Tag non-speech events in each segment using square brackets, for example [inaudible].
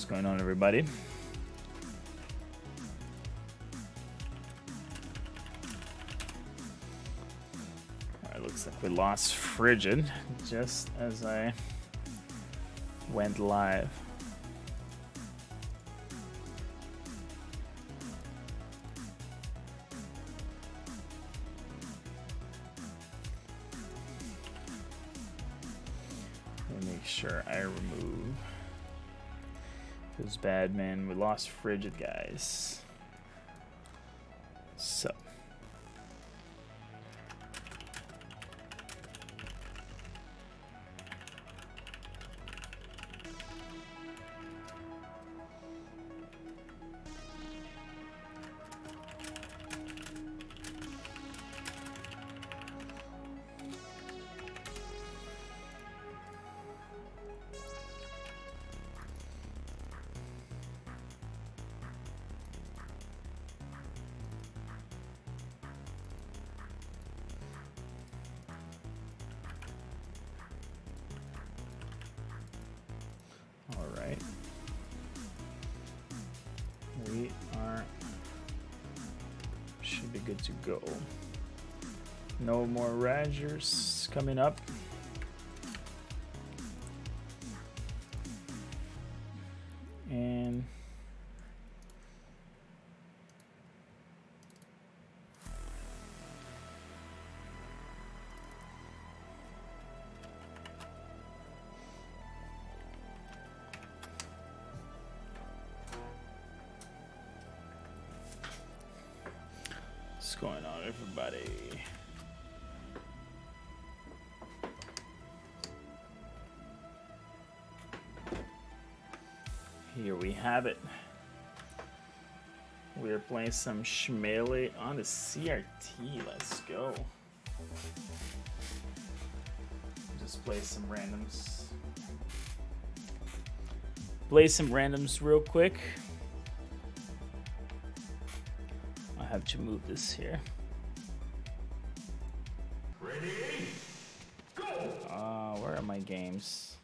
What's going on, everybody? Alright, looks like we lost Frigid just as I went live. Feels bad, man. We lost Frigid, guys. Rogers coming up. And what's going on, everybody? Here we have it. We're playing some Shmele on the CRT. Let's go. Just play some randoms. Play some randoms real quick. I have to move this here. Ready? Go! Uh, where are my games?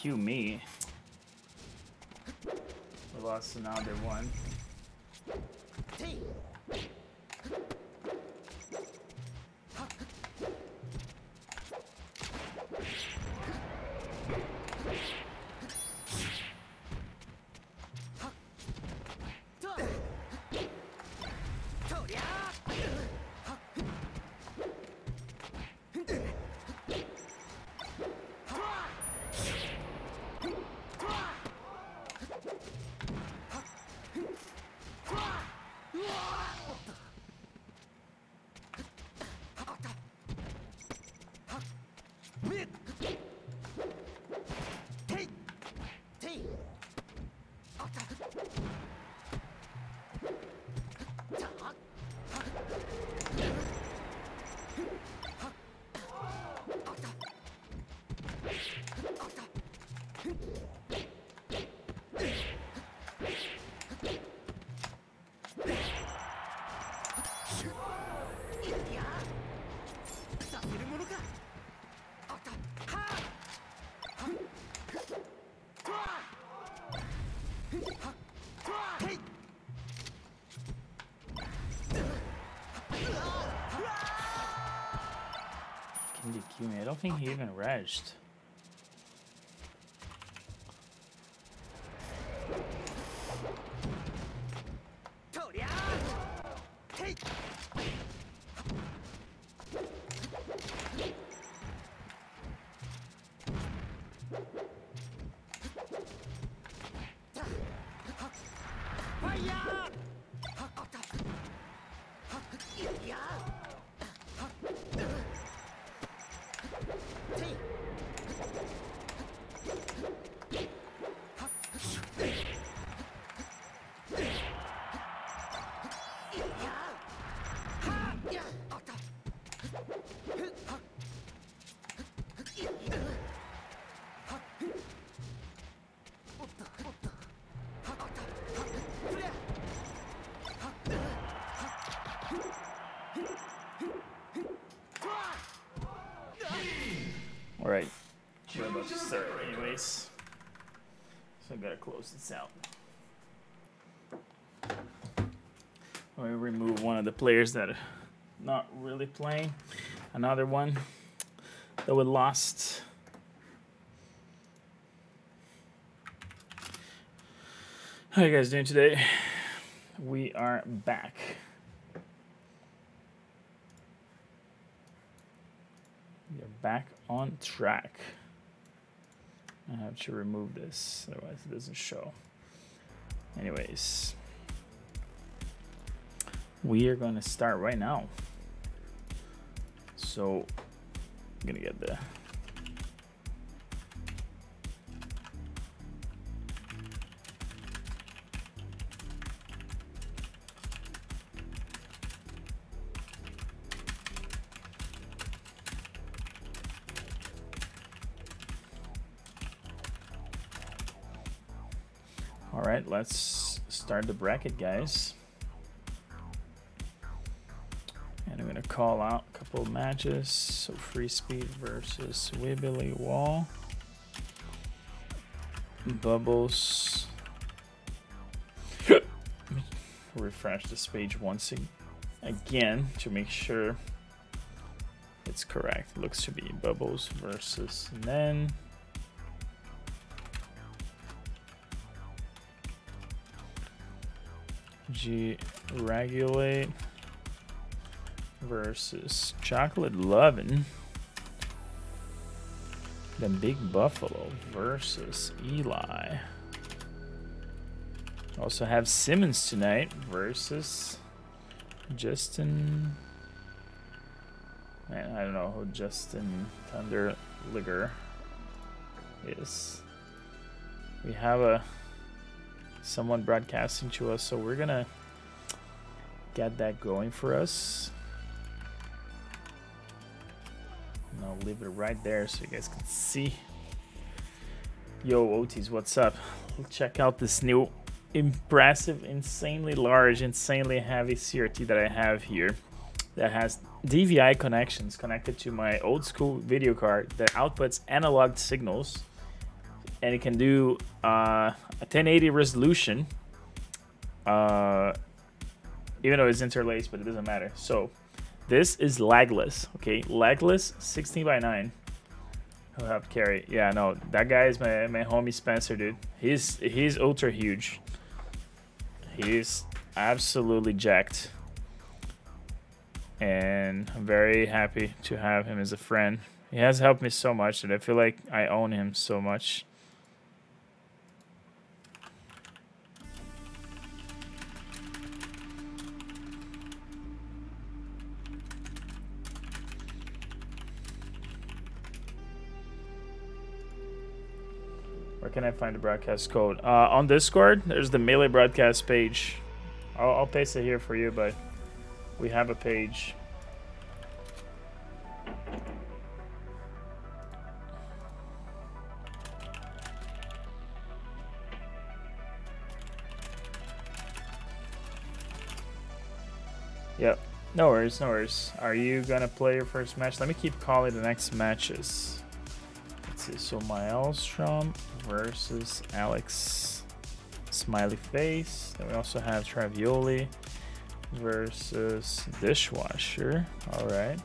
Cue me? We lost another one. DQ me? I don't think he even regged. Gotta close this out. We remove one of the players that are not really playing. Another one that we lost. How you guys doing today? We are back. We are back on track. I have to remove this, it doesn't show. Anyways, we are going to start right now. So, I'm going to get the All right, let's start the bracket, guys. And I'm gonna call out a couple of matches. So Free Speed versus Wibbly Wall. Bubbles. Refresh this page once again to make sure it's correct. Looks to be Bubbles versus Nen. G regulate versus chocolate lovin'. Then big buffalo versus Eli. Also have Simmons tonight versus Justin. Man, I don't know who Justin Thunderliger is. We have a someone broadcasting to us, so we're gonna get that going for us. And I'll leave it right there so you guys can see. Yo, Otis, what's up? Check out this new impressive, insanely large, insanely heavy CRT that I have here that has DVI connections connected to my old school video card that outputs analog signals and it can do uh, a 1080 resolution uh, even though it's interlaced but it doesn't matter. So this is lagless okay? Lagless 16 by 9 who helped carry yeah no that guy is my, my homie spencer dude. He's he's ultra huge. He's absolutely jacked. And i'm very happy to have him as a friend. He has helped me so much that i feel like i own him so much can I find the broadcast code? Uh, on Discord, there's the Melee broadcast page. I'll, I'll paste it here for you, but we have a page. Yep. No worries, no worries. Are you gonna play your first match? Let me keep calling the next matches. Let's see. So Maelstrom versus Alex Smiley Face. Then we also have Travioli versus Dishwasher. All right.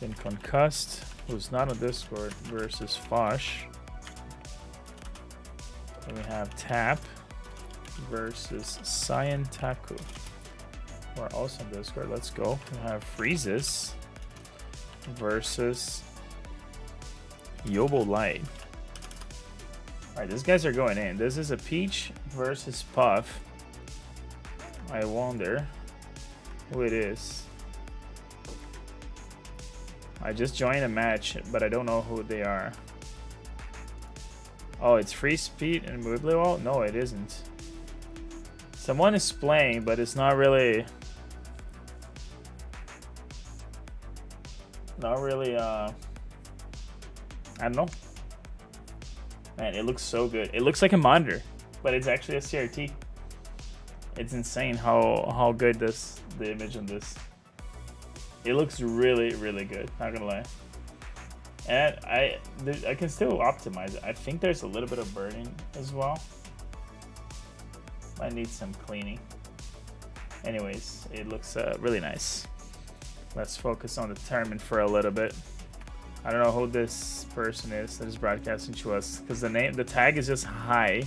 Then concussed. Who's not on Discord versus Fosh. Then we have Tap versus Cyan Taku. Who are also on Discord. Let's go. We have Freezes versus Yobo Light. Alright, these guys are going in. This is a Peach versus Puff. I wonder who it is. I just joined a match, but I don't know who they are. Oh, it's Free Speed and Wibbly? No, it isn't. Someone is playing, but it's not really... Not really, uh... I don't know. Man, it looks so good. It looks like a monitor, but it's actually a CRT. It's insane how how good this the image on this. It looks really really good. Not gonna lie. And I I can still optimize it. I think there's a little bit of burning as well. I need some cleaning. Anyways, it looks uh, really nice. Let's focus on the tournament for a little bit. I don't know who this person is that is broadcasting to us because the name, the tag is just high.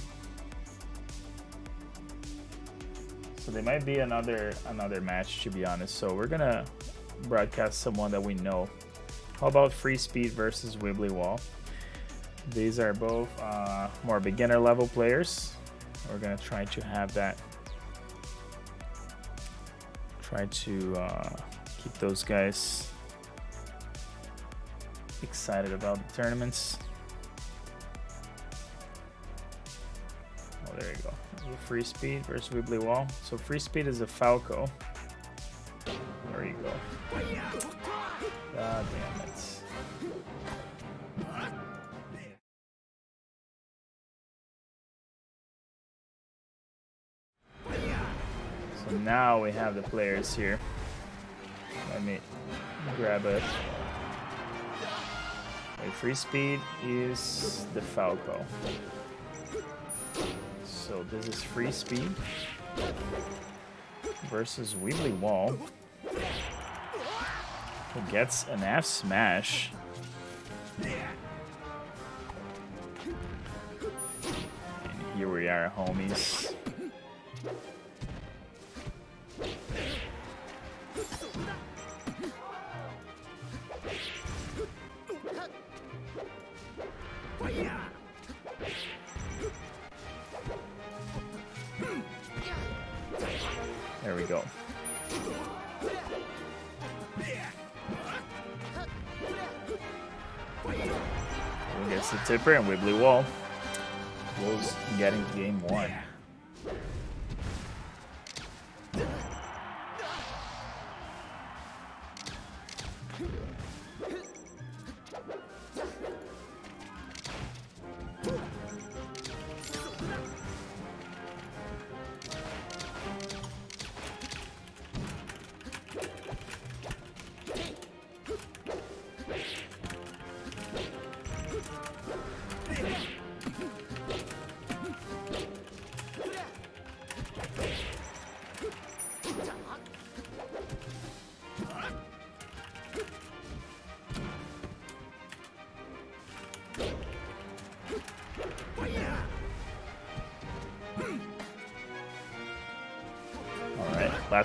So they might be another another match to be honest. So we're gonna broadcast someone that we know. How about Free Speed versus Wibbly Wall? These are both uh, more beginner level players. We're gonna try to have that. Try to uh, keep those guys excited about the tournaments. Oh, there you go. Free Speed versus Wibbly Wall. So Free Speed is a Falco. There you go. God damn it. So now we have the players here. Let me grab it. Okay, free speed is the Falco. So this is free speed versus Wibbly Wall. Who gets an F smash. And here we are, homies. The tipper and Wibbly Wall. Wolves getting game one.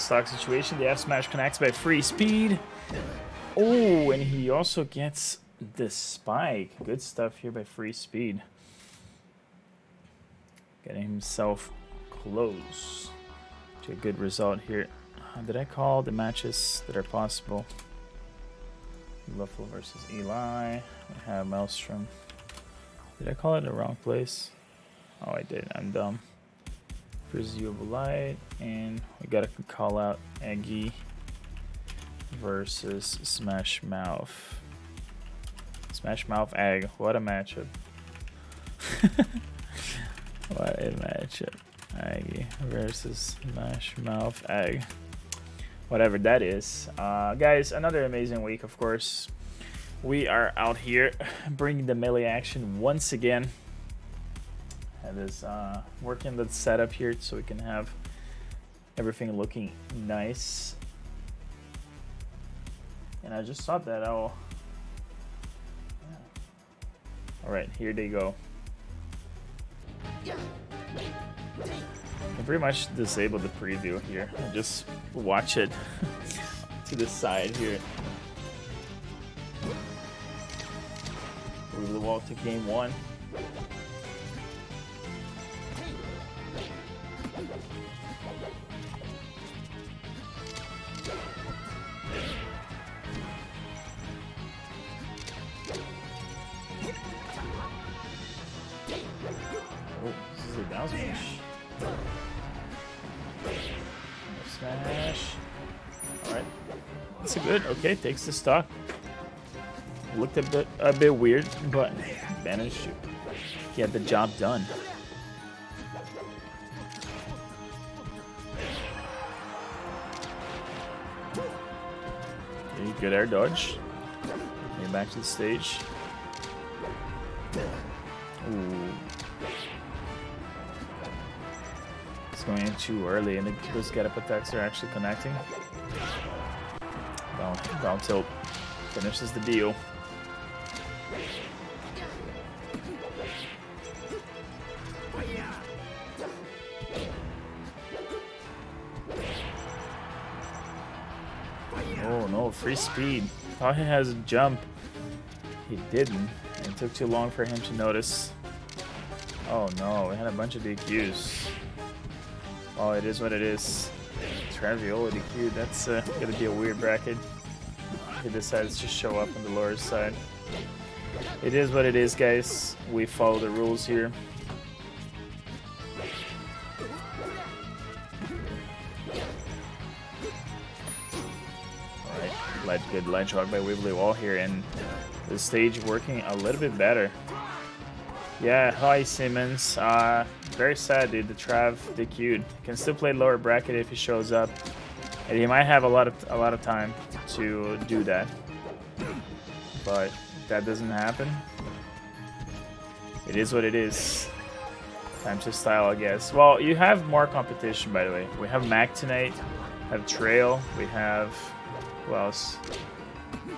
Stock situation. The F smash connects by free speed. Oh, and he also gets the spike. Good stuff here by free speed. Getting himself close to a good result here. Uh, did I call the matches that are possible? Buffalo versus Eli. We have Maelstrom. Did I call it the wrong place? Oh, I did. I'm dumb. Presumable Light, and we gotta call out Eggy versus Smash Mouth. Smash Mouth Egg, what a matchup. [laughs] what a matchup. Aggie versus Smash Mouth Egg. Whatever that is. Uh, guys, another amazing week, of course. We are out here bringing the melee action once again. That is uh, working the setup here so we can have everything looking nice. And I just thought that I'll. All right, here they go. I pretty much disabled the preview here. Just watch it [laughs] to the side here. Move the wall to game one. Okay, takes the stock. Looked a bit a bit weird, but managed to get the job done. Okay, good air dodge. Get back to the stage. Ooh. It's going in too early, and the, those get up attacks are actually connecting. Down tilt finishes the deal. Oh no, free speed. Thought he has a jump. He didn't. It took too long for him to notice. Oh no, we had a bunch of DQs. Oh, it is what it is. Traviola DQ, that's uh, gonna be a weird bracket. He decides to show up on the lower side. It is what it is, guys. We follow the rules here. Alright, ledge, good ledge hog by Wibbly Wall here, and the stage working a little bit better. Yeah, hi Simmons. Uh, very sad, dude. The Trav DQ'd. Can still play lower bracket if he shows up, and he might have a lot of a lot of time to do that. But that doesn't happen, it is what it is. Time to style, I guess. Well, you have more competition, by the way. We have Mac tonight, have Trail, we have who else?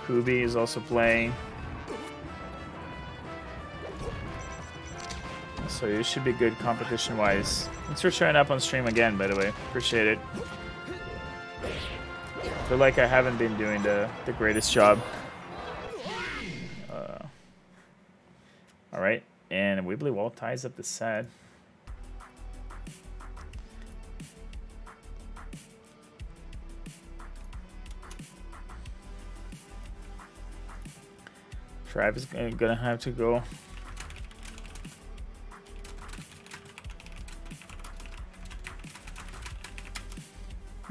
Kubi is also playing. So it should be good competition-wise. Thanks for showing up on stream again, by the way. Appreciate it. Feel like I haven't been doing the, the greatest job. Uh, Alright, and Wibbly Wall ties up the set. Trav is gonna have to go.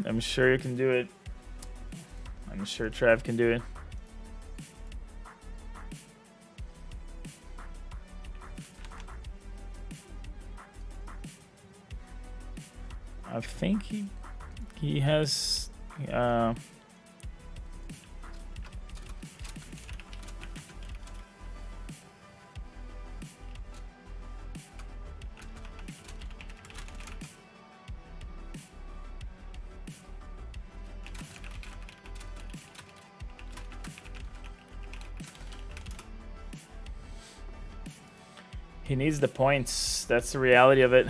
I'm sure you can do it. I'm sure Trav can do it. I think he he has uh, He needs the points. That's the reality of it.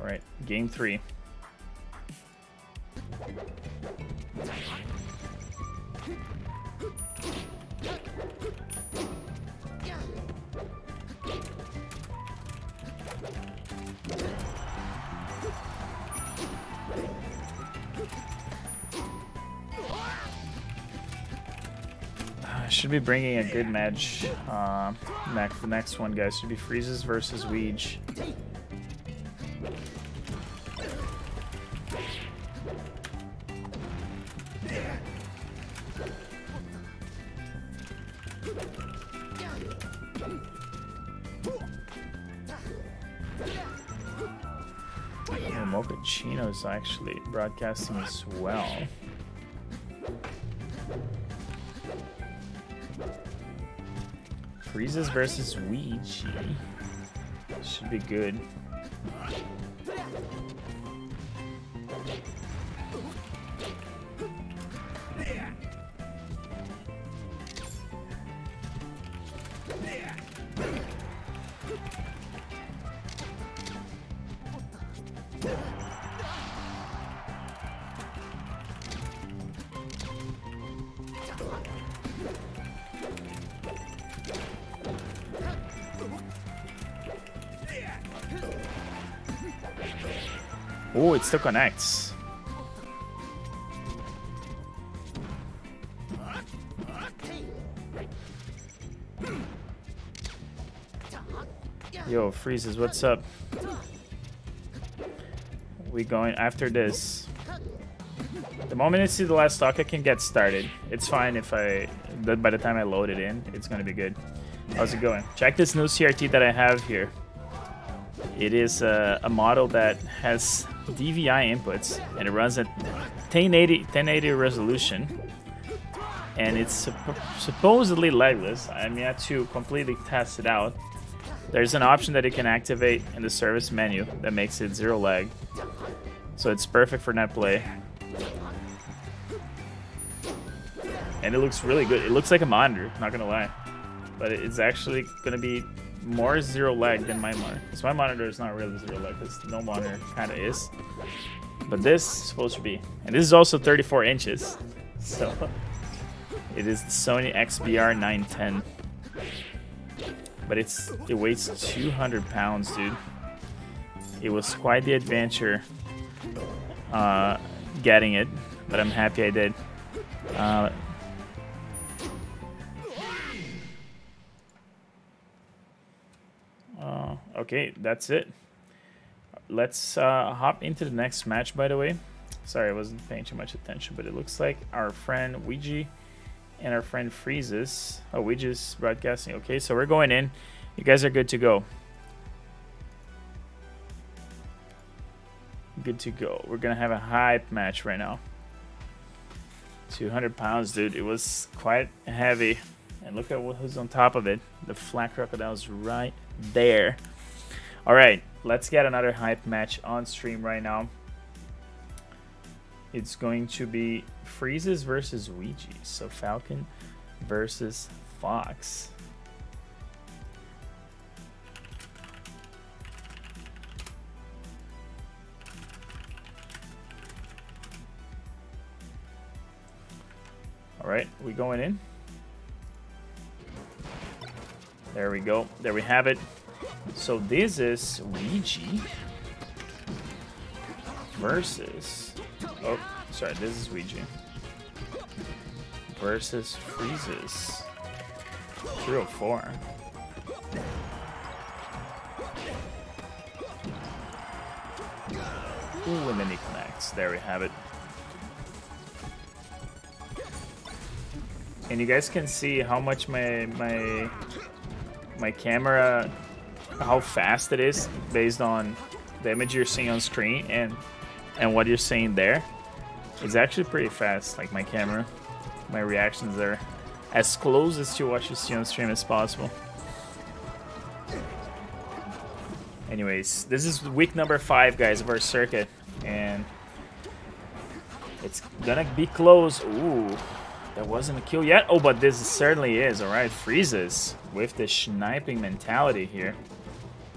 All right, game three. Should be bringing a good match. Uh, next, the next one, guys, should be Freezes versus Weege. Oh, Mochaccino's actually broadcasting as well. Freezes versus Ouija. Should be good. Still connects. Yo, freezes, what's up? We going after this. The moment I see the last stock, I can get started. It's fine if I, by the time I load it in, it's gonna be good. How's it going? Check this new CRT that I have here. It is a model that has DVI inputs and it runs at 1080, 1080 resolution. And it's suppo- supposedly lagless. I'm yet to completely test it out. There's an option that you can activate in the service menu that makes it zero lag. So it's perfect for net play. And it looks really good. It looks like a monitor, not gonna lie. But it's actually gonna be more zero lag than my monitor. Because my monitor is not really zero lag, because no monitor kinda is. But this is supposed to be. And this is also 34 inches. So [laughs] it is the Sony XBR 910. But it's it weighs 200 pounds, dude. It was quite the adventure uh, getting it, but I'm happy I did. Uh, okay, that's it. Let's uh, hop into the next match, by the way. Sorry, I wasn't paying too much attention, but it looks like our friend Ouija and our friend Freezes. Oh, Ouija's broadcasting. Okay, so we're going in. You guys are good to go. Good to go. We're gonna have a hype match right now. 200 pounds, dude. It was quite heavy. And look at who's on top of it. The Flak Crocodile's right there. All right, let's get another hype match on stream right now. It's going to be Freezes versus Ouija. So Falcon versus Fox. All right, we going in? There we go. There we have it. So this is Ouija versus... Oh, sorry, this is Ouija. Versus Freezes. 304. Ooh, and then he connects. There we have it. And you guys can see how much my my my camera how fast it is based on the image you're seeing on screen and and what you're seeing there. It's actually pretty fast, like my camera. My reactions are as close as to what you see on stream as possible. Anyways, this is week number five, guys, of our circuit, and it's gonna be close. Ooh, that wasn't a kill yet. Oh, but this certainly is. All right, freezes with the sniping mentality here,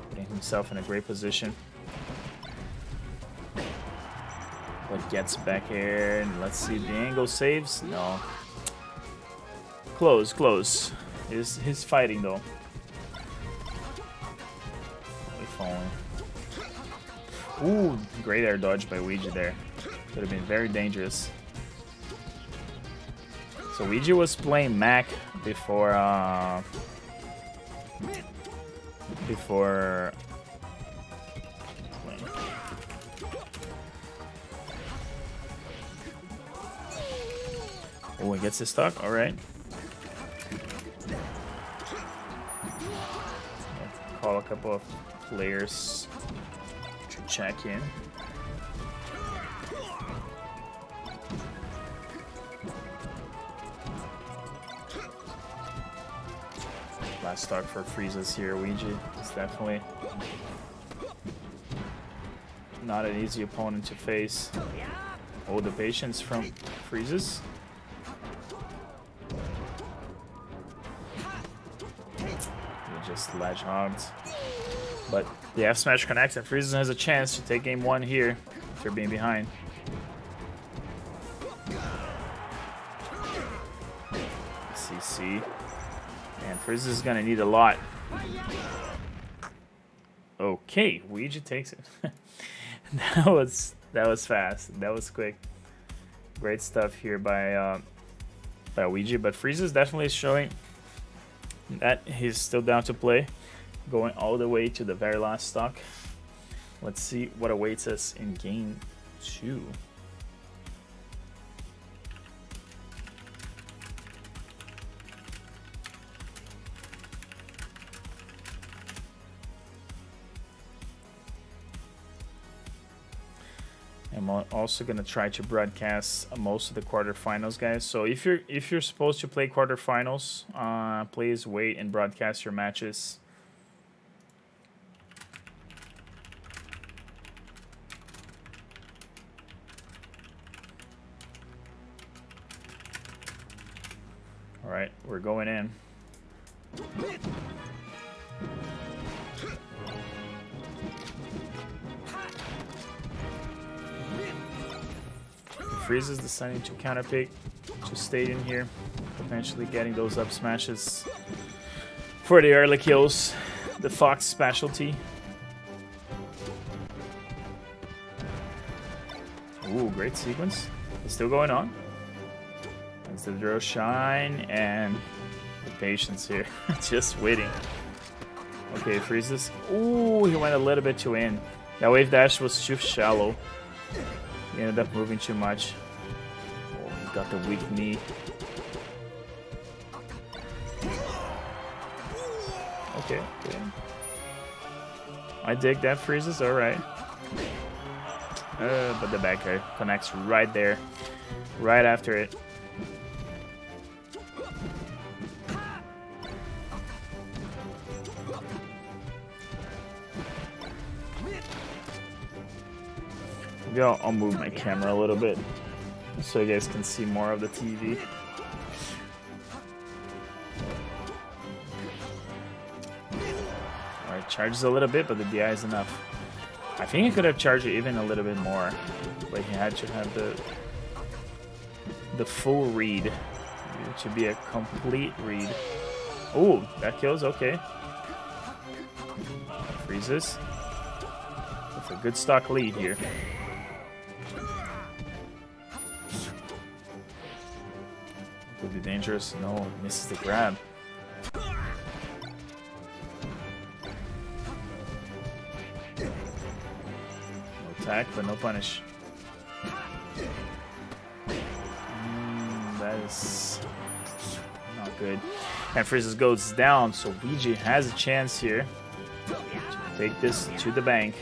putting himself in a great position. But gets back here, and let's see the angle saves. No. Close, close. He's, he's fighting though. Only. Ooh, great air dodge by Ouija there. Could have been very dangerous. So Ouija was playing Mac before uh before Oh, he gets his stock. All right. Call a couple of players to check in. Last stock for freezes here, Ouija. It's definitely not an easy opponent to face. Oh, the patience from freezes. He just ledge hogged. But the F smash connects and Freezes has a chance to take game one here if they're being behind. CC. Frizz is gonna need a lot. Okay, Ouija takes it. [laughs] that was that was fast. That was quick. Great stuff here by uh, by Ouija, but Frieza is definitely showing that he's still down to play, going all the way to the very last stock. Let's see what awaits us in game two. I'm also gonna try to broadcast most of the quarterfinals, guys. So if you're if you're supposed to play quarterfinals, uh, please wait and broadcast your matches. All right, we're going in. Frieza's deciding to counter pick to stay in here, potentially getting those up smashes for the early kills. The Fox specialty. Ooh, great sequence. It's still going on. It's the drill shine and the patience here. [laughs] Just waiting. Okay, freezes. Ooh, he went a little bit too in. That wave dash was too shallow. He ended up moving too much. Oh, he got the weak knee. Okay, okay. I dig that freezes, alright. Uh, but the back air connects right there. Right after it. Maybe I'll, I'll move my camera a little bit so you guys can see more of the TV. Alright, charges a little bit, but the DI is enough. I think he could have charged it even a little bit more, but he had to have the the full read. It should be a complete read. Oh, that kills, okay. Freezes. That's a good stock lead here. Could be dangerous. No, misses the grab. No attack, but no punish. Mm, that is not good. And Freezes goes down, so Ouija has a chance here take this to the bank.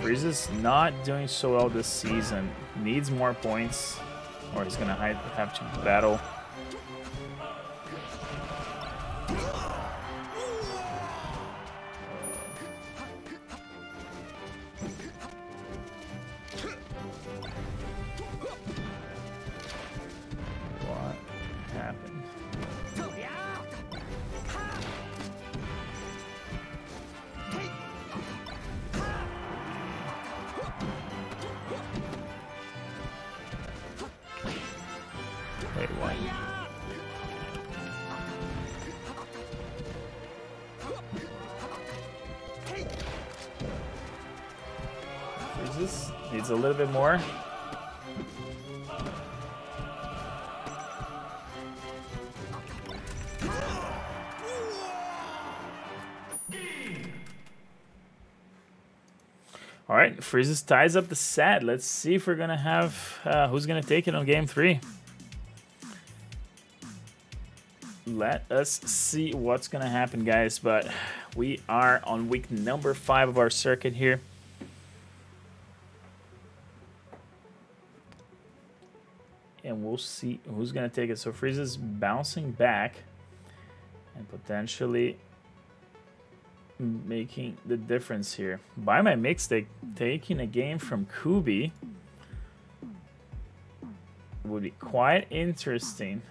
Freezes not doing so well this season. Needs more points, or he's gonna have to battle Freezes ties up the set. Let's see if we're gonna have uh, who's gonna take it on game three. Let us see what's gonna happen, guys. But we are on week number five of our circuit here. And we'll see who's gonna take it. So Freezes bouncing back and potentially making the difference here. By my mixtape, taking a game from Kubi would be quite interesting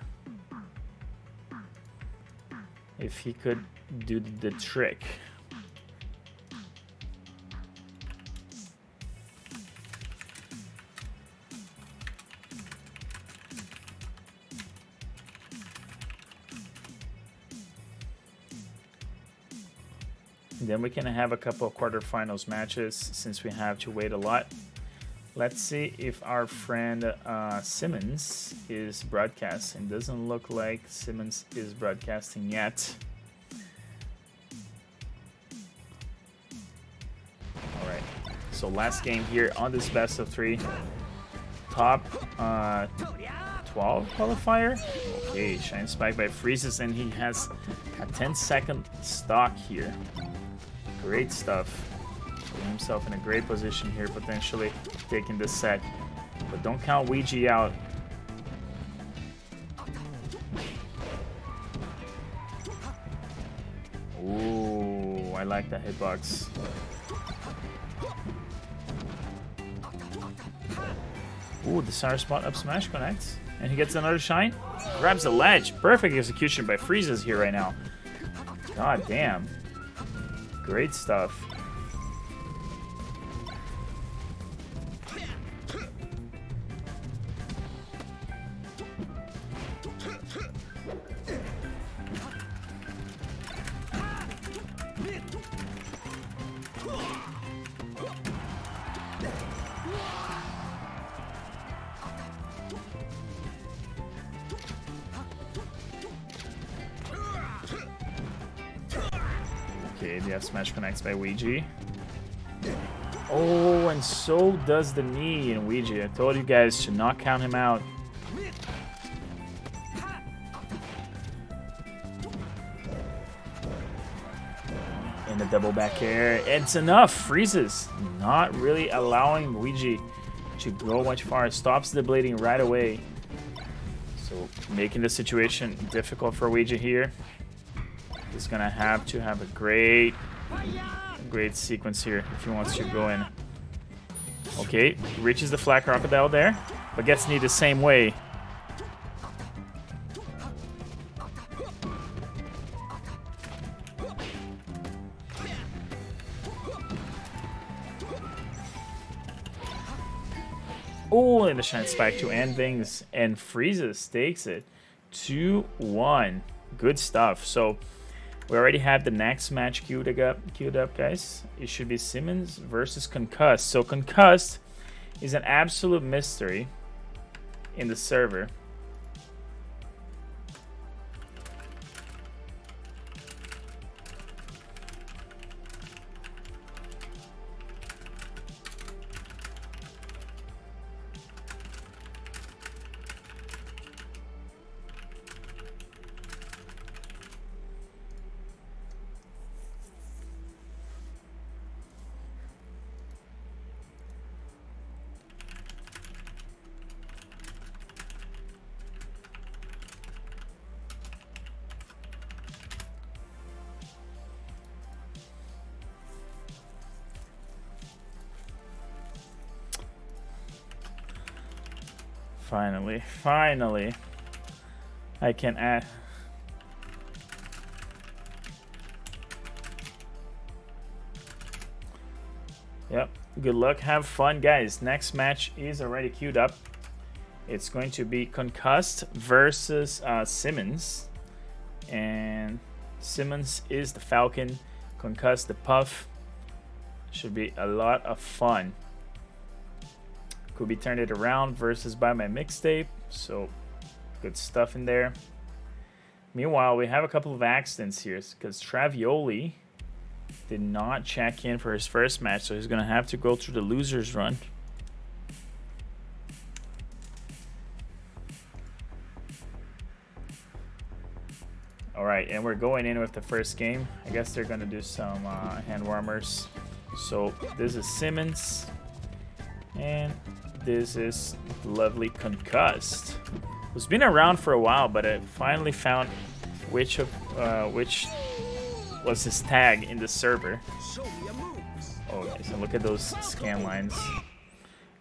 if he could do the trick. Then we can have a couple of quarterfinals matches since we have to wait a lot. Let's see if our friend uh, Simmons is broadcasting. Doesn't look like Simmons is broadcasting yet. All right. So last game here on this best of three. Top uh, 12 qualifier. Okay, Shine Spike by Freezes, and he has a 10 second stock here. Great stuff. Putting himself in a great position here, potentially taking this set. But don't count Ouija out. Ooh, I like that hitbox. Ooh, the Star Spot up smash connects. And he gets another shine. Grabs the ledge. Perfect execution by Freezes here right now. God damn. Great stuff. By Ouija. Oh, and so does the knee in Ouija. I told you guys to not count him out. And the double back air. It's enough. Freezes. Not really allowing Ouija to go much far. Stops the bleeding right away. So making the situation difficult for Ouija here. He's gonna have to have a great, great sequence here if he wants to go in. Okay, reaches the flat crocodile there, but gets knee the same way. Oh, and the shine spike to end things and freezes, takes it. 2-1. Good stuff. So we already have the next match queued up, queued up, guys. It should be Simmons versus Concussed. So Concussed is an absolute mystery in the server. Finally, I can add. Yep, good luck, have fun, guys. Next match is already queued up. It's going to be Concussed versus uh, Simmons. And Simmons is the Falcon, Concussed the Puff. Should be a lot of fun. Could be turned it around versus by my mixtape. So good stuff in there. Meanwhile, we have a couple of accidents here because Travioli did not check in for his first match, so he's gonna have to go through the losers run. All right, and we're going in with the first game. I guess they're gonna do some uh, hand warmers. So this is Simmons, and this is lovely Concussed. It's been around for a while, but I finally found which of uh, which was his tag in the server. Okay, so look at those scan lines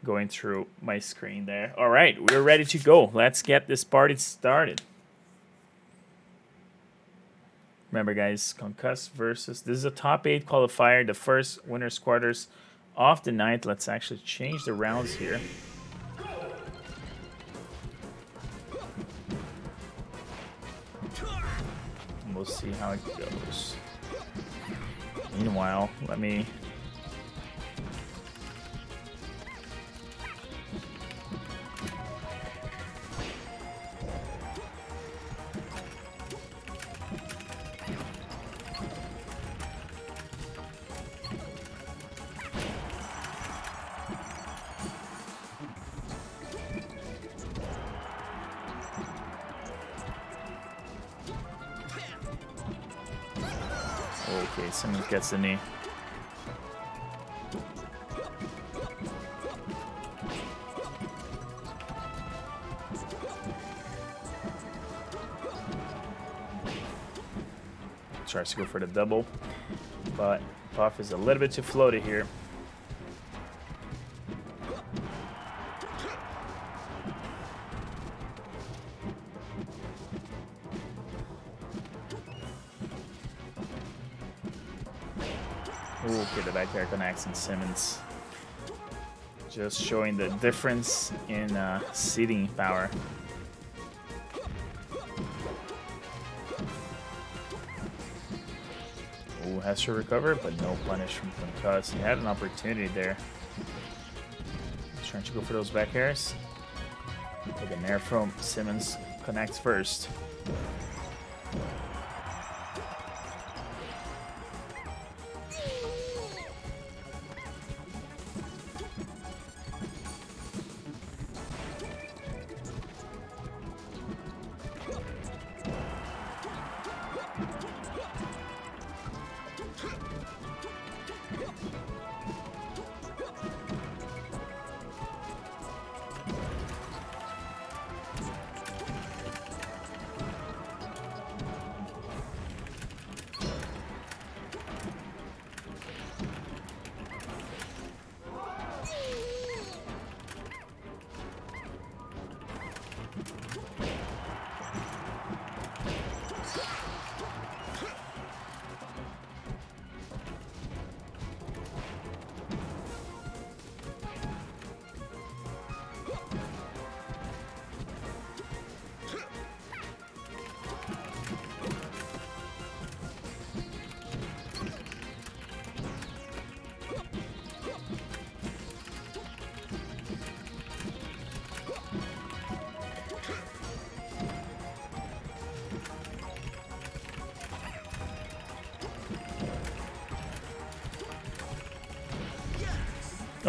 going through my screen there. All right, we're ready to go. Let's get this party started. Remember, guys, Concussed versus this is a top eight qualifier, the first winners quarters of the night. Let's actually change the rounds here. And we'll see how it goes. Meanwhile, let me Knee. Tries to go for the double, but Puff is a little bit too floaty here. Connects and Simmons. Just showing the difference in uh, seating power. Ooh, has to recover, but no punish from Concuss. He had an opportunity there. Trying to go for those back airs. But the air from Simmons connects first.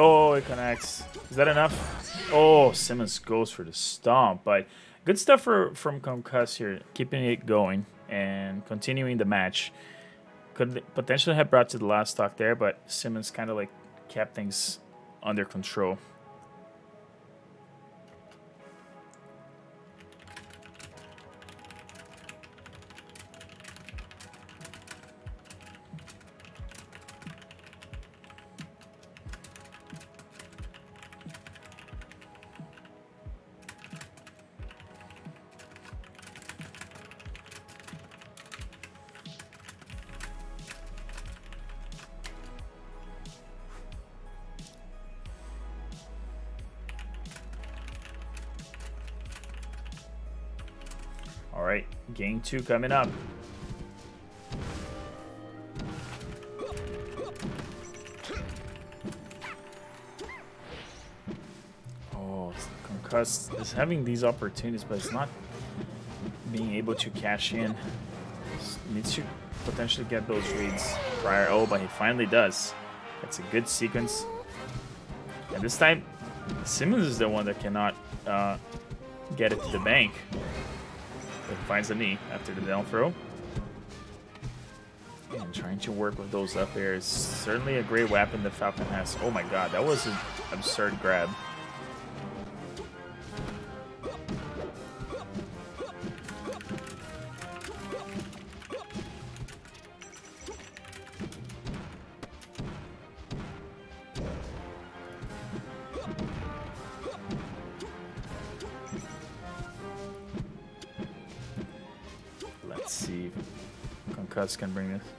Oh, it connects. Is that enough? Oh, Simmons goes for the stomp, but good stuff for from Concuss here, keeping it going and continuing the match. Could potentially have brought to the last stock there, but Simmons kind of like kept things under control. Two coming up. Oh, Concuss is having these opportunities, but it's not being able to cash in. Needs to potentially get those reads prior. Oh, but he finally does. That's a good sequence. And this time, Simmons is the one that cannot uh, get it to the bank. Finds the knee after the down throw. And trying to work with those up airs. Certainly a great weapon the Falcon has. Oh my god, that was an absurd grab. Can bring this.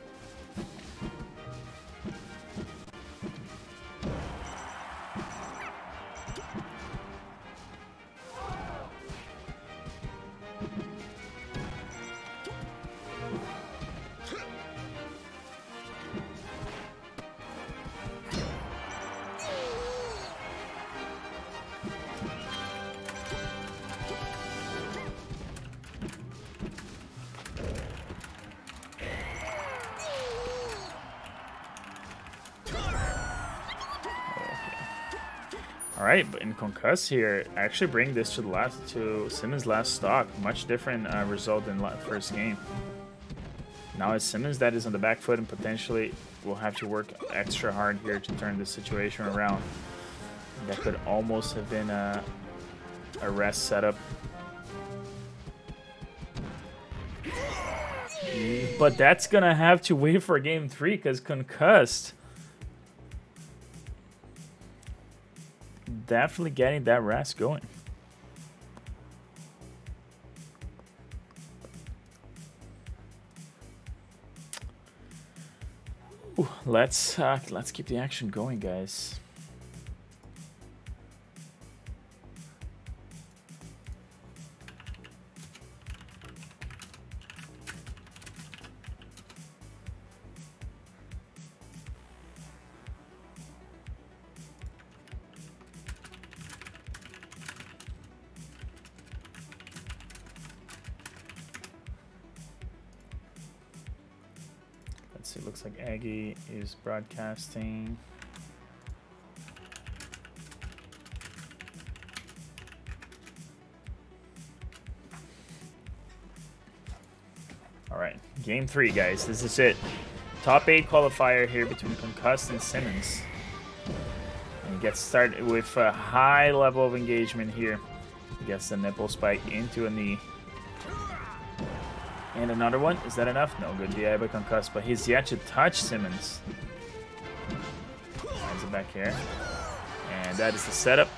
Concuss here, actually bring this to the last to Simmons' last stock. Much different uh, result than first game. Now it's Simmons that is on the back foot and potentially will have to work extra hard here to turn the situation around. That could almost have been a, a rest setup. But that's gonna have to wait for game three because concussed. Definitely getting that rest going. Ooh, let's uh, let's keep the action going, guys. Is broadcasting. All right, game three, guys. This is it. Top eight qualifier here between Concussed and Simmons. And gets started with a high level of engagement here. Gets the nipple spike into a knee. And another one. Is that enough? No, good DI by Concuss, but he's yet to touch Simmons. Finds it back here. And that is the setup.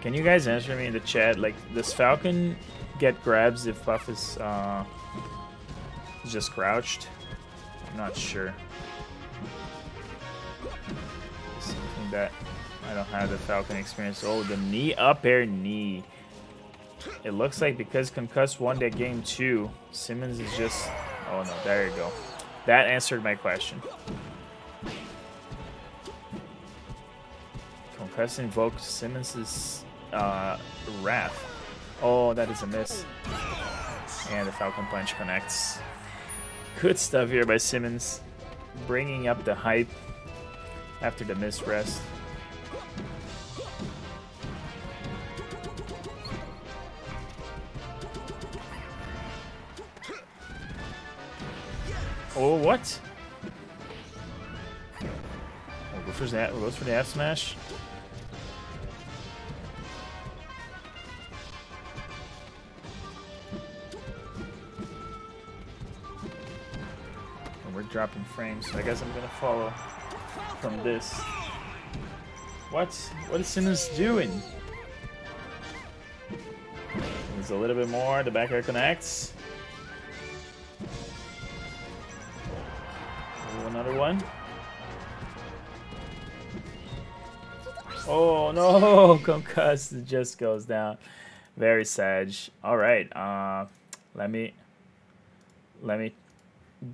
Can you guys answer me in the chat? Like, does Falcon get grabs if Puff is uh, just crouched? I'm not sure. Something that I don't have the Falcon experience. Oh, the knee up air knee. It looks like because Concuss won that game too, Simmons is just... Oh no, there you go. That answered my question. Concuss invoked Simmons' uh, Wrath. Oh, that is a miss. And the Falcon Punch connects. Good stuff here by Simmons. Bringing up the hype after the missed rest. What? Oh, go for that. Goes for the F smash. And we're dropping frames, so I guess I'm gonna follow from this. What? What is Simmons doing? There's a little bit more. The back air connects. Oh [laughs] no, [laughs] concussed just goes down. Very sad. All right, uh, let me let me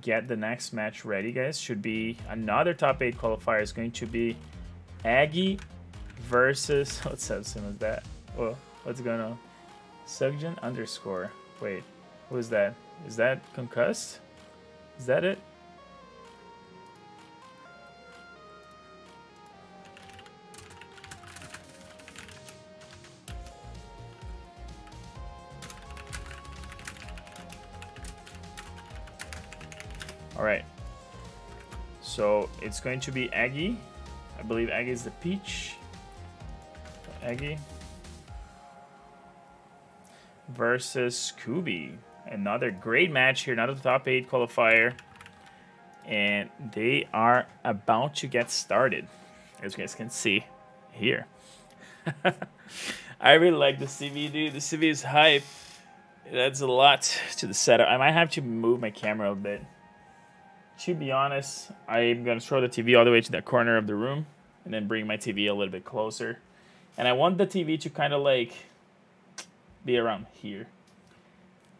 get the next match ready, guys. Should be another top eight qualifier. Is going to be Aggie versus [laughs] what's up, Simmons? That oh, what's going on? Suggen underscore. Wait, who is that? Is that concussed? Is that it? So it's going to be Aggie. I believe Aggie is the peach. Aggie. Versus Kubi. Another great match here. Another top 8 qualifier. And they are about to get started. As you guys can see here. [laughs] I really like the CV, dude. The CV is hype. It adds a lot to the setup. I might have to move my camera a bit to be honest, I'm going to throw the TV all the way to that corner of the room and then bring my TV a little bit closer. And I want the TV to kind of like be around here.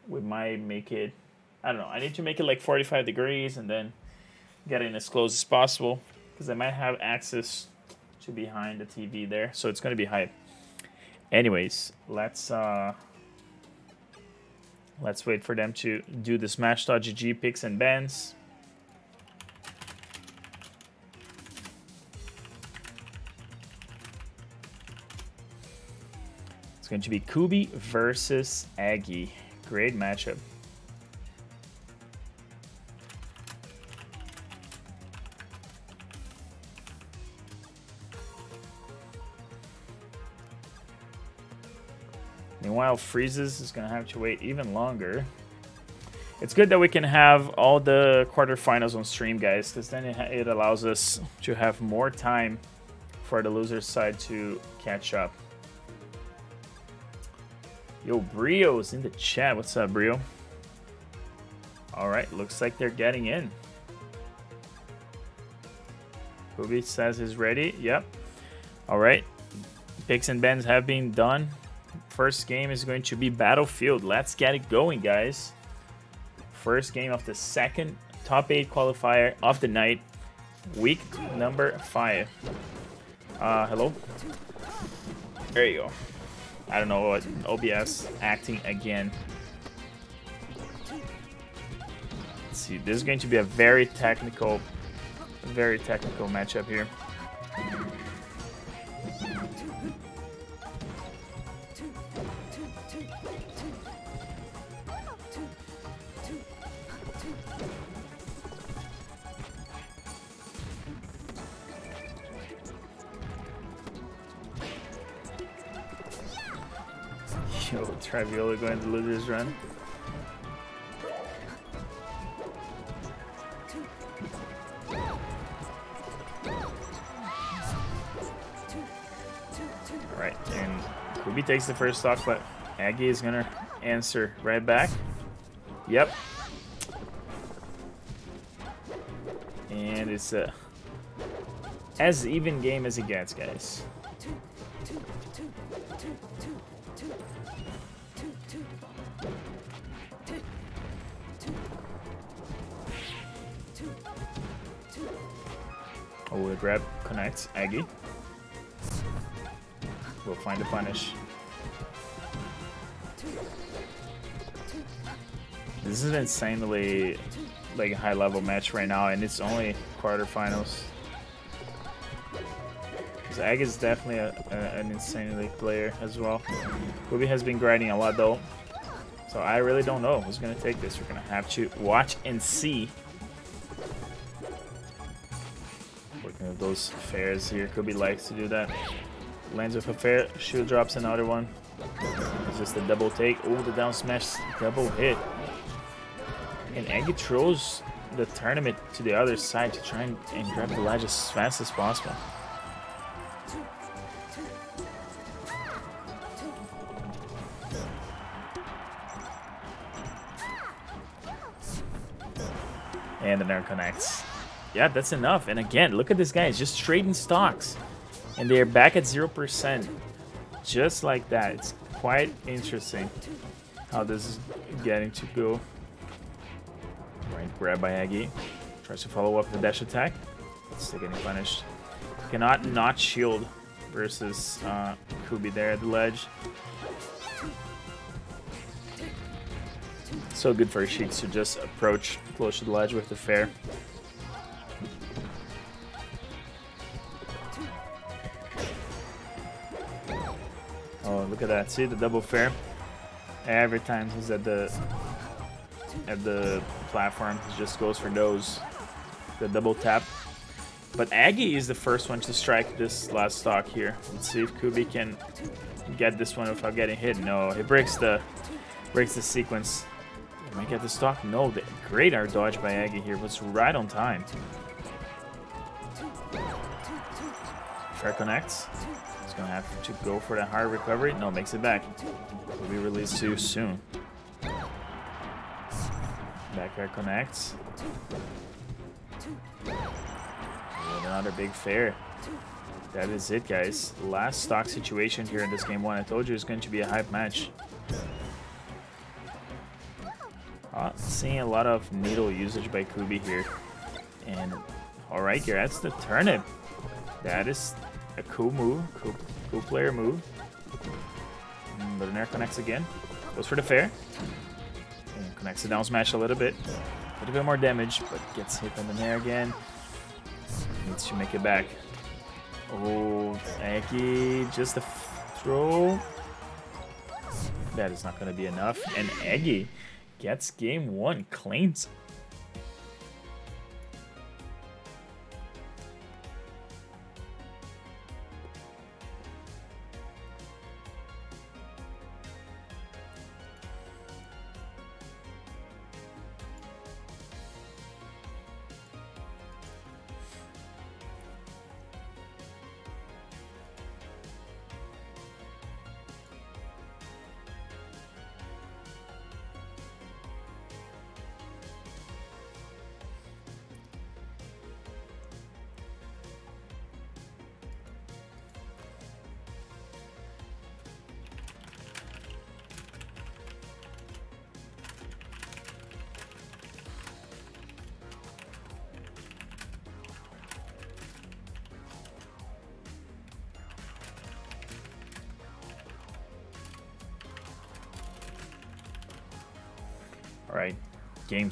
We might make it, I don't know, I need to make it like 45 degrees and then get in as close as possible because I might have access to behind the TV there. So it's going to be hype. Anyways, let's uh, let's wait for them to do the Smash.gg picks and bans. It's going to be Kubi versus Aggie. Great matchup. Meanwhile, Freezes is going to have to wait even longer. It's good that we can have all the quarterfinals on stream, guys, because then it, it allows us to have more time for the loser's side to catch up. Yo, Brio's in the chat. What's up, Brio? All right, looks like they're getting in. Kubi says he's ready. Yep. All right. Picks and bends have been done. First game is going to be Battlefield. Let's get it going, guys. First game of the second top 8 qualifier of the night. Week number 5. Uh, hello? There you go. I don't know what OBS acting again. Let's see, this is going to be a very technical, very technical matchup here. Travioli going to losers run. Alright, and Kubi takes the first stock, but Aggie is gonna answer right back. Yep. And it's a as even game as it gets, guys. The grab connects. Aggie. We'll find the punish. This is an insanely like a high level match right now, and it's only quarterfinals. Ag is definitely a, a, an insanely player as well. Kubi has been grinding a lot though, so I really don't know who's gonna take this. We're gonna have to watch and see. At those fairs here, Kubi likes to do that. Lands with a fair, shield drops another one. It's just a double take. Oh, the down smash double hit. And Aggie throws the tournament to the other side to try and, and grab the ledge as fast as possible. And the Nair connects. Yeah, that's enough. And again, look at this guy. It's just trading stocks. And they're back at 0%. Just like that. It's quite interesting how this is getting to go. Right, grab by Aggie. Tries to follow up the dash attack. Still getting punished. Cannot not shield versus uh, Kubi there at the ledge. So good for Sheik to just approach close to the ledge with the fair. Oh, look at that. See the double fair? Every time he's at the at the platform, he just goes for those. The double tap. But Aggie is the first one to strike this last stock here. Let's see if Kubi can get this one without getting hit. No, he breaks the breaks the sequence. Might get the stock. No, the great air dodge by Aggie here was right on time. Fair connects. Gonna have to go for that hard recovery. No, makes it back. Will be released too soon. Back air connects. And another big fair. That is it, guys. Last stock situation here in this game one. I told you it's going to be a hype match. Seeing a lot of needle usage by Kubi here. And alright, here, that's the turnip. That is a cool move, cool, cool player move. Mm, but an air connects again. Goes for the fair. And connects the down smash a little bit. A little bit more damage, but gets hit on the nair again. Needs to make it back. Oh, Aggie, just a throw. That is not going to be enough. And Aggie gets game one, claims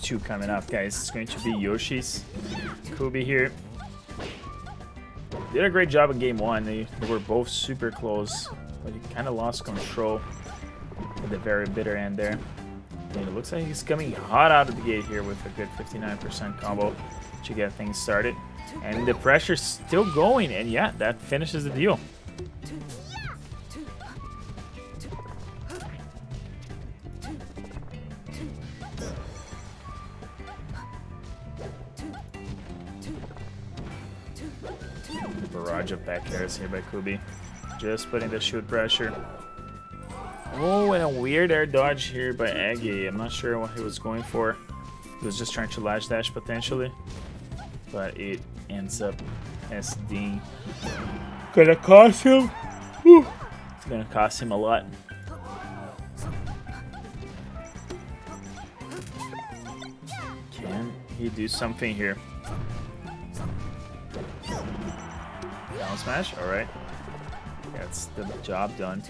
two coming up, guys. It's going to be Yoshi's Kubi here. Did a great job in game one. They, they were both super close, but he kind of lost control at the very bitter end there. And it looks like he's coming hot out of the gate here with a good 59% combo to get things started. And the pressure's still going, and yeah, that finishes the deal. Back airs here by Kubi. Just putting the shoot pressure. Oh, and a weird air dodge here by Aggie. I'm not sure what he was going for. He was just trying to lash dash potentially. But it ends up SD. Gonna cost him. Whew. It's gonna cost him a lot. Can he do something here? Smash? Alright. That's the job done.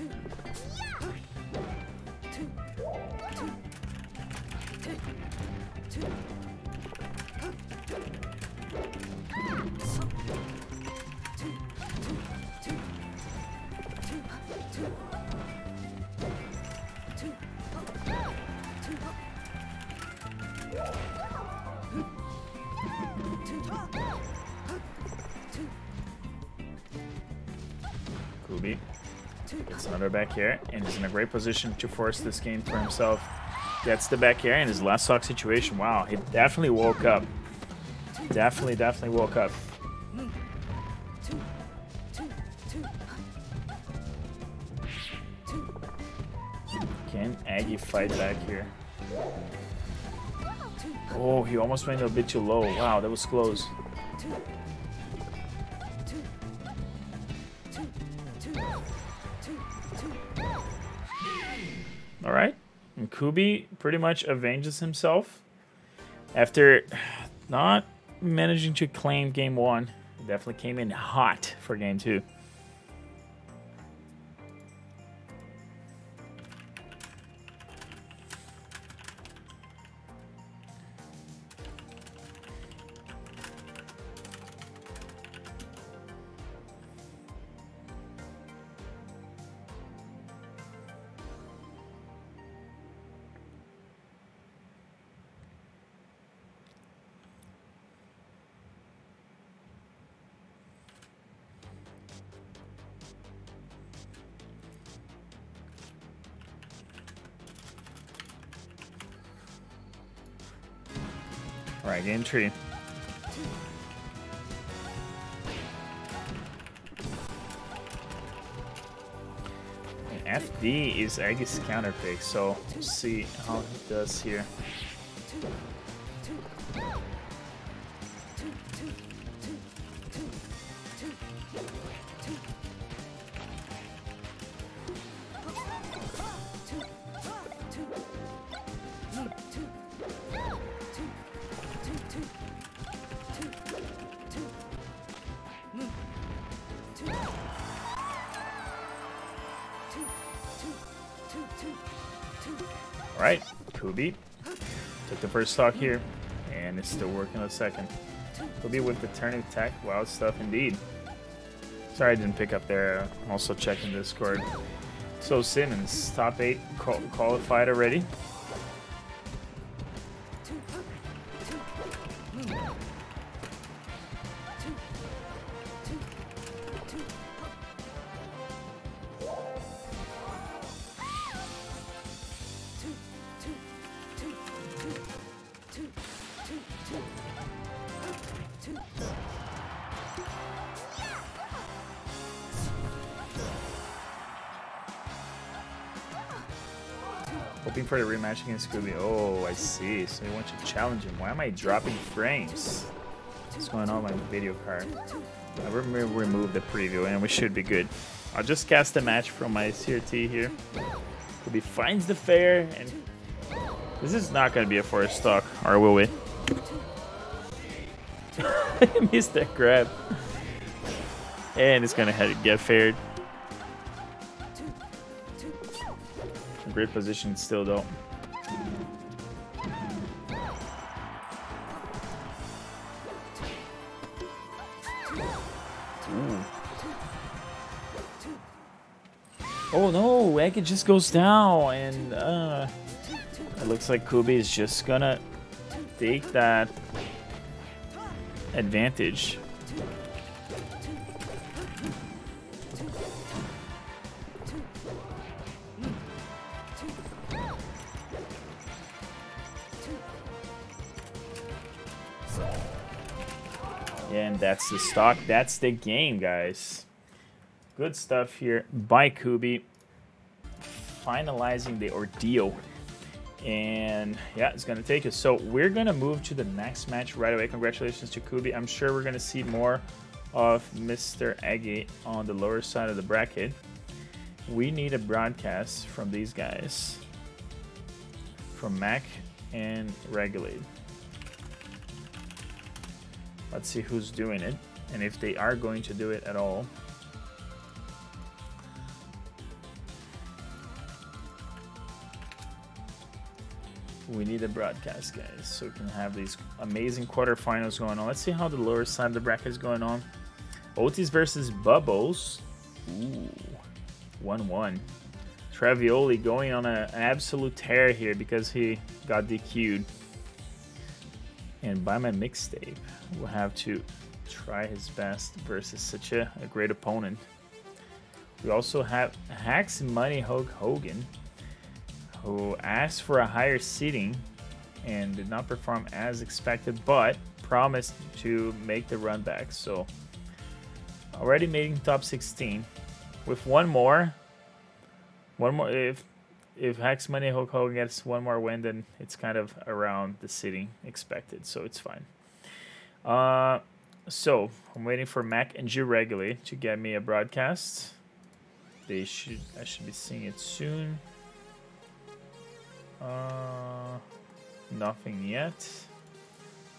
Gets another back here and is in a great position to force this game for himself. Gets the back air in his last stock situation. Wow, he definitely woke up. Definitely, definitely woke up. Can Aggie fight back here? Oh, he almost went a bit too low. Wow, that was close. Kubi pretty much avenges himself after not managing to claim game one. Definitely came in hot for game two. Game. And FD is Aggie's counter pick, so we'll see how he does here. First stock here, and it's still working on second. be with the turn attack, wild stuff indeed. Sorry I didn't pick up there, I'm also checking Discord. So Simmons, top eight qual- qualified already. Rematch against Kubi. Oh, I see. So he wants to challenge him. Why am I dropping frames? What's going on with my video card? Uh, I rem- remove the preview and we should be good. I'll just cast a match from my CRT here. Kubi finds the fair and this is not going to be a forest stock, or will we? [laughs] Missed that grab. And it's going to get faired. Great position still though. Egg just goes down and uh it looks like Kubi is just gonna take that advantage. And that's the stock. That's the game, guys. Good stuff here by Kubi. Finalizing the ordeal. And yeah, it's to take us. So we're to move to the next match right away. Congratulations to Kubi. I'm sure we're to see more of Mr. Agate on the lower side of the bracket. We need a broadcast from these guys. From Mac and Regulate. Let's see who's doing it and if they are going to do it at all. We need a broadcast, guys, so we can have these amazing quarterfinals going on. Let's see how the lower side of the bracket is going on. Otis versus Bubbles. Ooh, 1-1. Travioli going on an absolute tear here because he got DQ'd. And by my mixtape, will have to try his best versus such a, a great opponent. We also have Hacks Money Hulk Hogan, who asked for a higher seating and did not perform as expected, but promised to make the run back. So already making top 16. With one more, one more if if Hacks Money Hogan gets one more win, then it's kind of around the seating expected, so it's fine. Uh, so I'm waiting for Mac and G Regulate to get me a broadcast. They should I should be seeing it soon. Uh, nothing yet.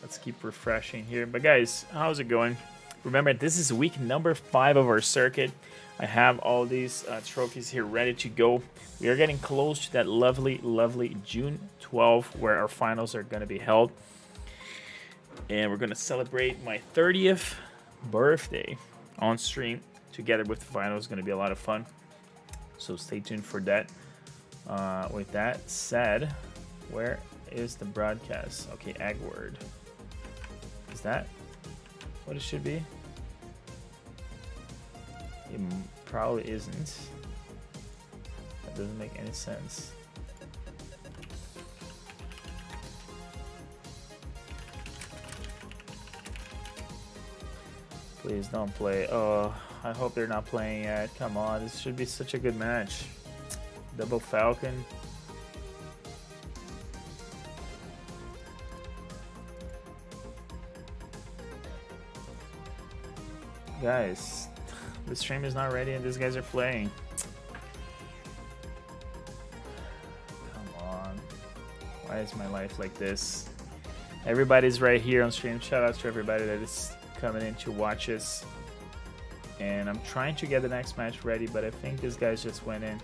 Let's keep refreshing here. But guys, how's it going? Remember, this is week number five of our circuit. I have all these uh, trophies here ready to go. We are getting close to that lovely, lovely June 12th where our finals are going to be held and we're gonna celebrate my 30th birthday on stream together with the final. It's gonna be a lot of fun. So stay tuned for that. Uh, with that said, where is the broadcast? Okay, Agward. Is that what it should be? It probably isn't. That doesn't make any sense. Please don't play. Oh, I hope they're not playing yet. Come on, this should be such a good match. Double Falcon. Guys, [sighs] the stream is not ready and these guys are playing. Come on. Why is my life like this? Everybody's right here on stream. Shout out to everybody that is coming in to watch us. And I'm trying to get the next match ready, but I think these guys just went in.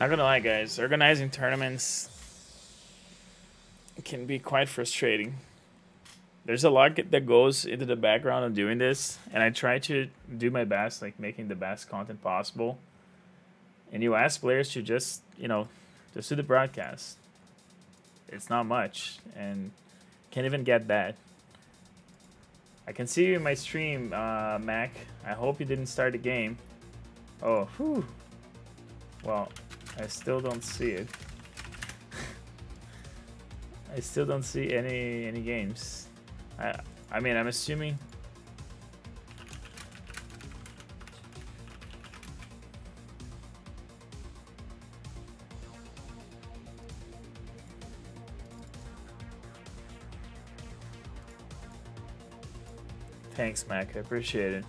Not gonna lie, guys, organizing tournaments can be quite frustrating. There's a lot that goes into the background of doing this, and I try to do my best, like making the best content possible. And you ask players to just, you know, just do the broadcast. It's not much, and can't even get that. I can see you in my stream, uh, Mac. I hope you didn't start the game. Oh, whew. Well, I still don't see it. [laughs] I still don't see any any games. I I mean I'm assuming Thanks, Mac. I appreciate it.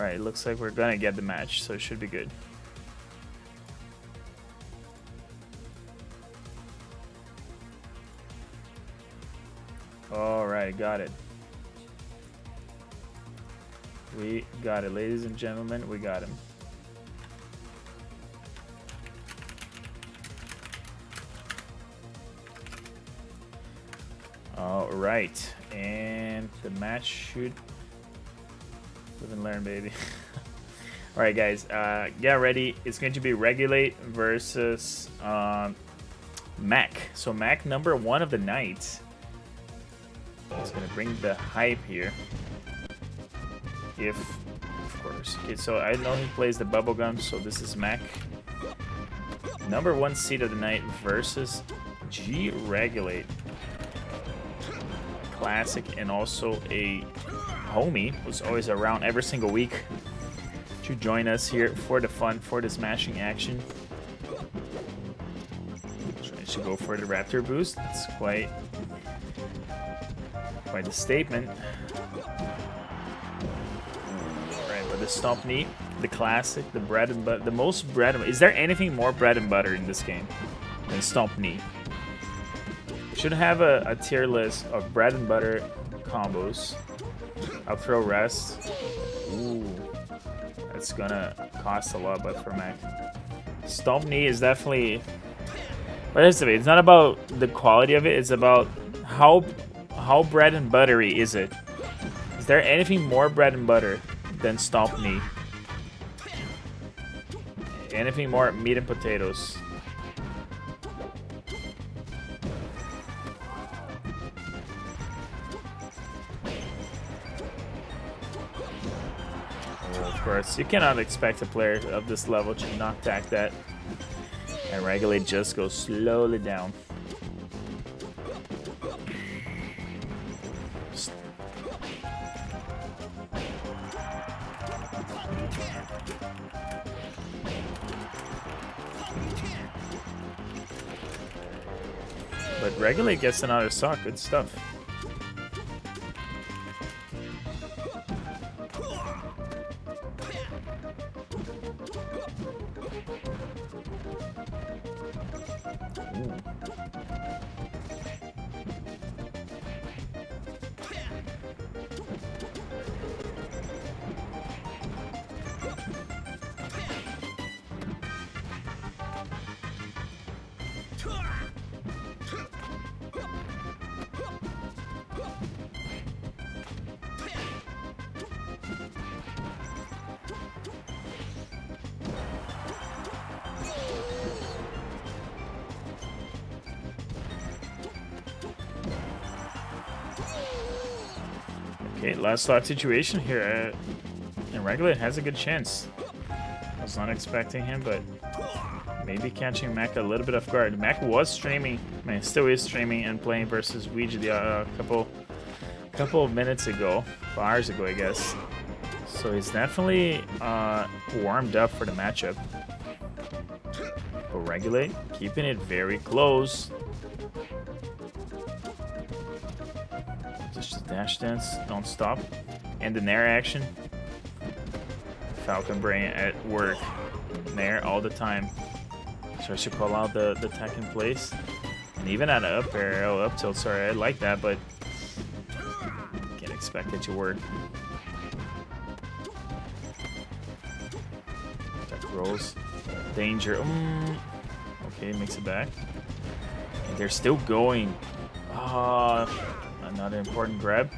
Alright, looks like we're gonna get the match, so it should be good. Alright, got it. We got it, ladies and gentlemen, we got him. Alright, and the match should Live and learn, baby. [laughs] Alright, guys. Uh, get ready. It's going to be Regulate versus um, Mac. So Mac number one of the night. It's going to bring the hype here. If, of course. Okay, so I know he plays the bubblegum, so this is Mac. Number one seed of the night versus G Regulate. Classic and also a homie who's always around every single week to join us here for the fun, for the smashing action. Trying to go for the Raptor boost. It's quite, quite a statement. Alright, but the stomp knee, the classic, the bread and butter, the most bread and Is there anything more bread and butter in this game than stomp knee? Should have a, a tier list of bread and butter combos I'll throw rest. Ooh. That's gonna cost a lot, but for Mac. Stomp knee is definitely... But it's, it's not about the quality of it, it's about how how bread and buttery is it. Is there anything more bread and butter than stomp knee? Anything more meat and potatoes? You cannot expect a player of this level to not attack that. And Regulate just goes slowly down. But Regulate gets another sock. Good stuff. Last slot situation here. Uh, and Regulate has a good chance. I was not expecting him, but maybe catching Mac a little bit off guard. Mac was streaming, I mean, still is streaming and playing versus Ouija a uh, couple, couple of minutes ago, hours ago, I guess. So he's definitely uh, warmed up for the matchup. But Regulate, keeping it very close. Dash don't stop. And the Nair action. Falcon Brain at work. Nair all the time. Starts to call out the, the tech in place. And even at up arrow, up tilt, sorry, I like that, but can't expect it to work. That rolls. Danger. Mm. Okay, makes it back. And they're still going. Ah, another important grab.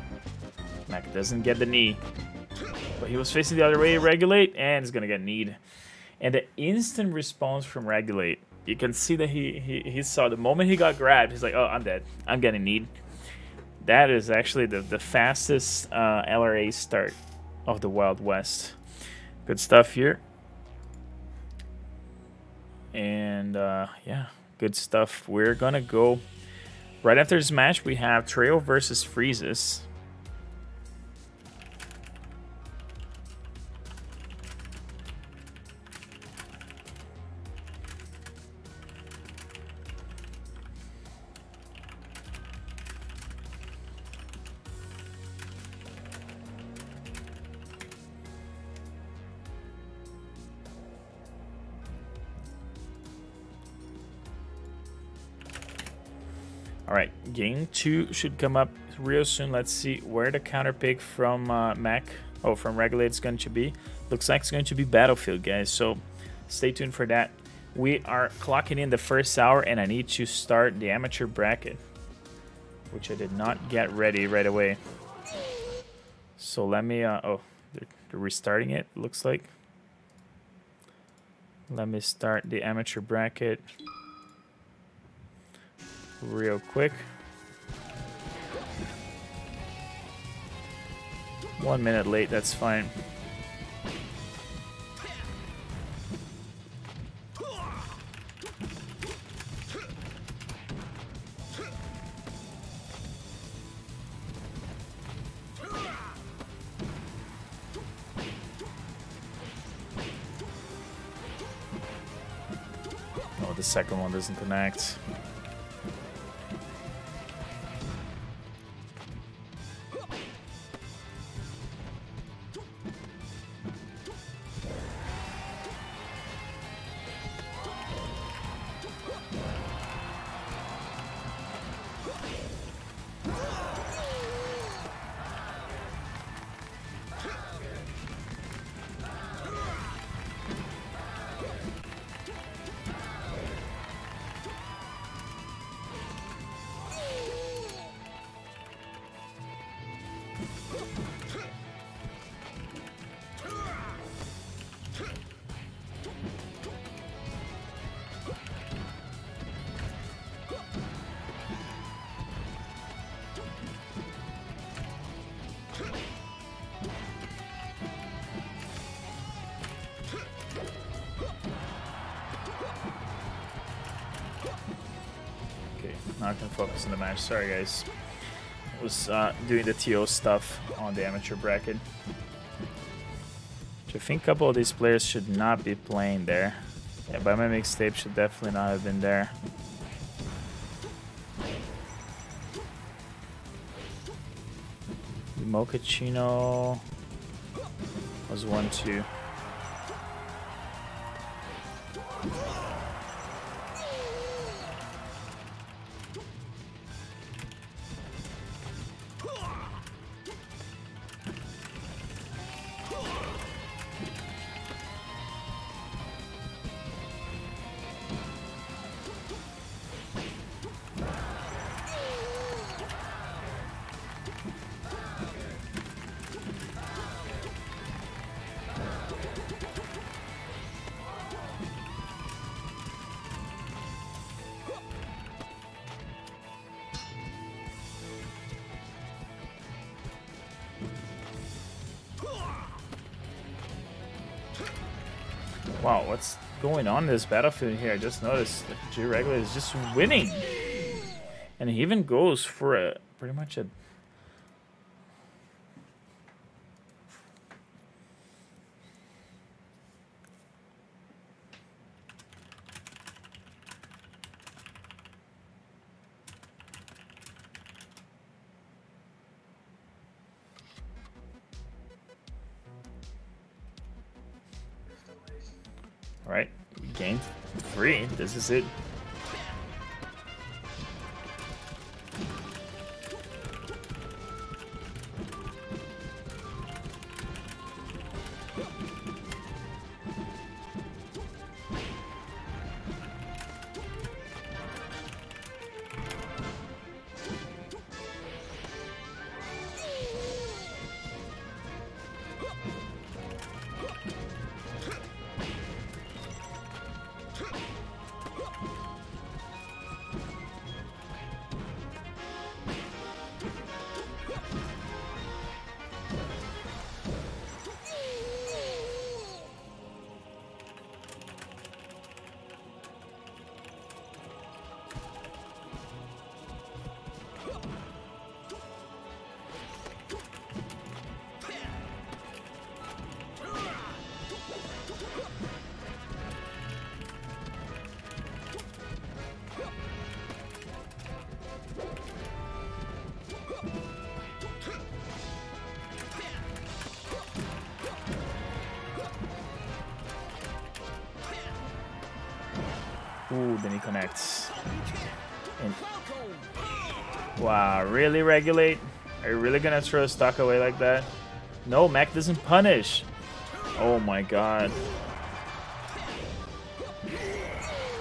Doesn't get the knee. But he was facing the other way, Regulate, and he's to get kneed. And the instant response from Regulate, you can see that he, he, he saw the moment he got grabbed, he's like, oh, I'm dead. I'm getting kneed. That is actually the, the fastest uh, LRA start of the Wild West. Good stuff here. And uh, yeah, good stuff. We're to go right after this match. We have Trail versus Freezes. Game two should come up real soon. Let's see where the counter pick from uh, Mac, oh, from Regulate is going to be. Looks like it's going to be Battlefield, guys. So stay tuned for that. We are clocking in the first hour, and I need to start the amateur bracket, which I did not get ready right away. So let me, uh, oh, they're, they're restarting it, looks like. Let me start the amateur bracket real quick. One minute late, that's fine. Oh, the second one doesn't connect. I can focus on the match. Sorry, guys. I was uh, doing the TO stuff on the amateur bracket. Which I think a couple of these players should not be playing there. Yeah, by my mixtape should definitely not have been there. The Mochaccino was 1-2. Going on in this battlefield here? I just noticed that G Regulate is just winning. And he even goes for a pretty much a This is it. Really regulate? Are you really gonna throw a stock away like that? No, Mac doesn't punish. Oh my god.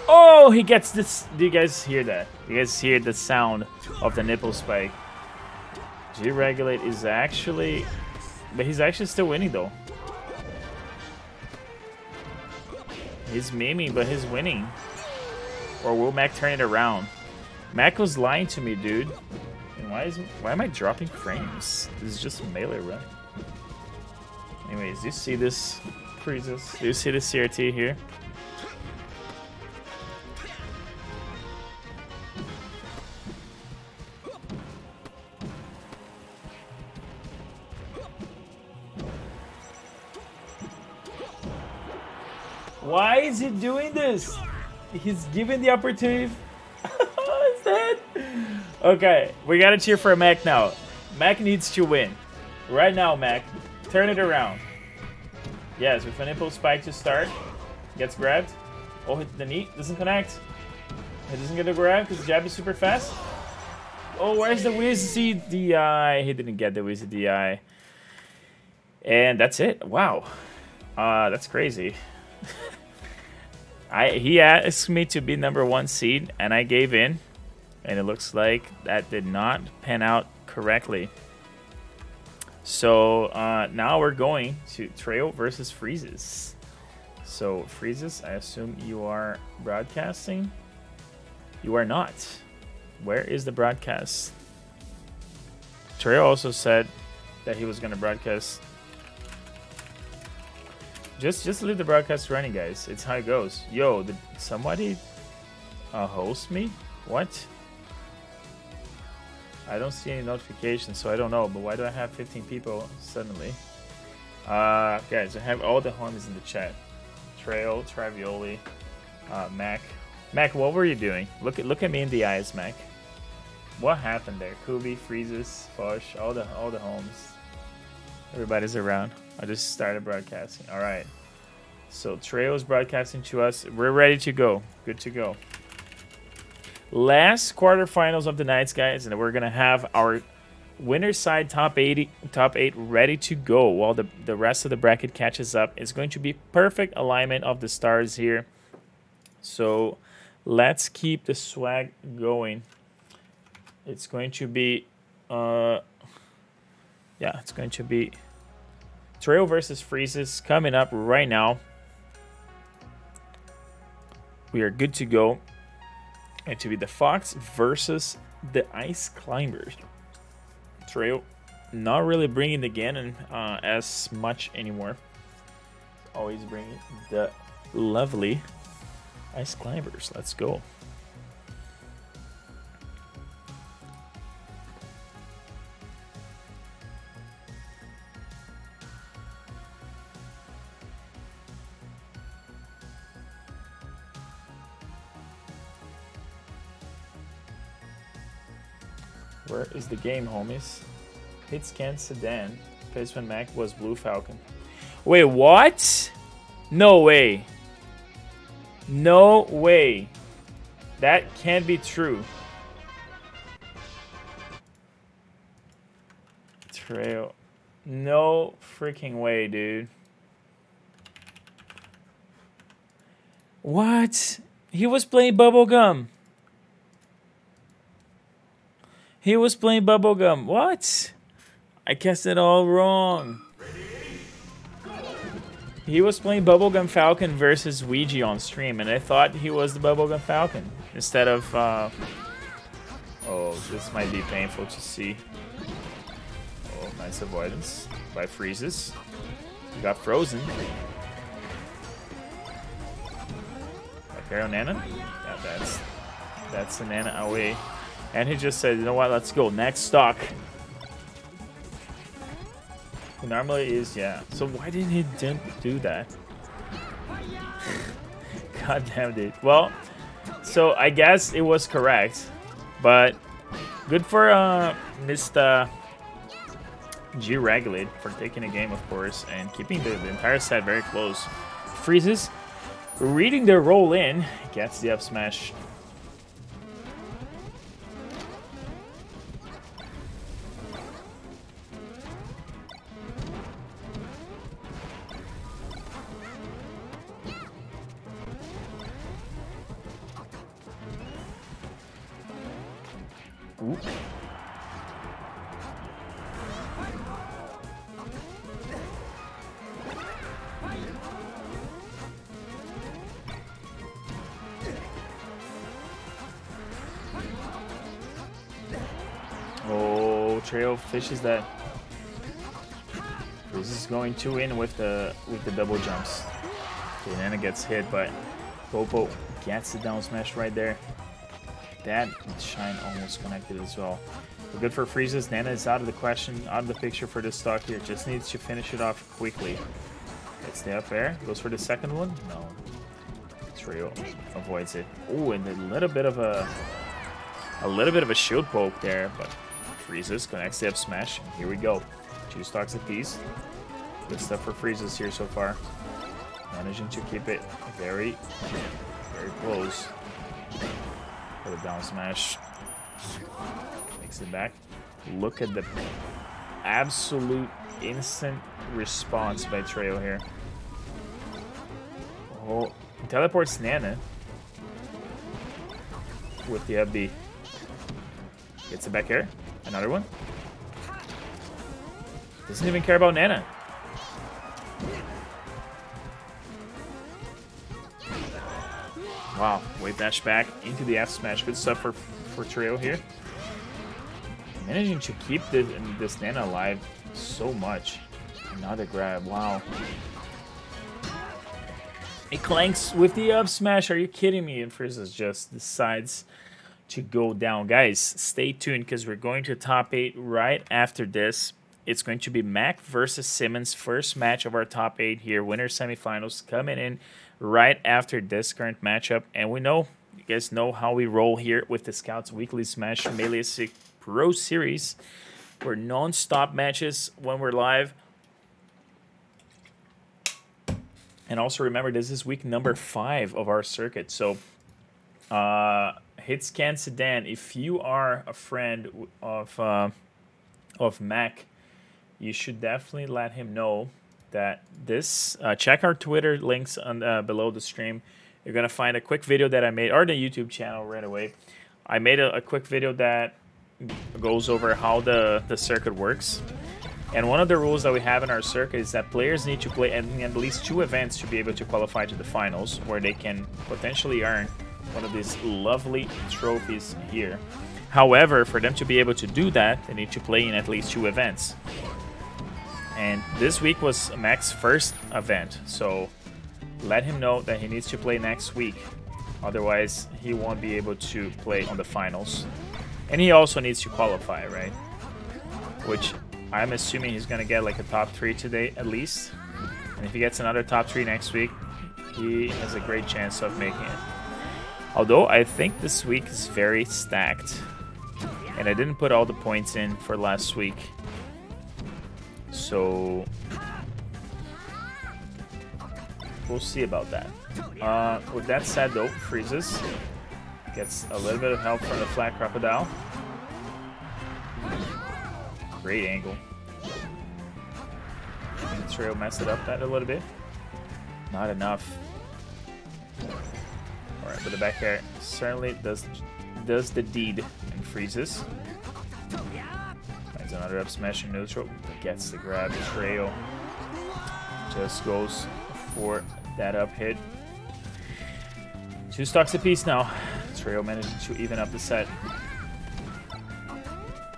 Oh, he gets this. Do you guys hear that? You guys hear the sound of the nipple spike? G-Regulate is actually... But he's actually still winning, though. He's memeing, but he's winning. Or will Mac turn it around? Mac was lying to me, dude. Why is why am I dropping frames? This is just melee run. Anyways, you see this freezes? Do you see the CRT here? Why is he doing this? He's given the opportunity. Okay, we gotta cheer for Mac now. Mac needs to win. Right now, Mac. Turn it around. Yes, with an impulse spike to start. Gets grabbed. Oh, hit the knee. Doesn't connect. He doesn't get the grab because the jab is super fast. Oh, where's the Wizzy DI? He didn't get the Wizzy DI. And that's it. Wow. Uh, that's crazy. [laughs] I he asked me to be number one seed, and I gave in, and it looks like that did not pan out correctly. So uh, now we're going to Trail versus Freezes. So Freezes, I assume you are broadcasting. You are not. Where is the broadcast? Trail also said that he was going to broadcast just just leave the broadcast running, guys. It's how it goes. Yo, did somebody uh, host me? What? I don't see any notifications, so I don't know. But why do I have 15 people suddenly? Uh, guys, I have all the homies in the chat. Trail, Travioli, uh, Mac. Mac, what were you doing? Look at look at me in the eyes, Mac. What happened there? Kubi, Freezes, Fosh, all the all the homes. Everybody's around. I just started broadcasting. All right. So Trail is broadcasting to us. We're ready to go. Good to go. Last quarterfinals of the nights, guys, and we're gonna have our winner side top 80 top 8 ready to go while the the rest of the bracket catches up. It's going to be perfect alignment of the stars here. So let's keep the swag going. It's going to be uh yeah it's going to be trail versus freezes coming up right now. We are good to go and to be the fox versus the ice climbers trail not really bringing the Ganon uh, as much anymore. Always bringing the lovely Ice Climbers. Let's go. Where is the game, homies? Hit scan sedan. Place when Mac was Blue Falcon. Wait, what? No way. No way. That can't be true. Trail. No freaking way, dude. What? He was playing bubblegum. He was playing bubblegum. What? I guessed it all wrong. He was playing Bubblegum Falcon versus Ouija on stream, and I thought he was the Bubblegum Falcon instead of. Uh... Oh, this might be painful to see. Oh, nice avoidance by freezes. He got frozen. Arrow Nana? Yeah, that's that's the Nana away. And he just said, you know what, let's go. Next stock. He normally is, yeah. So why didn't he didn't do that? [laughs] God damn it. Well, so I guess it was correct. But good for uh, Mr. G Regulate for taking the game, of course, and keeping the, the entire set very close. Freezes. reading the roll in, gets the up smash. Ooh. Oh, Trail fishes that. This is going two in with the with the double jumps. Okay, Nana gets hit, but Popo gets the down smash right there. That shine almost connected as well. But good for freezes. Nana is out of the question, out of the picture for this stock here. Just needs to finish it off quickly. Gets the up air. Goes for the second one. No. Trio avoids it. Oh, and a little bit of a a little bit of a shield poke there, but freezes connects the up smash. And here we go. Two stocks apiece. Good stuff for freezes here so far. Managing to keep it very, very close. For the down smash. Makes it back. Look at the absolute instant response by Trail here. Oh, teleports Nana with the up B. Gets it back here. Another one. Doesn't even care about Nana. Wow, wave dash back into the F smash. Good stuff for for Trio here. Managing to keep this, this Nana alive so much. Another grab, wow. It clanks with the up smash. Are you kidding me? And Freezes just decides to go down. Guys, stay tuned because we're going to top eight right after this. It's going to be Mac versus Simmons, first match of our top eight here. Winner semifinals coming in right after this current matchup. And we know, you guys know how we roll here with the Scouts Weekly Smash Melee Six Pro Series. We're non-stop matches when we're live. And also remember, this is week number five of our circuit. So, uh, Hitscan Sedan, if you are a friend of uh, of Mac, you should definitely let him know that this. Uh, check our Twitter links on uh, below the stream. You're gonna find a quick video that I made, or the YouTube channel right away. I made a, a quick video that goes over how the the circuit works. And one of the rules that we have in our circuit is that players need to play at, at least two events to be able to qualify to the finals, where they can potentially earn one of these lovely trophies here. However, for them to be able to do that, they need to play in at least two events. And this week was Mac's first event, so let him know that he needs to play next week. Otherwise, he won't be able to play on the finals. And he also needs to qualify, right? Which I'm assuming he's going to get like a top three today at least. And if he gets another top three next week, he has a great chance of making it. Although I think this week is very stacked. And I didn't put all the points in for last week. So we'll see about that. Uh, with that said though, freezes. Gets a little bit of help from the flat crocodile. Great angle. Trail messed it up that a little bit. Not enough. Alright, but the back air certainly does does the deed and freezes. Another up smash in neutral. Gets the grab. Trail just goes for that up hit. Two stocks apiece now. Trail managing to even up the set.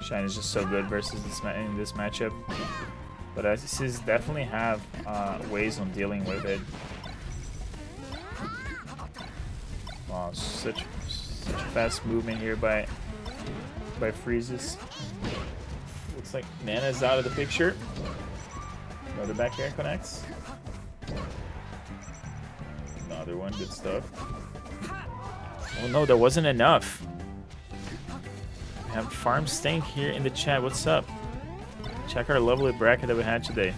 Shine is just so good versus this in this matchup. But is definitely have uh, ways on dealing with it. Wow, such such fast movement here by by freezes. Like Nana's out of the picture. Another back air connects. Another one, good stuff. Oh no, that wasn't enough. We have Farm Stank here in the chat. What's up? Check our lovely bracket that we had today.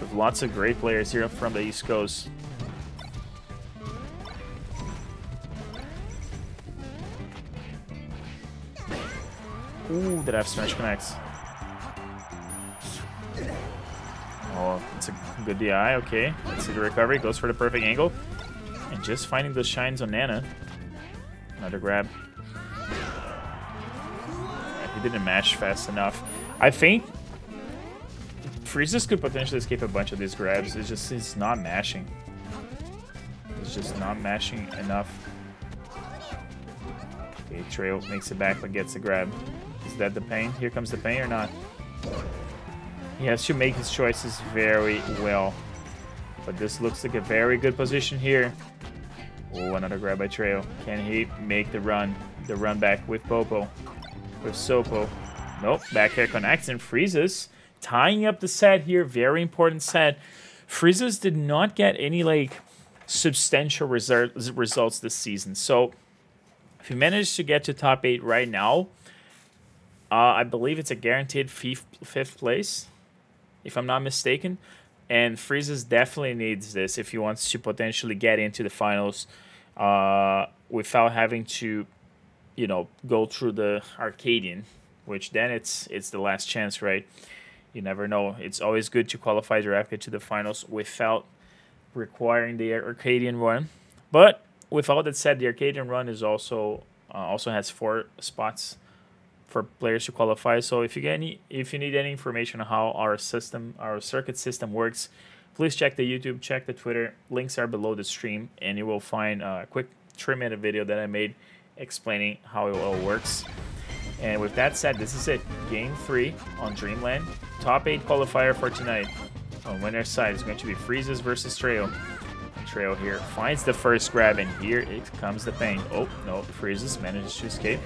With lots of great players here from the East Coast. Ooh, that F smash connects. Oh, it's a good DI. Okay, let's see the recovery. Goes for the perfect angle. And just finding the shines on Nana. Another grab. He didn't match fast enough. I think Freezes could potentially escape a bunch of these grabs. It's just he's not mashing. It's just not mashing enough. Okay, Trail makes it back but gets a grab. Is that the pain? Here comes the pain or not? He has to make his choices very well. But this looks like a very good position here. Oh, another grab by Trail. Can he make the run? The run back with Popo. With Sopo. Nope, back air connects and freezes. Tying up the set here, very important set. Freezes did not get any like substantial results this season. So if he managed to get to top 8 right now, uh, I believe it's a guaranteed fifth, fifth place if I'm not mistaken. And Freezes definitely needs this if he wants to potentially get into the finals uh, without having to, you know, go through the Arcadian, which then it's it's the last chance, right? You never know. It's always good to qualify directly to the finals without requiring the Arcadian run. But with all that said, the Arcadian run is also uh, also has four spots for players to qualify. So if you get any, if you need any information on how our system, our circuit system works, please check the YouTube, check the Twitter. Links are below the stream, and you will find a quick three-minute video that I made explaining how it all works. And with that said, this is it. Game three on Dreamland. Top eight qualifier for tonight. On winner's side is going to be Freezes versus Trail. Trail here finds the first grab, and here it comes the pain. Oh, no, Freezes manages to escape.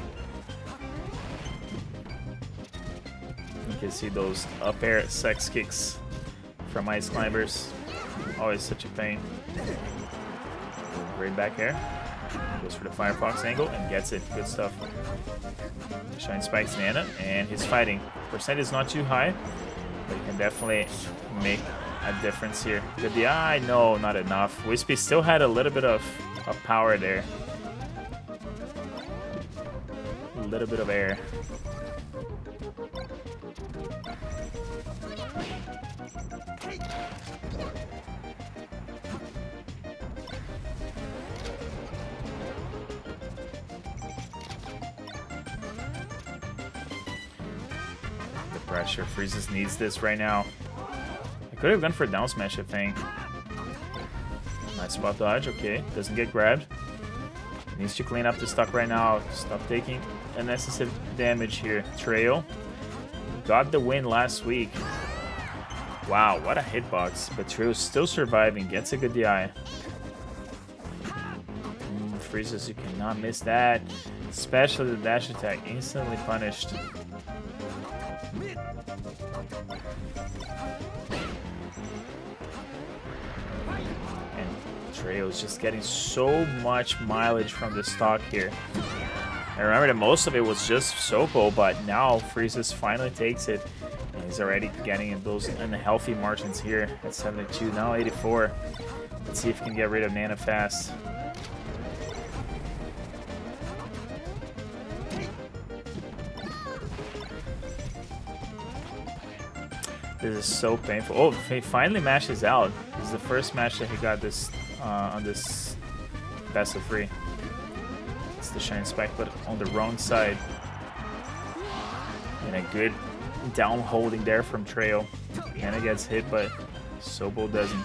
Can see those up air sex kicks from Ice Climbers. Always such a pain. Great back air. Goes for the Firefox angle and gets it. Good stuff. Shine Spikes Nana, and he's fighting. Percent is not too high, but he can definitely make a difference here. Good DI? No, not enough. Whispy still had a little bit of, of power there. A little bit of air. Pressure. Freezes needs this right now. I could have gone for a down smash, I think. Nice spot dodge, okay. Doesn't get grabbed. Needs to clean up the stock right now. Stop taking unnecessary damage here. Trail got the win last week. Wow, what a hitbox. But Trail still surviving. Gets a good DI. Mm, freezes, you cannot miss that. Especially the dash attack. Instantly punished. Trail's just getting so much mileage from the stock here. I remember that most of it was just Sopo, but now Freezes finally takes it. And he's already getting in those unhealthy margins here at 72, now 84. Let's see if he can get rid of Nana fast. This is so painful. Oh, he finally mashes out. This is the first match that he got this uh, on this best of three. It's the Shine Spike, but on the wrong side. And a good down holding there from Trail. It gets hit, but Sobel doesn't.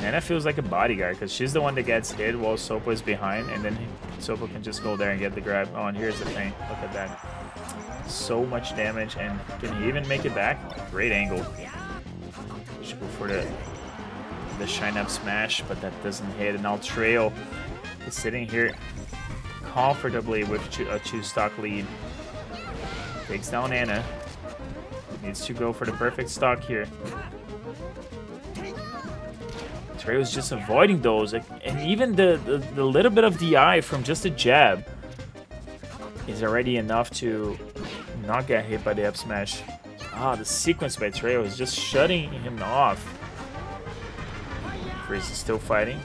Nana feels like a bodyguard because she's the one that gets hit while Sopo is behind, and then Sopo can just go there and get the grab. Oh, and here's the thing. Look at that so much damage, and can he even make it back? Great angle. Should go for the the shine up smash, but that doesn't hit. And now Trail is sitting here comfortably with a two stock lead. Takes down Nana. Needs to go for the perfect stock here. Trail's just avoiding those, and even the, the, the little bit of DI from just a jab is already enough to not get hit by the up smash. Ah, the sequence by Treo is just shutting him off. Freezes still fighting.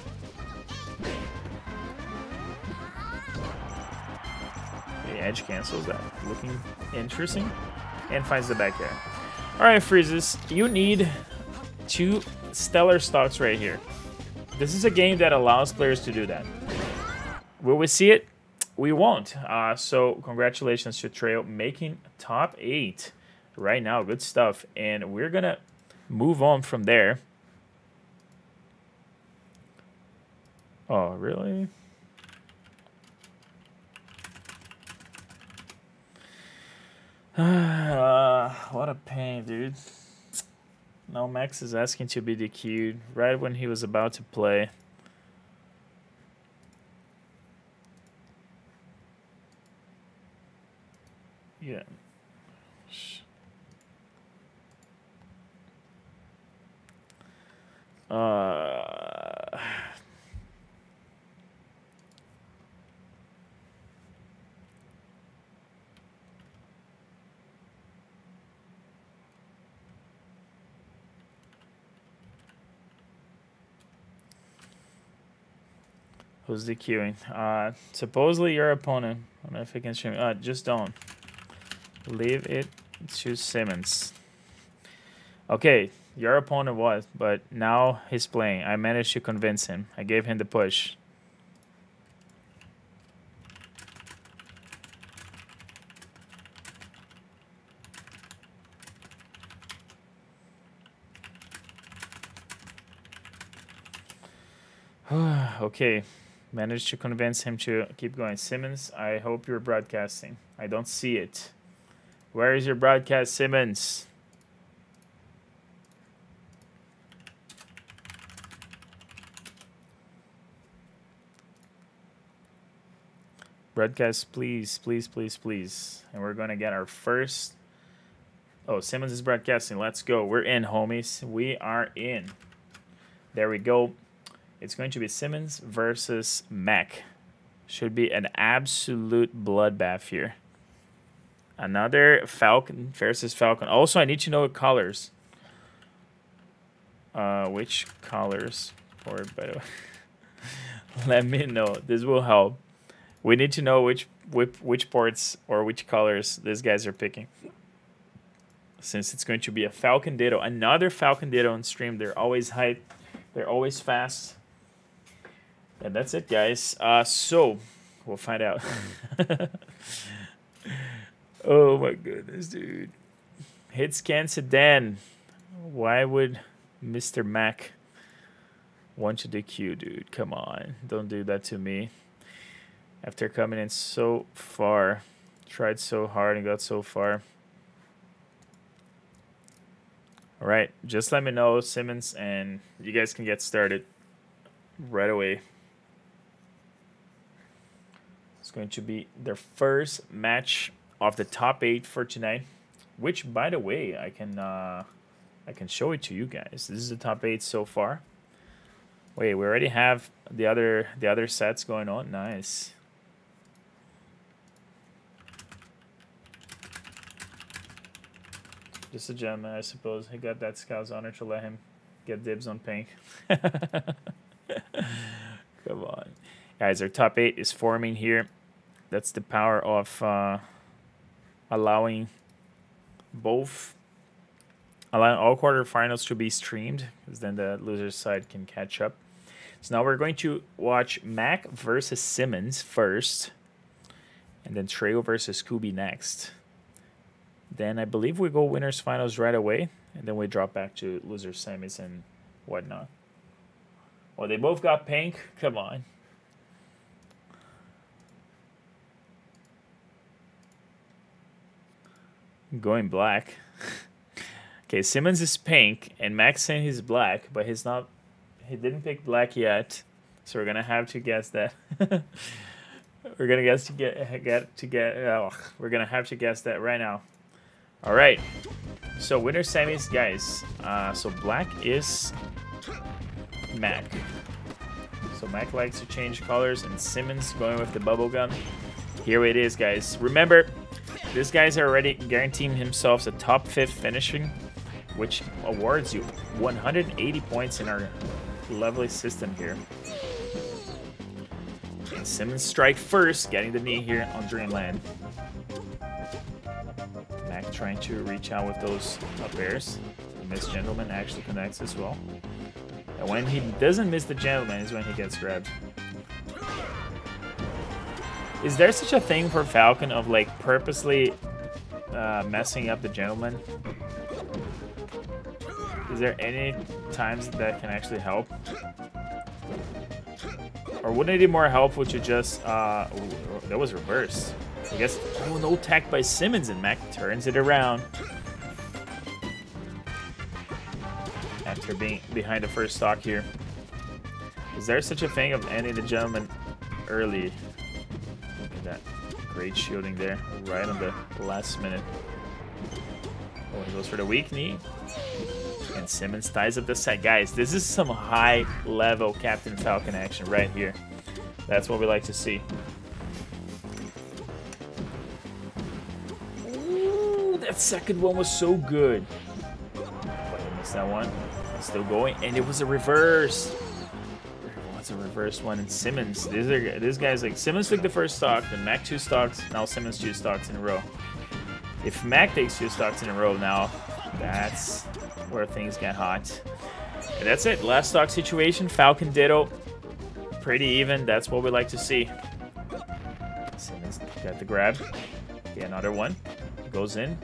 The edge cancels that. Looking interesting. And finds the back air. Alright, Freezes, you need two stellar stocks right here. This is a game that allows players to do that. Will we see it? We won't. Uh, so congratulations to Trail making top eight right now. Good stuff. And we're going to move on from there. Oh, really? Uh, [sighs] what a pain, dude. Now Max is asking to be DQ'd right when he was about to play. Yeah. Uh... Who's the queuing? Uh, supposedly your opponent. I don't know if I can stream. Uh, just don't. Leave it to Simmons. Okay, your opponent was, but now he's playing. I managed to convince him. I gave him the push. [sighs] okay, managed to convince him to keep going. Simmons, I hope you're broadcasting. I don't see it. Where is your broadcast, Simmons? Broadcast, please, please, please, please. And we're going to get our first. Oh, Simmons is broadcasting. Let's go. We're in, homies. We are in. There we go. It's going to be Simmons versus Mac. Should be an absolute bloodbath here. Another Falcon versus Falcon. Also, I need to know colors. Uh, which colors? Or by the way, let me know. This will help. We need to know which which, which ports or which colors these guys are picking. Since it's going to be a Falcon Ditto, another Falcon Ditto on stream. They're always hype. They're always fast. And that's it, guys. Uh, so we'll find out. [laughs] oh my goodness, dude. Hit scan sedan. Why would Mr. Mac want to queue, dude? Come on. Don't do that to me. After coming in so far, tried so hard and got so far. All right, just let me know, Simmons, and you guys can get started right away. It's going to be their first match of the top eight for tonight. Which, by the way, I can uh, I can show it to you guys. This is the top eight so far. Wait, we already have the other the other sets going on. Nice. Just a gem, I suppose. He got that Scouts honor to let him get dibs on pink. [laughs] Come on. Guys, our top eight is forming here. That's the power of uh, allowing both allowing all quarterfinals to be streamed because then the loser side can catch up. So now we're going to watch Mac versus Simmons first, and then Trail versus Scooby next. Then I believe we go winners finals right away, and then we drop back to loser semis and whatnot. Well, they both got pink. Come on. Going black. [laughs] okay, Simmons is pink, and Max saying he's black, but he's not. He didn't pick black yet, so we're gonna have to guess that. [laughs] we're gonna guess to get get to get. Oh, we're gonna have to guess that right now. All right. So winner semis, guys. Uh, so black is Mac. So Mac likes to change colors, and Simmons going with the bubble gun. Here it is, guys. Remember, this guy's already guaranteeing himself a top fifth finishing, which awards you 180 points in our lovely system here. And Simmons strike first, getting the knee here on Dreamland. Mac trying to reach out with those up airs. Missed gentleman actually connects as well. And when he doesn't miss the gentleman is when he gets grabbed. Is there such a thing for Falcon of like purposely uh, messing up the gentleman? Is there any times that can actually help? Or wouldn't it be more helpful to just, uh, ooh, that was reversed. I guess, oh, no attack by Simmons and Mac turns it around. After being behind the first stock here. Is there such a thing of ending the gentleman early? Great shielding there, right on the last minute. Oh, he goes for the weak knee. And Simmons ties up the set. Guys, this is some high level Captain Falcon action right here. That's what we like to see. Ooh, that second one was so good. But I missed that one. Still going, and it was a reverse. A reverse one? And Simmons, these are this guy's like Simmons took the first stock, then Mac two stocks, now Simmons two stocks in a row. If Mac takes two stocks in a row now, that's where things get hot. And that's it. Last stock situation. Falcon Ditto. Pretty even. That's what we like to see. Simmons got the grab. Okay, another one. Goes in.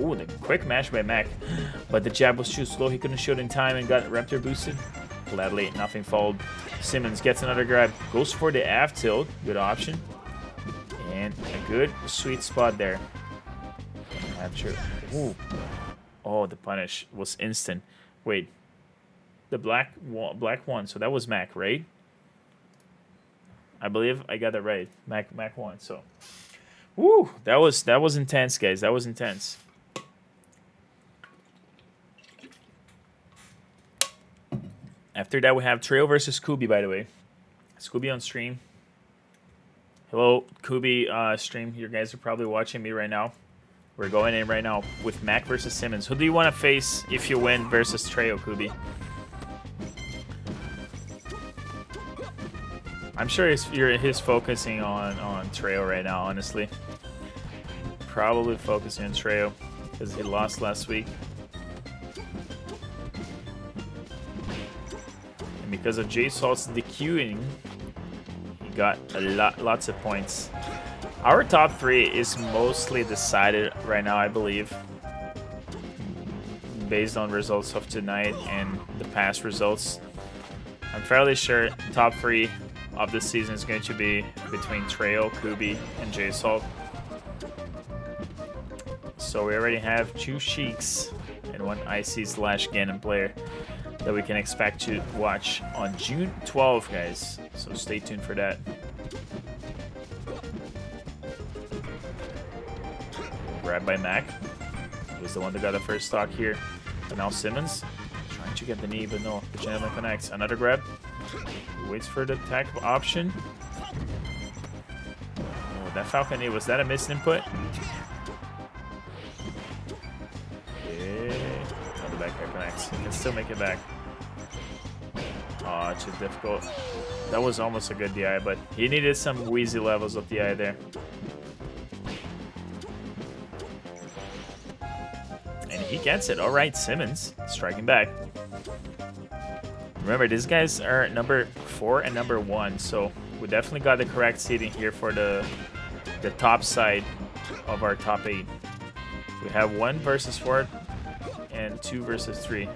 Ooh, the quick mash by Mac. [gasps] But the jab was too slow. He couldn't shoot in time and got Raptor boosted. Gladly, nothing followed. Simmons gets another grab. Goes for the F tilt. Good option. And a good sweet spot there. Capture. Ooh. Oh, the punish was instant. Wait. The black one, black one. So that was Mac, right? I believe I got that right. Mac Mac one. So, woo, that was that was intense, guys. That was intense. After that, we have Trail versus Kubi, by the way. Scooby on stream. Hello, Kubi uh, stream. You guys are probably watching me right now. We're going in right now with Mac versus Simmons. Who do you want to face if you win versus Treo, Kubi? I'm sure he's, you're, he's focusing on, on Treo right now, honestly. Probably focusing on Treo because he lost last week. Because of J Salt's DQing, he got a lot, lots of points. Our top three is mostly decided right now, I believe, based on results of tonight and the past results. I'm fairly sure top three of the season is going to be between Trail, Kubi, and J-Salt. So we already have two Sheiks and one IC slash Ganon player that we can expect to watch on June 12th, guys. So stay tuned for that. Grab by Mac. He was the one that got the first stock here. And now Simmons trying to get the knee, but no, the gentleman connects. Another grab. He Waits for the attack option. Oh, that Falcon knee, was that a missed input? Air connects. Can still make it back. Oh, too difficult. That was almost a good DI, but he needed some wheezy levels of DI there. And he gets it. All right, Simmons striking back. Remember, these guys are number four and number one, so we definitely got the correct seating here for the the top side of our top eight. We have one versus four and two versus three.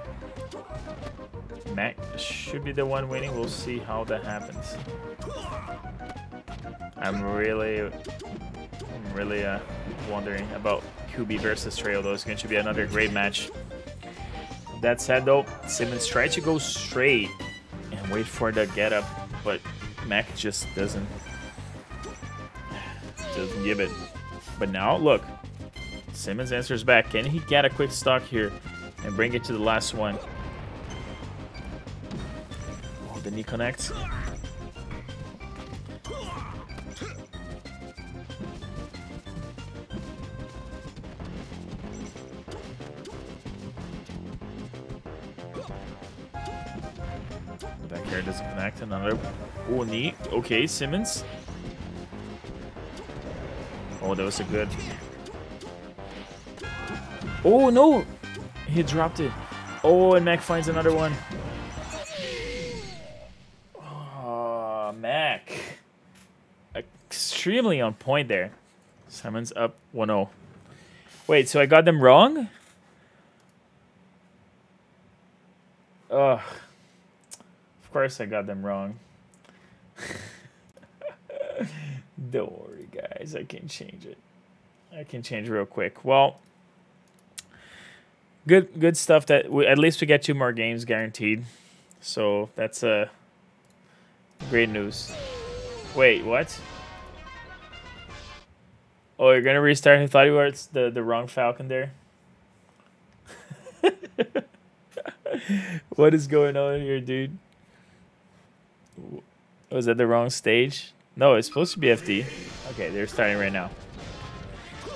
Mac should be the one winning. We'll see how that happens. I'm really, I'm really uh, wondering about Kubi versus Trail, though. It's going to be another great match. That said, though, Simmons tried to go straight and wait for the get up, but Mac just doesn't doesn't give it. But now, look, Simmons answers back. Can he get a quick stock here and bring it to the last one? Oh, the knee connects. The back air doesn't connect. Another. Oh, knee. Okay, Simmons. Oh, that was a good. Oh, no! He dropped it. Oh, and Mac finds another one. Oh, Mac. Extremely on point there. Simmons up 1-0. Wait, so I got them wrong? Ugh. Of course I got them wrong. [laughs] Don't worry, guys. I can change it. I can change real quick. Well, good good stuff that we, at least we get two more games guaranteed. So that's uh, great news. Wait, what? Oh, you're gonna restart? I thought you were the the wrong Falcon there. [laughs] what is going on here, dude? Was that the wrong stage? No, it's supposed to be FD. Okay, they're starting right now.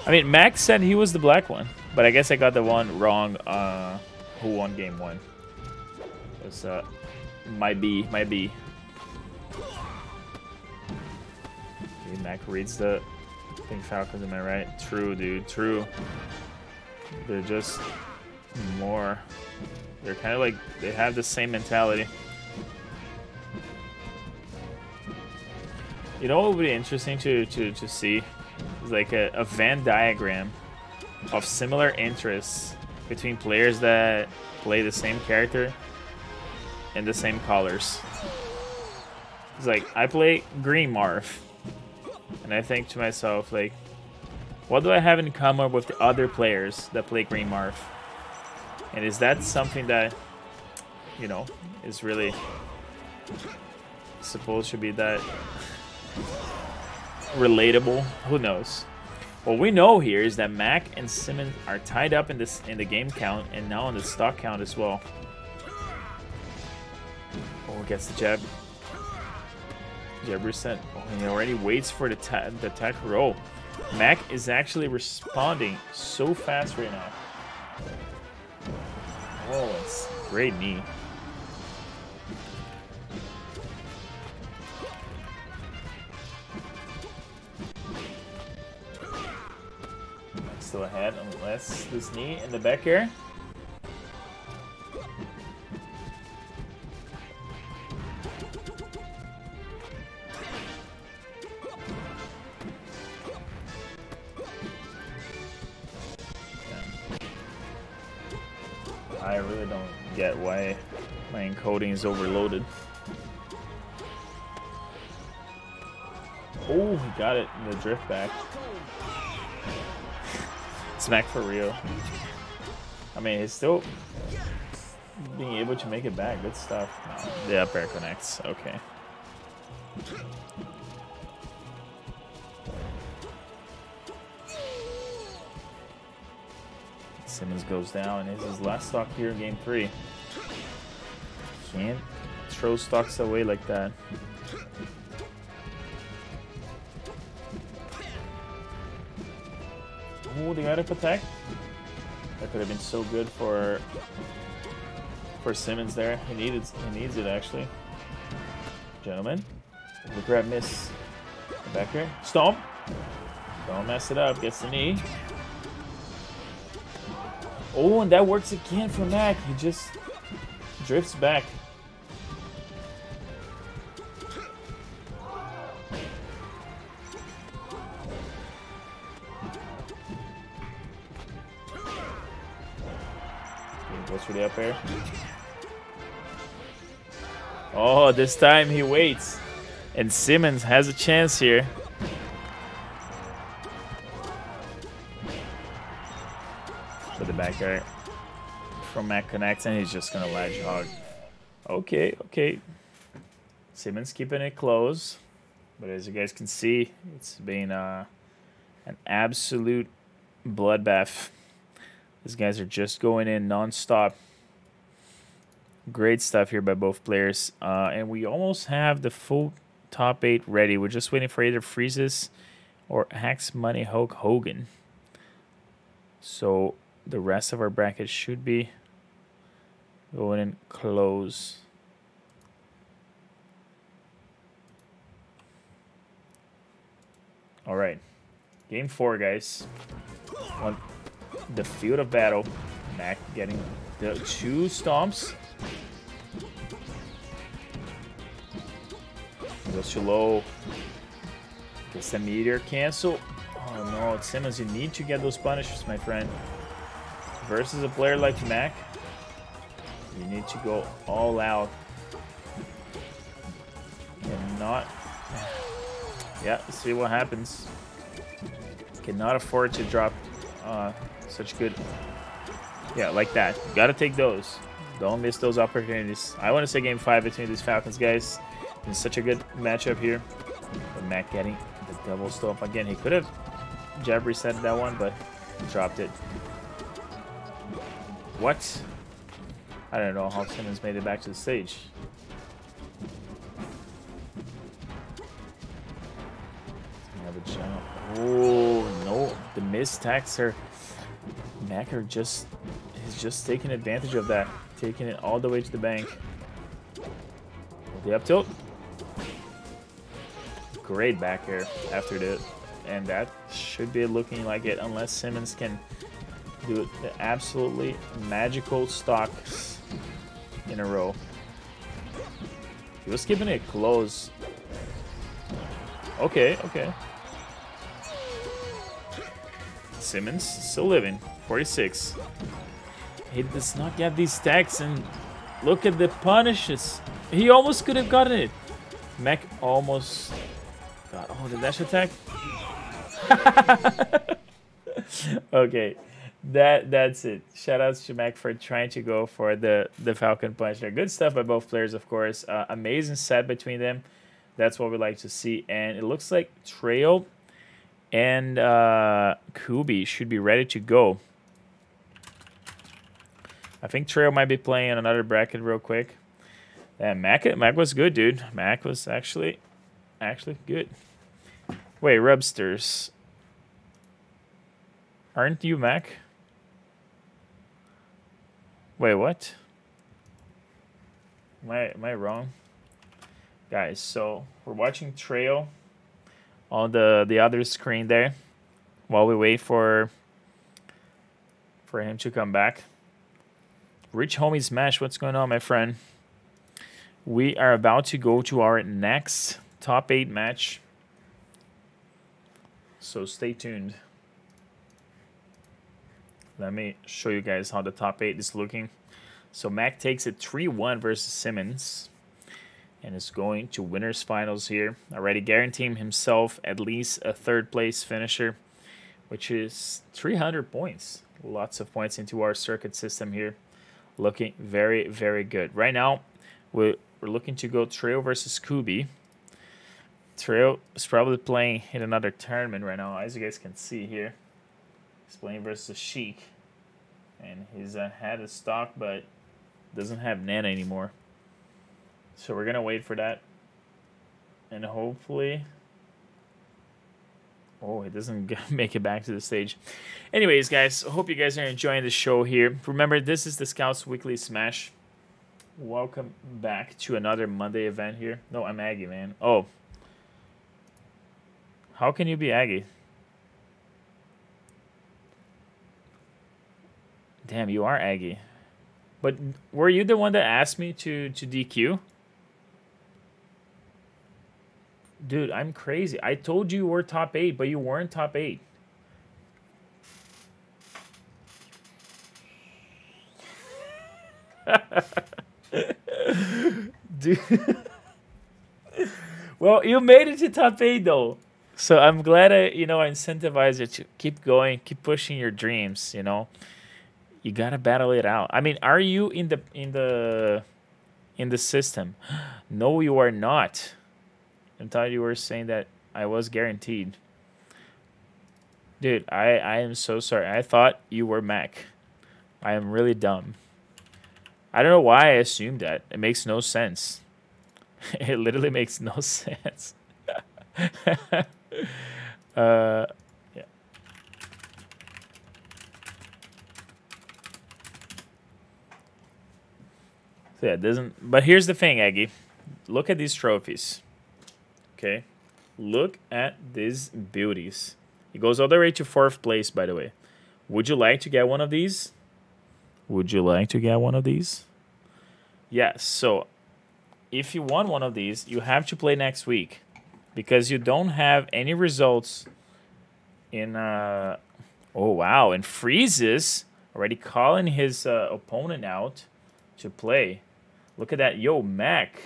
I mean, Max said he was the black one, but I guess I got the one wrong. Uh, who won game one? It's uh, might be, might be. Mac reads the Pink Falcons. Am I right? True, dude. True. They're just more. They're kind of like they have the same mentality. You know what would be interesting to, to, to see? Is like a, a Venn diagram of similar interests between players that play the same character and the same colors. It's like, I play Green Marth. And I think to myself, like, what do I have in common with the other players that play Green Marth? And is that something that, you know, is really supposed to be that [laughs] relatable. Who knows? What we know here is that Mac and Simmons are tied up in this in the game count and now in the stock count as well. Oh, gets the jab. Jab reset. Oh, he already waits for the, ta the attack roll. Mac is actually responding so fast right now. Oh, it's great knee. Still ahead unless this knee in the back here. I really don't get why my encoding is overloaded. Oh, he got it in the drift back. Smack for real. I mean, he's still being able to make it back. Good stuff. No, the up connects. Okay. Simmons goes down. It's his last stock here in game three. Can't throw stocks away like that. Ooh, the auto attack. That could have been so good for for Simmons there. He needed he needs it actually. Gentlemen. The grab miss. Back here. Stomp. Don't mess it up. Gets the knee. Oh, and that works again for Mac. He just drifts back. For the up air. Oh, this time he waits. And Simmons has a chance here. For the back air from Mac Connects, and he's just gonna ledge hog. Okay, okay. Simmons keeping it close. But as you guys can see, it's been uh, an absolute bloodbath. These guys are just going in non-stop. Great stuff here by both players. Uh, and we almost have the full top eight ready. We're just waiting for either Freezes or Hacks Money Hulk Hogan. So the rest of our bracket should be going in close. All right. Game four, guys. One. The field of battle. Mac getting the two stomps. Goes too low. Gets the meteor cancel. Oh no, Simmons, you need to get those punishes, my friend. Versus a player like Mac, you need to go all out. And not... [sighs] Yeah, see what happens. Cannot afford to drop uh, such good... Yeah, like that. Gotta take those. Don't miss those opportunities. I want to say game five between these Falcons, guys. It's such a good matchup here. But Mac getting the double stomp again. He could have jab reset that one, but dropped it. What? I don't know how Simmons made it back to the stage. Another jump. Oh no, the missed tax are Macker just is just taking advantage of that, taking it all the way to the bank. The up tilt. Great back air after the and that should be looking like it unless Simmons can do the absolutely magical stocks in a row. He was keeping it close. Okay, okay. Simmons still living. 46. He does not get these stacks and look at the punishes. He almost could have gotten it. Mac almost got oh the dash attack. [laughs] okay. That that's it. Shout out to Mac for trying to go for the the Falcon Punch. There, good stuff by both players, of course. Uh, amazing set between them. That's what we like to see. And it looks like Trail and uh, Kubi should be ready to go. I think Trail might be playing another bracket real quick. And Mac Mac was good, dude. Mac was actually actually good. Wait, Rubsters. Aren't you Mac? Wait, what? Am I, am I wrong? Guys, so we're watching Trail on the, the other screen there while we wait for for him to come back. Rich Homie Smash, what's going on, my friend? We are about to go to our next top 8 match. So stay tuned. Let me show you guys how the top 8 is looking. So Mac takes it 3-1 versus Simmons. And is going to winners finals here. Already guaranteeing himself at least a third place finisher. Which is 300 points. Lots of points into our circuit system here. Looking very, very good. Right now, we're, we're looking to go Trail versus Kubi. Trail is probably playing in another tournament right now, as you guys can see here. He's playing versus Sheik. And he's had a stock, but doesn't have Nana anymore. So we're going to wait for that. And hopefully... Oh, it doesn't [laughs] make it back to the stage. Anyways, guys, hope you guys are enjoying the show here. Remember, this is the Scouts Weekly Smash. Welcome back to another Monday event here. No, I'm Aggie, man. Oh. How can you be Aggie? Damn, you are Aggie. But were you the one that asked me to, to DQ? Dude, I'm crazy. I told you you were top 8, but you weren't top 8. Dude. [laughs] well, you made it to top 8, though. So I'm glad I, you know, I incentivize you to keep going, keep pushing your dreams, you know you gotta battle it out. I mean, are you in the in the in the system? [gasps] no, you are not. I thought you were saying that I was guaranteed. Dude, I I am so sorry. I thought you were Mac. I am really dumb. I don't know why I assumed that. It makes no sense. [laughs] it literally makes no [laughs] sense. [laughs] uh So yeah, it doesn't. But here's the thing, Aggie. Look at these trophies. Okay, look at these beauties. It goes all the way to fourth place, by the way. Would you like to get one of these? Would you like to get one of these? Yes. So, if you want one of these, you have to play next week because you don't have any results in. Uh, oh wow! And freezes already calling his uh, opponent out to play. Look at that, yo Mac.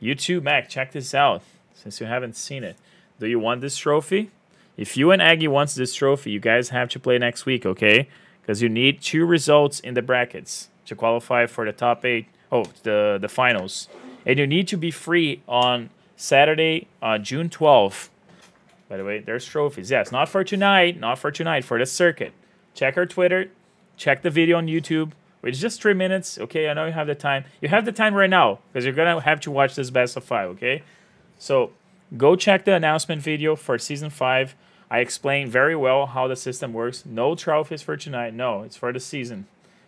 You too, Mac. Check this out. Since you haven't seen it, do you want this trophy? If you and Aggie wants this trophy, you guys have to play next week, okay? Because you need two results in the brackets to qualify for the top eight. Oh, the the finals, and you need to be free on Saturday, uh, June 12th. By the way, there's trophies. Yes, not for tonight, not for tonight, for the circuit. Check our Twitter, check the video on YouTube. It's just three minutes. Okay, I know you have the time. You have the time right now because you're gonna have to watch this best of five. Okay, so go check the announcement video for season five. I explained very well how the system works. No trophies for tonight. No, it's for the season.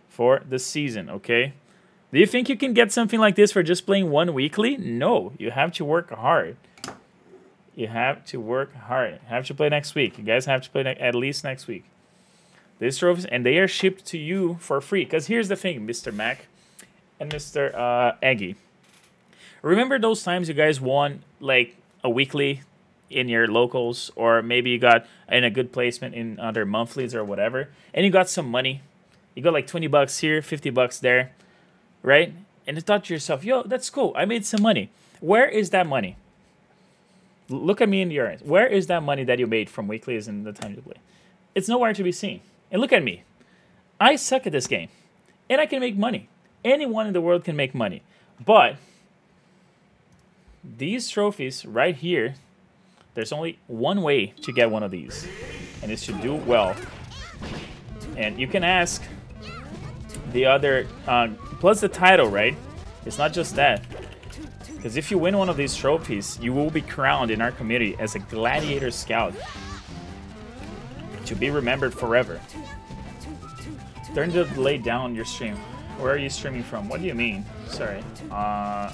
For the season. Okay. Do you think you can get something like this for just playing one weekly? No, you have to work hard. You have to work hard. Have to play next week. You guys have to play at least next week. These trophies, and they are shipped to you for free. Because here's the thing, Mr. Mac and Mr. Uh, Aggie. Remember those times you guys won like a weekly in your locals, or maybe you got in a good placement in other monthlies or whatever, and you got some money. You got like 20 bucks here, 50 bucks there, right? And you thought to yourself, yo, that's cool. I made some money. Where is that money? Look at me in your eyes. Where is that money that you made from weeklies and the time you play? It's nowhere to be seen. And look at me. I suck at this game. And I can make money. Anyone in the world can make money. But these trophies right here, there's only one way to get one of these. And it's to do well. And you can ask the other, uh, plus the title, right? It's not just that. Because if you win one of these trophies, you will be crowned in our community as a gladiator scout to be remembered forever. Turn the delay down your stream. Where are you streaming from? What do you mean? Sorry. Uh,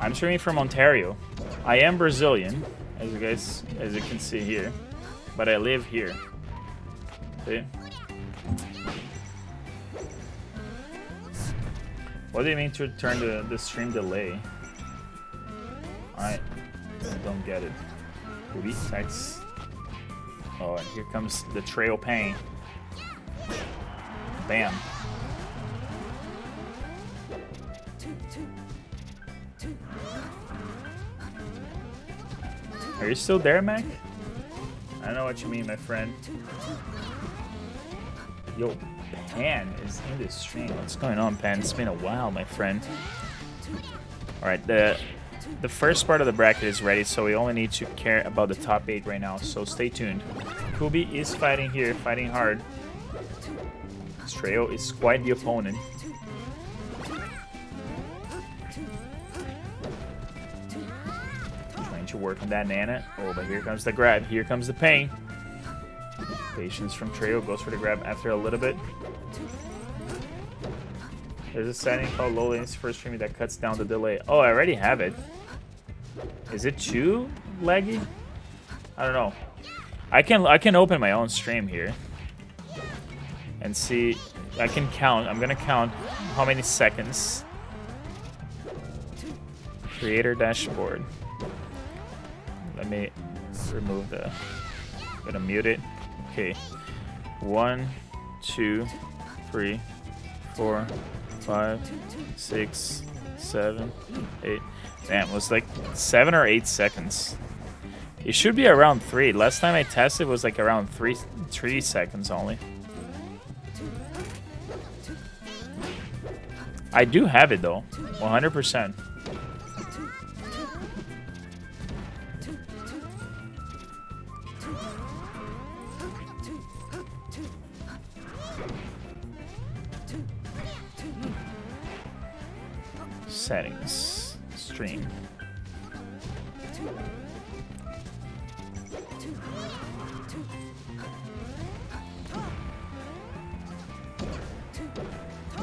I'm streaming from Ontario. I am Brazilian, as you guys, as you can see here, but I live here. See? What do you mean to turn the, the stream delay? I don't get it. Text. Oh, and here comes the trail pain. Bam. Are you still there, Mac? I know what you mean, my friend. Yo, Pan is in this stream. What's going on, Pan? It's been a while, my friend. Alright, the the first part of the bracket is ready, so we only need to care about the top 8 right now, so stay tuned. Kubi is fighting here, fighting hard. Strayo is quite the opponent. Work on that Nana. Oh, but here comes the grab. Here comes the pain. Patience from Trail goes for the grab after a little bit. There's a setting called low latency for streaming that cuts down the delay. Oh, I already have it. Is it too laggy? I don't know. I can I can open my own stream here and see. I can count. I'm gonna count how many seconds. Creator dashboard. Let me remove the. Gonna mute it. Okay. One, two, three, four, five, six, seven, eight. Damn, it was like seven or eight seconds. It should be around three. Last time I tested was like around three three seconds only. I do have it though, 100%. Settings, stream.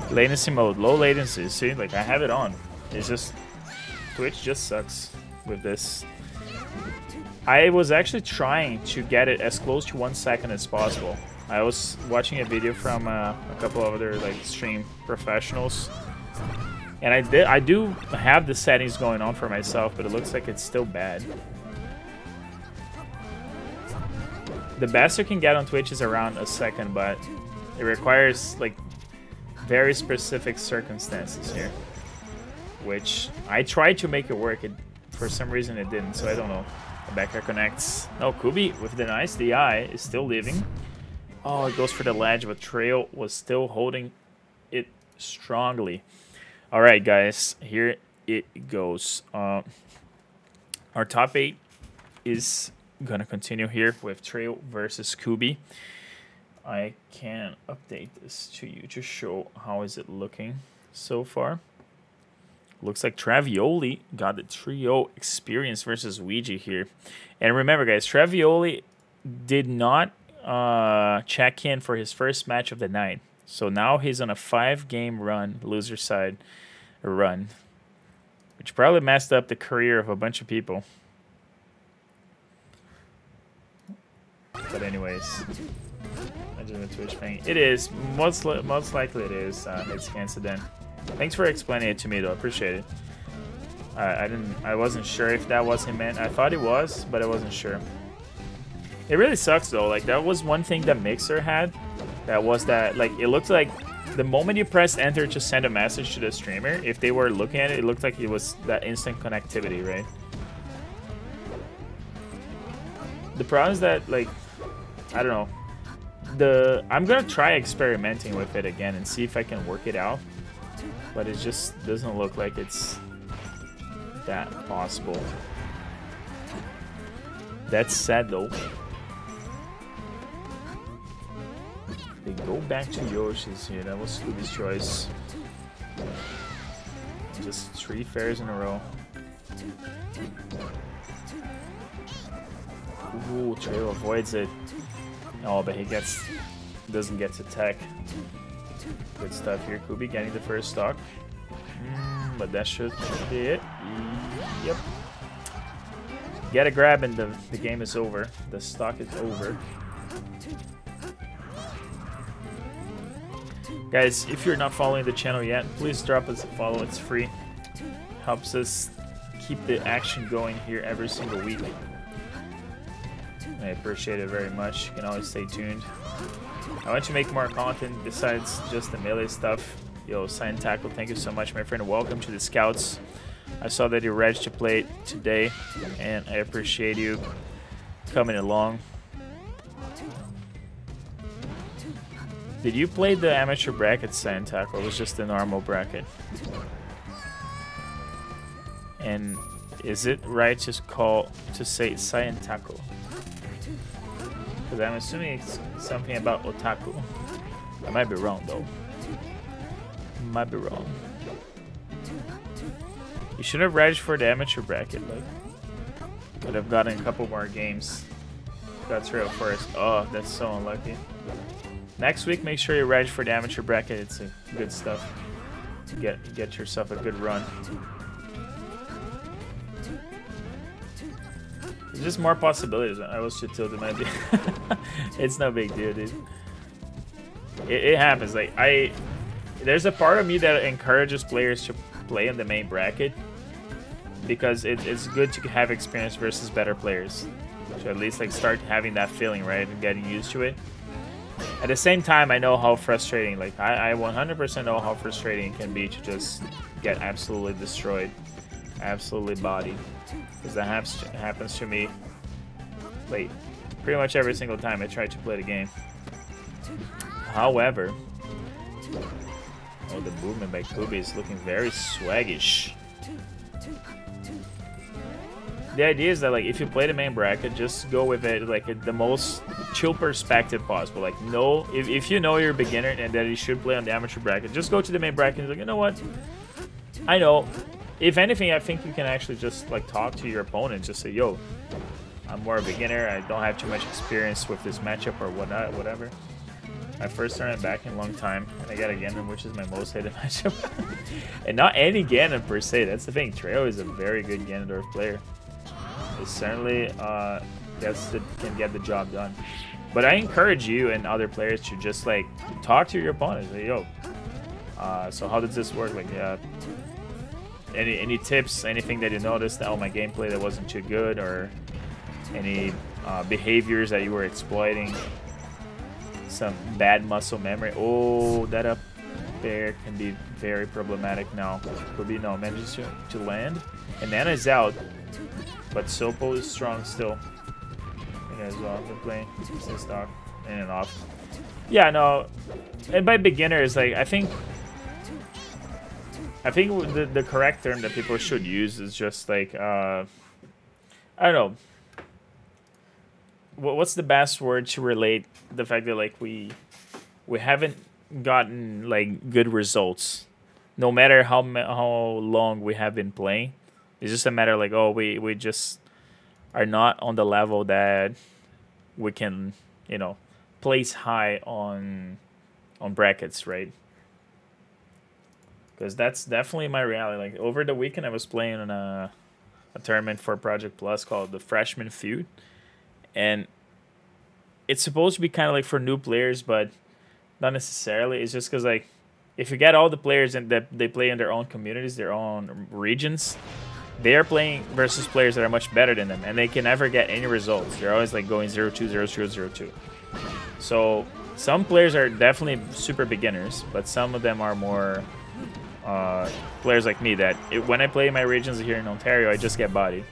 Latency mode, low latency. See, like I have it on. It's just Twitch just sucks with this. I was actually trying to get it as close to one second as possible. I was watching a video from uh, a couple of other like stream professionals, and I did I do have the settings going on for myself, but it looks like it's still bad. The best you can get on Twitch is around a second, but it requires like very specific circumstances here, which I tried to make it work. It for some reason it didn't, so I don't know. Rebecca connects. No, Kubi with the nice DI is still living. Oh, it goes for the ledge, but Trail was still holding it strongly. All right, guys, here it goes. Uh, our top eight is gonna continue here with Trail versus Kubi. I can update this to you to show how is it looking so far. Looks like Travioli got the trio experience versus Ouija here. And remember, guys, Travioli did not uh, check in for his first match of the night. So now he's on a five game run, loser side run, which probably messed up the career of a bunch of people. But anyways, the Twitch thing. It is most li most likely it is. Uh, it's incident. Thanks for explaining it to me, though. I appreciate it. I, I didn't. I wasn't sure if that was him meant. I thought it was, but I wasn't sure. It really sucks though. Like that was one thing that Mixer had. That was that like it looked like the moment you pressed enter to send a message to the streamer, if they were looking at it, it looked like it was that instant connectivity, right? The problem is that like I don't know. The I'm gonna try experimenting with it again and see if I can work it out but it just doesn't look like it's that possible. That's sad though. They go back to Yoshi's here. That was Scooby's choice. Just three fairs in a row. Ooh, Trail avoids it. Oh, but he gets doesn't get to tech. Good stuff here. Kubi getting the first stock. Mm, but that should be it. Yep. Get a grab and the, the game is over. The stock is over. Guys, if you're not following the channel yet, please drop us a follow. It's free. Helps us keep the action going here every single week. I appreciate it very much. You can always stay tuned. I want to make more content besides just the melee stuff. Yo, Sign Tackle, thank you so much, my friend. Welcome to the Scouts. I saw that you're ready to play today, and I appreciate you coming along. Did you play the amateur bracket, Tackle? It was just the normal bracket. And is it right to call to say Sign Tackle? Because I'm assuming it's something about otaku. I might be wrong though. Might be wrong. You should have registered for the amateur bracket. Like, could have gotten a couple more games. That's real first. Oh, that's so unlucky. Next week, make sure you're ready for the amateur bracket. It's good stuff. To get get yourself a good run. There's just more possibilities. I was too tilted, might be. it's no big deal, dude. It, it, happens. Like I, there's a part of me that encourages players to play in the main bracket because it, it's good to have experience versus better players. To at least like start having that feeling, right, and getting used to it. At the same time, I know how frustrating. Like I, I 100% know how frustrating it can be to just get absolutely destroyed, absolutely bodied because that happens happens to me like pretty much every single time I try to play the game. However, oh, the movement by Kubi is looking very swaggish. The idea is that like if you play the main bracket, just go with it like the most chill perspective possible. Like no, if, if you know you're a beginner and that you should play on the amateur bracket, just go to the main bracket and like, you know what? I know if anything, I think you can actually just like talk to your opponent, just say, "Yo, I'm more a beginner. I don't have too much experience with this matchup or whatnot, whatever." I first started back in a long time, and I got a Ganon, which is my most hated [laughs] matchup. and not any Ganon per se. That's the thing. Treo is a very good Ganondorf player. It certainly uh, the, can get the job done. But I encourage you and other players to just like talk to your opponents. Like, Yo, uh, so how does this work? Like, uh, any any tips? Anything that you noticed on my gameplay that wasn't too good, or any uh, behaviors that you were exploiting? Some bad muscle memory. Oh, that up there can be very problematic now. Could be no manages to, to land. And Nana is out, but Popo is strong still. Guys well been playing since stock in and off. Yeah, no. And by beginners, like I think I think the, the correct term that people should use is just like, uh, I don't know. What, what's the best word to relate the fact that like we we haven't gotten like good results, no matter how how long we have been playing. It's just a matter like oh we we just are not on the level that we can you know place high on on brackets, right? because that's definitely my reality. Like over the weekend, I was playing in a a tournament for Project Plus called the Freshman Feud, and it's supposed to be kind of like for new players, but not necessarily. It's just because like if you get all the players and that they play in their own communities, their own regions, they are playing versus players that are much better than them, and they can never get any results. They're always like going 0 2 0 0 0 2. So some players are definitely super beginners, but some of them are more uh, players like me that it, when I play my regions here in Ontario, I just get bodied.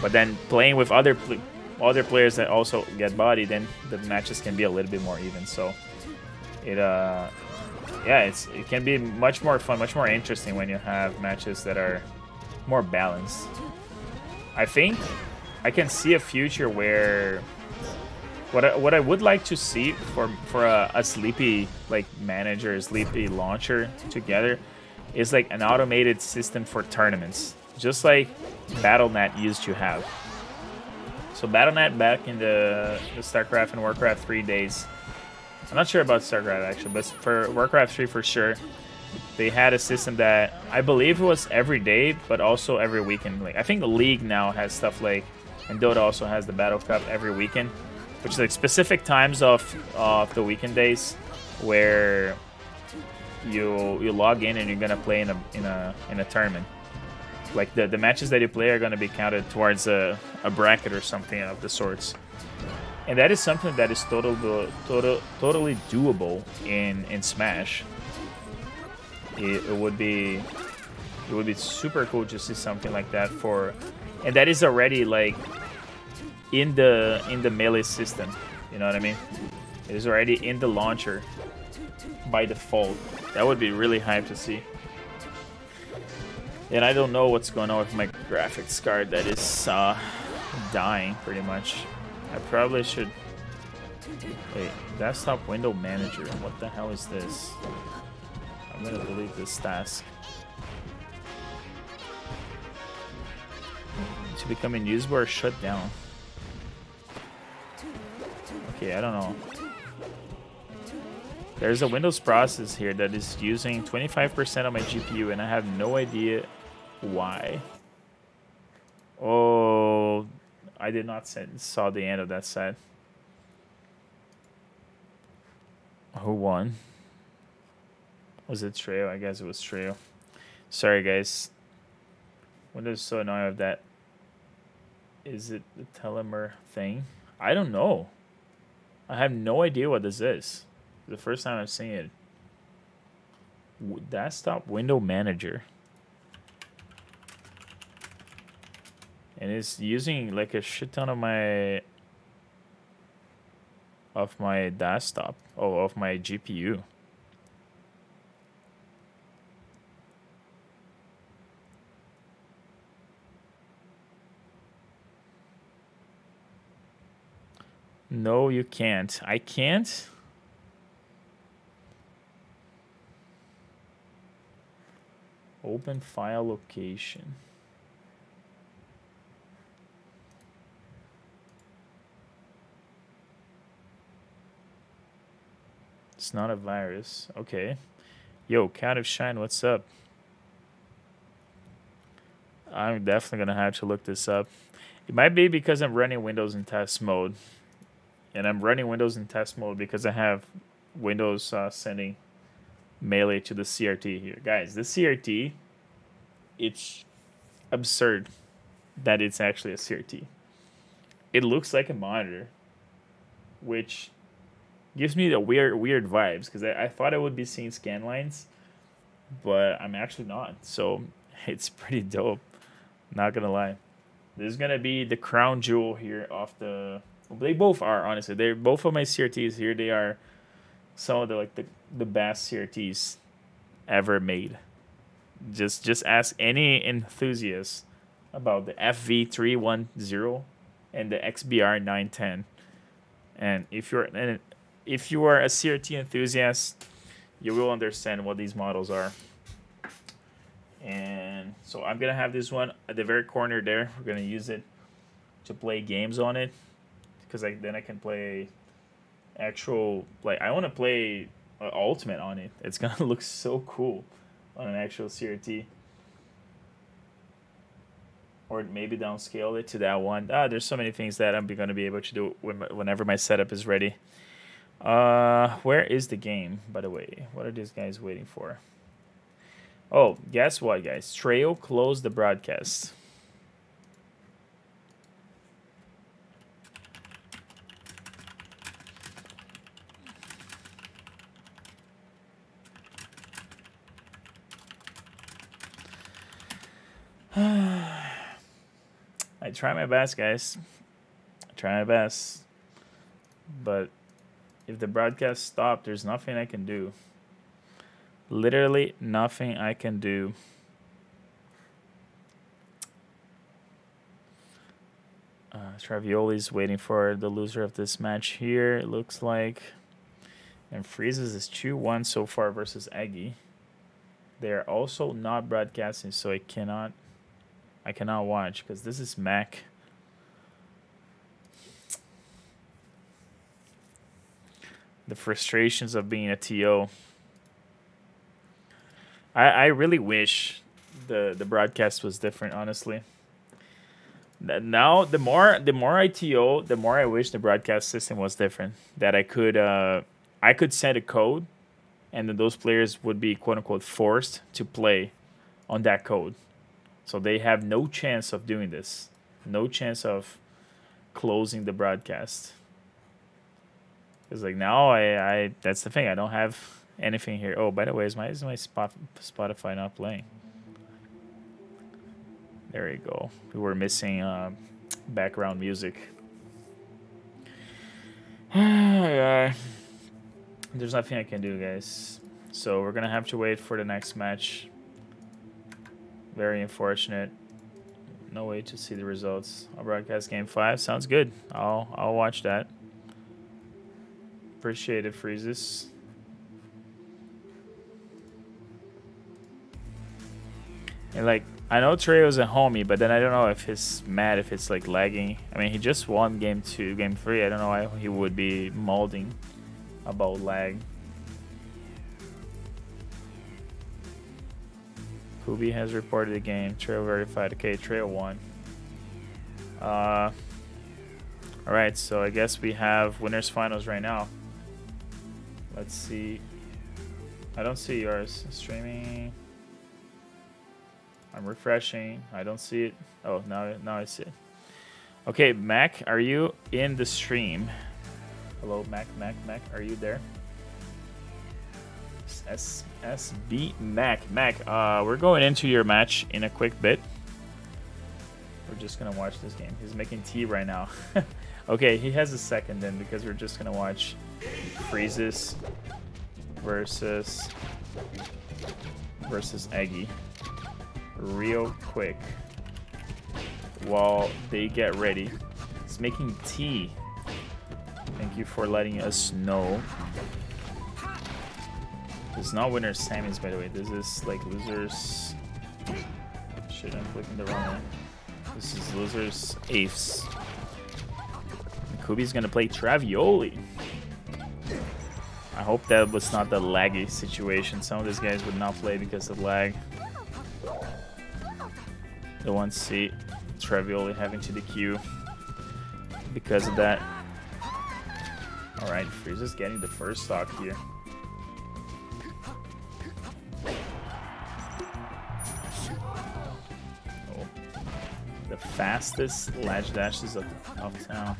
But then playing with other pl other players that also get bodied, then the matches can be a little bit more even. So it uh yeah, it's it can be much more fun, much more interesting when you have matches that are more balanced. I think I can see a future where what I, what I would like to see for for a, a Slippi like manager, Slippi launcher together is like an automated system for tournaments, just like Battle.net used to have. So Battle.net back in the, the StarCraft and Warcraft 3 days, I'm not sure about StarCraft actually, but for Warcraft 3 for sure, they had a system that I believe it was every day, but also every weekend. Like I think the League now has stuff like, and Dota also has the Battle Cup every weekend which is like specific times of of the weekend days where you you log in and you're gonna play in a in a in a tournament. Like the the matches that you play are gonna be counted towards a, a bracket or something of the sorts. And that is something that is total, total, totally doable in in Smash. It, it would be it would be super cool to see something like that for, and that is already like in the in the melee system. You know what I mean? It is already in the launcher by default. That would be really hype to see. And I don't know what's going on with my graphics card that is uh, dying pretty much. I probably should... Wait, desktop window manager. What the hell is this? I'm gonna delete this task. To become unusable or shut down. Okay, I don't know. There's a Windows process here that is using 25% of my GPU and I have no idea why. Oh, I did not saw the end of that set. Who won? Was it Trail? I guess it was Trail. Sorry, guys. Windows is so annoying with that. Is it the telemer thing? I don't know. I have no idea what this is. The first time I've seen it. Desktop window manager. And it's using like a shit ton of my of my desktop. Oh, of my GPU. No, you can't. I can't? Open file location. It's not a virus. Okay. Yo, Cat of Shine, what's up? I'm definitely going to have to look this up. It might be because I'm running Windows in test mode. And I'm running Windows in test mode because I have Windows uh, sending melee to the CRT here. Guys, the CRT, it's absurd that it's actually a CRT. It looks like a monitor, which gives me the weird weird vibes because I, I thought I would be seeing scan lines, but I'm actually not. So [laughs] it's pretty dope. Not gonna lie. This is gonna be the crown jewel here off the. They both are honestly. They're both of my CRTs here. They are some of the like the the best CRTs ever made. Just just ask any enthusiast about the FV310 and the XBR910. And if you're and if you are a CRT enthusiast, you will understand what these models are. And so I'm gonna have this one at the very corner there. We're gonna use it to play games on it because I, then I can play actual like I want to play uh, Ultimate on it. It's [laughs] gonna look so cool on an actual CRT. Or maybe downscale it to that one. Ah, there's so many things that I'm gonna be able to do when, whenever my setup is ready. Uh, where is the game, by the way? What are these guys waiting for? Oh, guess what, guys? Trail closed the broadcast. I try my best, guys. I try my best. But if the broadcast stopped, there's nothing I can do. Literally nothing I can do. Uh, Travioli's waiting for the loser of this match here, it looks like. And Freezes is 2-1 so far versus Aggie. They are also not broadcasting, so I cannot I cannot watch because this is Mac. The frustrations of being a TO. I, I really wish the, the broadcast was different, honestly. Now, the more the more I TO, the more I wish the broadcast system was different. That I could uh, I could send a code, and then those players would be quote unquote forced to play on that code. So they have no chance of doing this. No chance of closing the broadcast. It's like now I, I that's the thing. I don't have anything here. Oh, by the way, is my is my spot, Spotify not playing? There you go. We were missing uh, background music. [sighs] There's nothing I can do, guys. So we're gonna have to wait for the next match. Very unfortunate. No way to see the results. I'll broadcast game five. Sounds good. I'll I'll watch that. Appreciate it, Freezes. And like I know Treo's a homie, but then I don't know if he's mad if it's like lagging. I mean, he just won game two, game three. I don't know why he would be molding about lag. Kubi has reported the game. Trail verified. Okay, Trail one. Uh, Alright, so I guess we have winners finals right now. Let's see. I don't see yours. Streaming. I'm refreshing. I don't see it. Oh, now, now I see it. Okay, Mac, are you in the stream? Hello, Mac, Mac, Mac, are you there? S Mac. Mac, uh, we're going into your match in a quick bit. We're just gonna watch this game. He's making tea right now. [laughs] okay, he has a second then because we're just gonna watch Freezes versus versus Aggie real quick while they get ready. He's making tea. Thank you for letting us know. Is not winner's semis, by the way. This is like losers. Shit, I'm clicking the wrong one. This is losers eighths. Kubi's gonna play Travioli. I hope that was not the laggy situation. Some of these guys would not play because of lag. The one seat. Travioli having to the queue because of that. Alright, Freezes getting the first stock here. The fastest ledge dashes of, of town.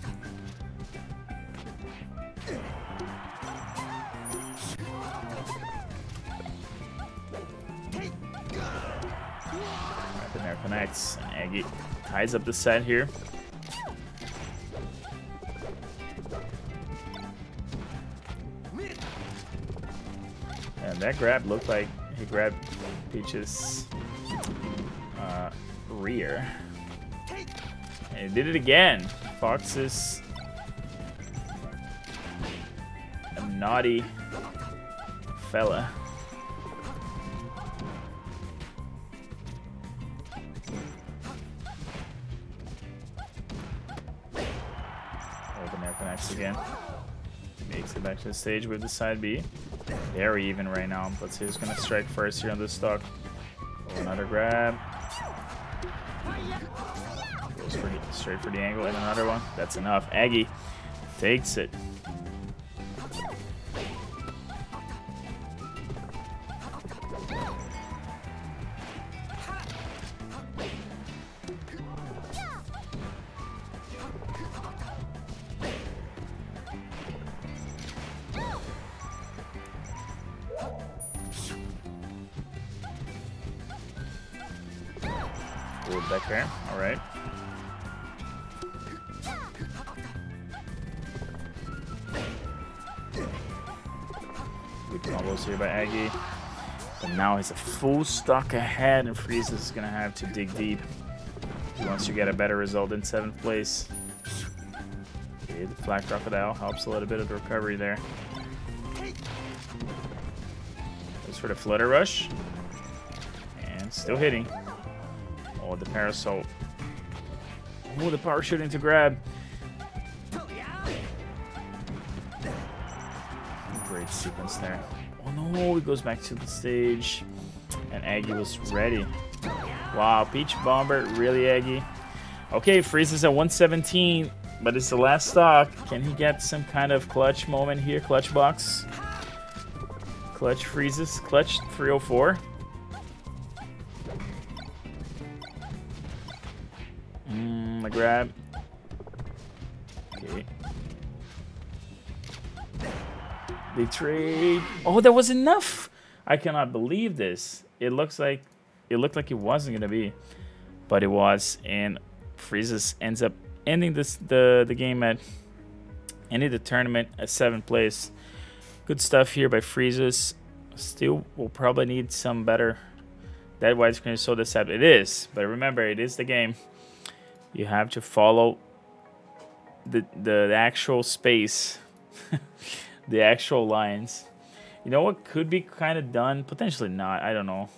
Weapon there connects. Aggie ties up the set here. And that grab looked like he grabbed Peach's uh, rear. He did it again. Fox is a naughty fella. Open air connects again. Makes it back to the stage with the side B. Very even right now. Let's see who's gonna strike first here on this stock. Another grab. For straight for the angle and another one. That's enough. Aggie takes it. Full stock ahead, and Frieza is gonna have to dig deep. Wants to get a better result in seventh place. Okay, the Black Crocodile helps a little bit of the recovery there. Goes for the Flutter Rush. And still hitting. Oh, the Parasol. Oh, the power shooting to grab. Great sequence there. Oh no, he goes back to the stage. And Aggie was ready. Wow, Peach Bomber, really Aggie. Okay, Freezes at 117, but it's the last stock. Can he get some kind of clutch moment here? Clutch box? Clutch freezes. Clutch 304. Mm, the grab. Okay. They trade. Oh, that was enough. I cannot believe this. It looks like it looked like it wasn't gonna be, but it was. And Freezes ends up ending this the the game at ending the tournament at seventh place. Good stuff here by Freezes. Still, will probably need some better. That widescreen is so deceptive. It is, but remember, it is the game. You have to follow the the, the actual space, [laughs] the actual lines. You know what could be kind of done? Potentially not. I don't know.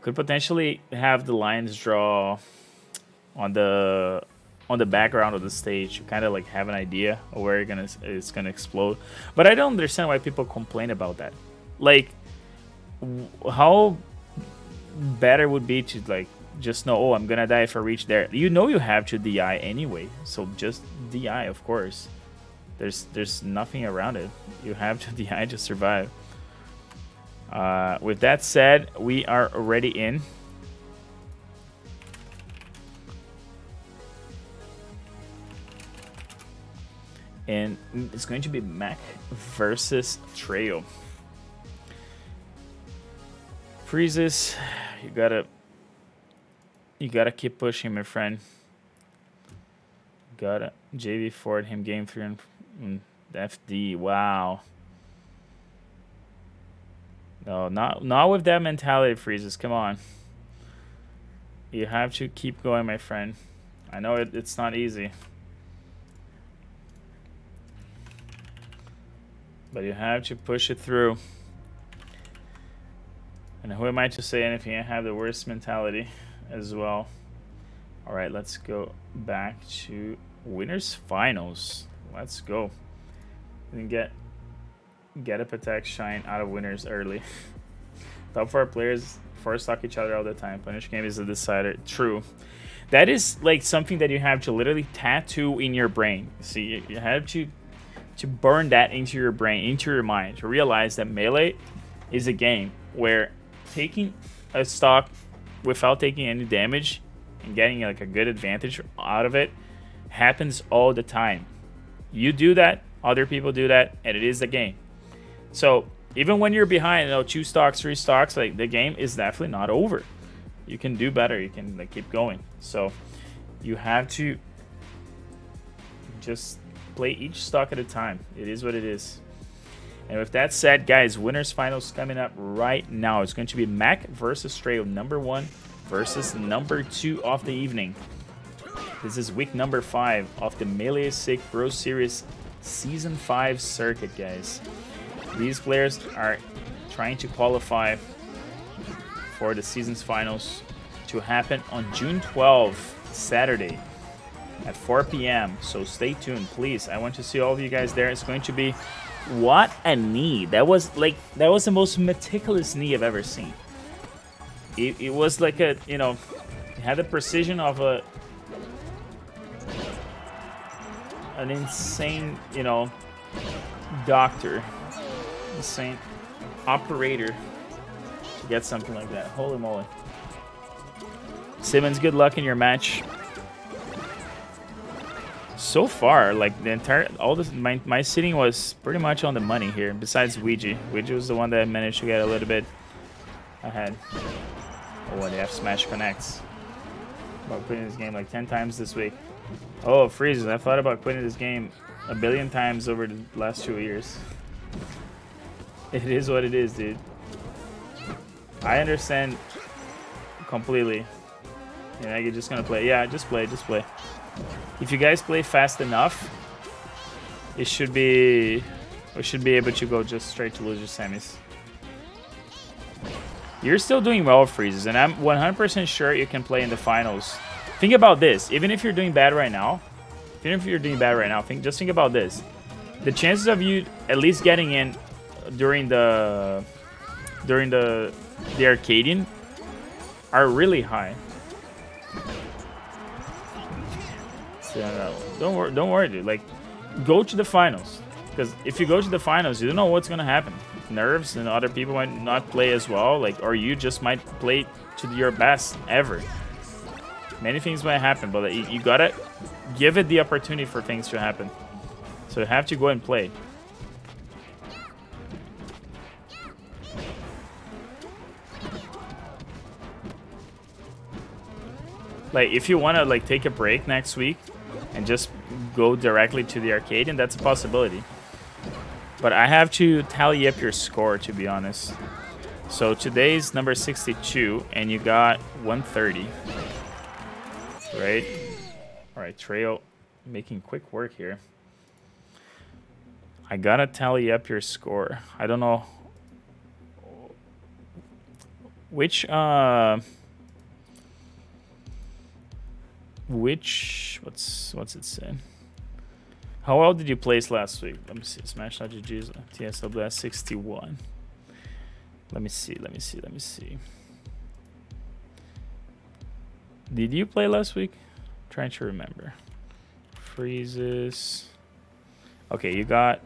Could potentially have the lines draw on the on the background of the stage. You kind of like have an idea of where you're gonna it's gonna explode. But I don't understand why people complain about that. Like, how better would be to like just know, oh, I'm gonna die if I reach there. You know you have to DI anyway, so just DI, of course. There's there's nothing around it. You have to [laughs] DI to survive. Uh, with that said, we are already in. And it's going to be Mac versus Trail. Freezes, you gotta you gotta keep pushing, my friend. Gotta JV4 him game three and, Mm, FD. Wow. No, not not with that mentality, freezes. Come on. You have to keep going, my friend. I know it, it's not easy. But you have to push it through. And who am I to say anything? I have the worst mentality as well. All right, let's go back to winners finals. Let's go. And get get up attack shine out of winners early. [laughs] Top four players four stock each other all the time. Punish game is a decider. True. That is like something that you have to literally tattoo in your brain. See, you have to to burn that into your brain, into your mind, to realize that melee is a game where taking a stock without taking any damage and getting like a good advantage out of it happens all the time. You do that, other people do that, and it is the game. So even when you're behind, you know, two stocks, three stocks, like the game is definitely not over. You can do better. You can like keep going. So you have to just play each stock at a time. It is what it is. And with that said, guys, winners finals coming up right now. It's going to be Mac versus Trail, number one versus number two of the evening. This is week number five of the Melee Sick Pro Series Season 5 circuit, guys. These players are trying to qualify for the season's finals to happen on June 12th, Saturday at 4 p.m. So stay tuned, please. I want to see all of you guys there. It's going to be what a knee. That was like that was the most meticulous knee I've ever seen. It, it was like a you know, it had the precision of a an insane you know doctor, insane operator to get something like that. Holy moly. Simmons, good luck in your match so far, like the entire all this my my sitting was pretty much on the money here. Besides Ouija, Ouija was the one that managed to get a little bit ahead. Oh, they have Smash Connects. About quitting this game like ten times this week. Oh, freezes! I thought about quitting this game a billion times over the last two years. It is what it is, dude. I understand completely. Yeah, you're just gonna play. Yeah, just play, just play. If you guys play fast enough, it should be we should be able to go just straight to loser semis. You're still doing well, with Freezes, and I'm 100% sure you can play in the finals. Think about this. Even if you're doing bad right now, even if you're doing bad right now, think just think about this. The chances of you at least getting in during the during the the Arcadian are really high. Yeah, uh, don't worry, don't worry, dude. Like, go to the finals, because if you go to the finals, you don't know what's gonna happen. Nerves and other people might not play as well, like, or you just might play to your best ever. Many things might happen, but you, you gotta give it the opportunity for things to happen. So you have to go and play. Like, if you want to, like, take a break next week, and just go directly to the arcade, and that's a possibility. But I have to tally up your score, to be honest. So today's number 62, and you got 130. Right? Alright, Trail making quick work here. I gotta tally up your score. I don't know which uh which what's what's it say? How well did you place last week? Let me see. Smash GG's TSWS 61. Let me see. Let me see. Let me see. Did you play last week? I'm trying to remember. Freezes. Okay, you got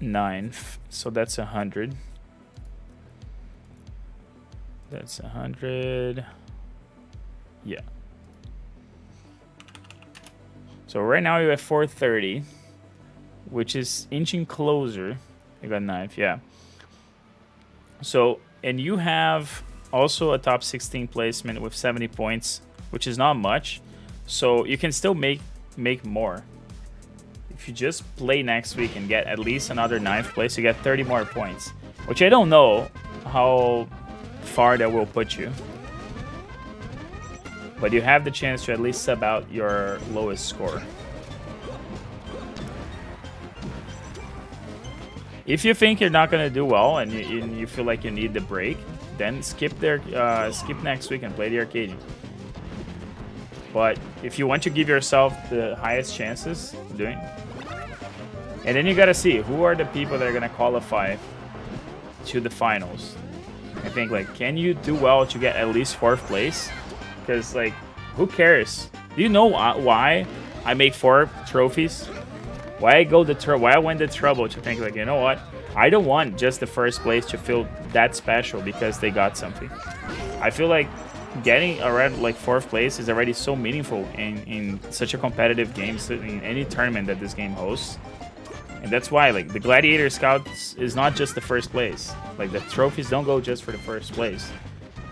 nine, so that's a hundred. That's a hundred. Yeah. So right now you're at 430, which is inching closer. You got knife, yeah. So, and you have also a top 16 placement with 70 points, which is not much. So you can still make make more. If you just play next week and get at least another ninth place, you get 30 more points. Which I don't know how far that will put you. But you have the chance to at least sub out your lowest score. If you think you're not gonna do well and you, you feel like you need the break, then skip their uh, skip next week and play the arcade. But if you want to give yourself the highest chances doing, and then you gotta see who are the people that are gonna qualify to the finals. I think like, can you do well to get at least fourth place? because like Who cares? Do you know why I make four trophies? Why I go the tr why I went the trouble to think like, you know what? I don't want just the first place to feel that special because they got something. I feel like getting around like fourth place is already so meaningful in, in such a competitive game, so in any tournament that this game hosts. And that's why, like, the Gladiator Scouts is not just the first place. Like, the trophies don't go just for the first place.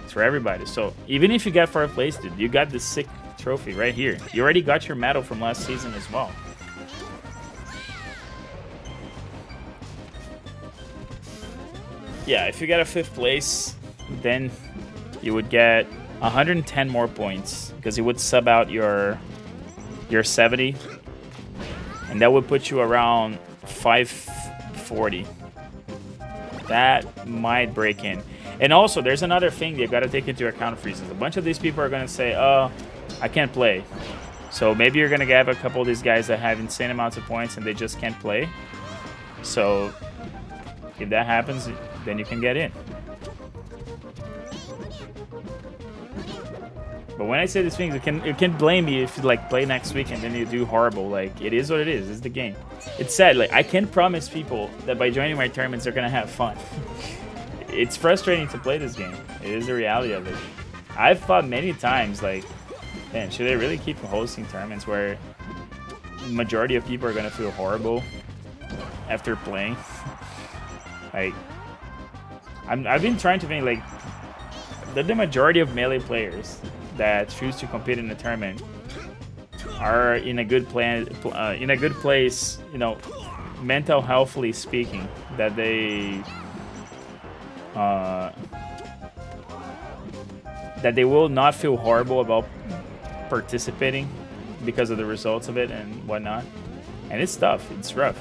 It's for everybody. So, even if you get fourth place, dude, you got this sick trophy right here. You already got your medal from last season as well. Yeah, if you get a fifth place, then you would get 110 more points because it would sub out your your 70 and that would put you around 540 that might break in. And also there's another thing you've got to take into account reasons. A bunch of these people are going to say oh i can't play. So maybe you're going to have a couple of these guys that have insane amounts of points and they just can't play. So if that happens then you can get in But when I say these things, you can you can blame me if you like play next week and then you do horrible. Like it is what it is. It's the game. It's sad. Like I can't promise people that by joining my tournaments they're gonna have fun. [laughs] it's frustrating to play this game. It is the reality of it. I've thought many times like, man, should I really keep hosting tournaments where majority of people are gonna feel horrible after playing? [laughs] like, I'm I've been trying to think like the majority of melee players that choose to compete in the tournament are in a good plan, uh, in a good place, you know, mental healthily speaking, that they uh, that they will not feel horrible about participating because of the results of it and whatnot. And it's tough, it's rough.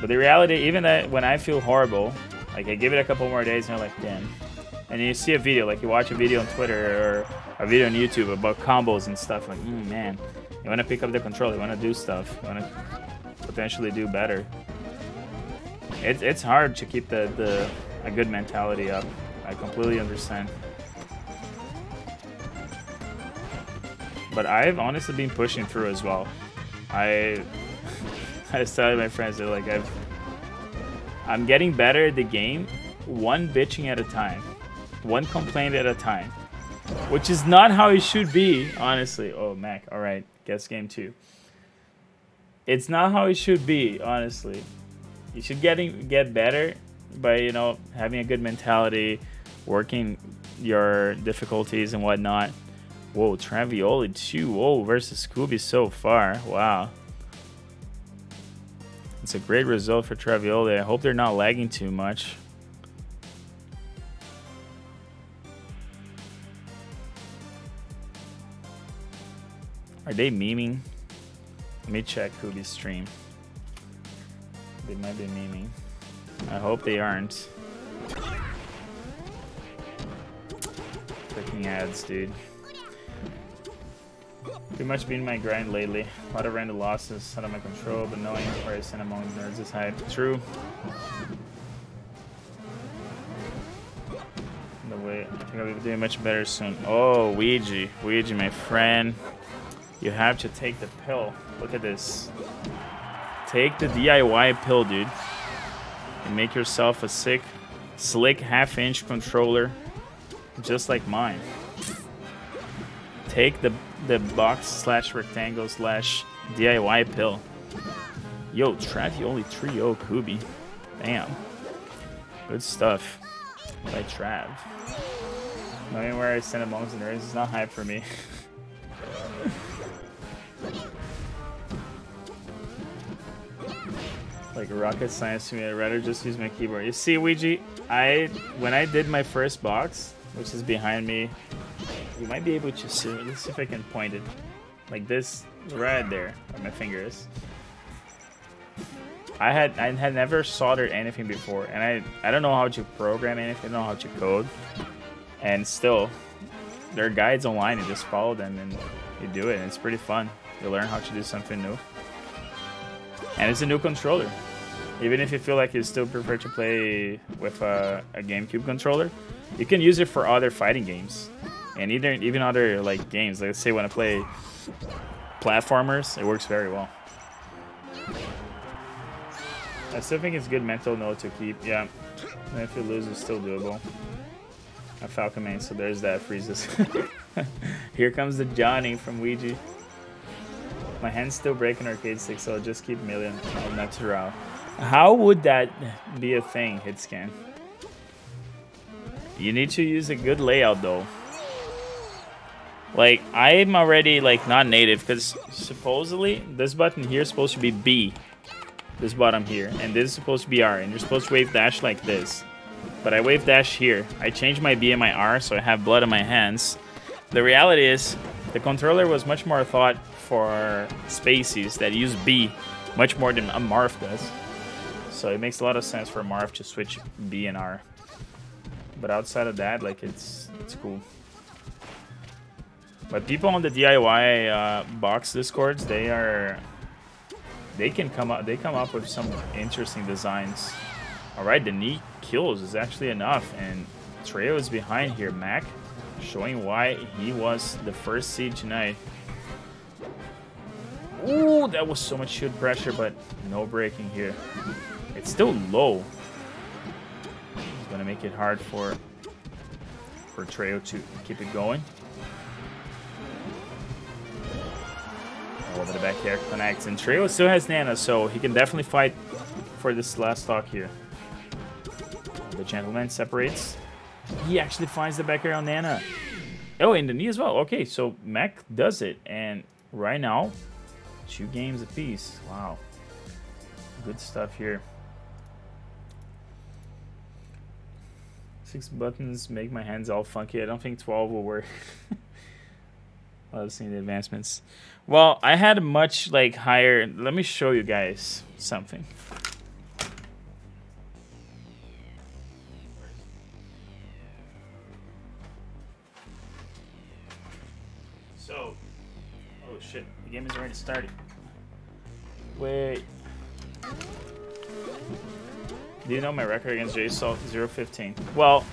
But the reality, even that when I feel horrible, like I give it a couple more days and I'm like, damn, and you see a video, like you watch a video on Twitter or a video on YouTube about combos and stuff, like, mm, man, you want to pick up the controller, you want to do stuff, you want to potentially do better. It's, it's hard to keep the, the a good mentality up. I completely understand. But I've honestly been pushing through as well. I [laughs] I telling my friends that like I've I'm getting better at the game, one bitching at a time one complaint at a time. Which is not how it should be, honestly. Oh, Mac. All right. Guess game two. It's not how it should be, honestly. You should get, get better by, you know, having a good mentality, working your difficulties and whatnot. Whoa, Travioli 2 Whoa, versus Kubi so far. Wow. It's a great result for Travioli. I hope they're not lagging too much. Are they memeing? Let me check Kubi's stream. They might be memeing. I hope they aren't. Freaking ads, dude. Pretty much been my grind lately. A lot of random losses out of my control, but knowing where I stand among nerds is hype. True. No way. I think I'll be doing much better soon. Oh, Ouija. Ouija, my friend. You have to take the pill. Look at this. Take the DIY pill, dude. And make yourself a sick, slick half-inch controller just like mine. Take the, the box slash rectangle slash DIY pill. Yo, Travioli 3-0 Kubi. Damn. Good stuff by Trav. Knowing where I stand amongst the nerds is not hype for me. [laughs] like rocket science to me. I'd rather just use my keyboard. You see, Ouija, I when I did my first box, which is behind me, you might be able to see. Let's see if I can point it. Like this, right there, where my finger is. I had I had never soldered anything before, and I I don't know how to program anything. I don't know how to code, and still, there are guides online. You just follow them and you do it. And it's pretty fun. You learn how to do something new. And it's a new controller. Even if you feel like you still prefer to play with a, a GameCube controller, you can use it for other fighting games. And even even other like games, like let's say when I play platformers, it works very well. I still think it's good mental note to keep. Yeah, and if you lose, it's still doable. A Falcon main, so there's that freezes. [laughs] Here comes the Johnny from Ouija. My hand's still breaking arcade stick, so I'll just keep million al natural. How would that be a thing, hit scan? You need to use a good layout though. Like, I'm already like not native because supposedly this button here is supposed to be B. This bottom here. And this is supposed to be R. And you're supposed to wave dash like this. But I wave dash here. I changed my B and my R so I have blood on my hands. The reality is the controller was much more thought for spacies that use B much more than a Marth does. So it makes a lot of sense for Marth to switch B and R. But outside of that, like it's it's cool. But people on the DIY uh, box discords, they are they can come up they come up with some interesting designs. All right, the knee kills is actually enough, and Treo is behind here. Mac showing why he was the first seed tonight. Ooh, that was so much shield pressure, but no breaking here. It's still low. It's gonna make it hard for for Treo to keep it going. Over the back air connects, and Treo still has Nana, so he can definitely fight for this last stock here. The gentleman separates. He actually finds the back air on Nana. Oh, in the knee as well. Okay, so Mac does it, and right now, two games apiece. Wow, good stuff here. Six buttons make my hands all funky. I don't think 12 will work. [laughs] I've seen the advancements. Well, I had a much like higher. Let me show you guys something. Game is already started. Wait. Do you know my record against Jay Salt? 015? Well,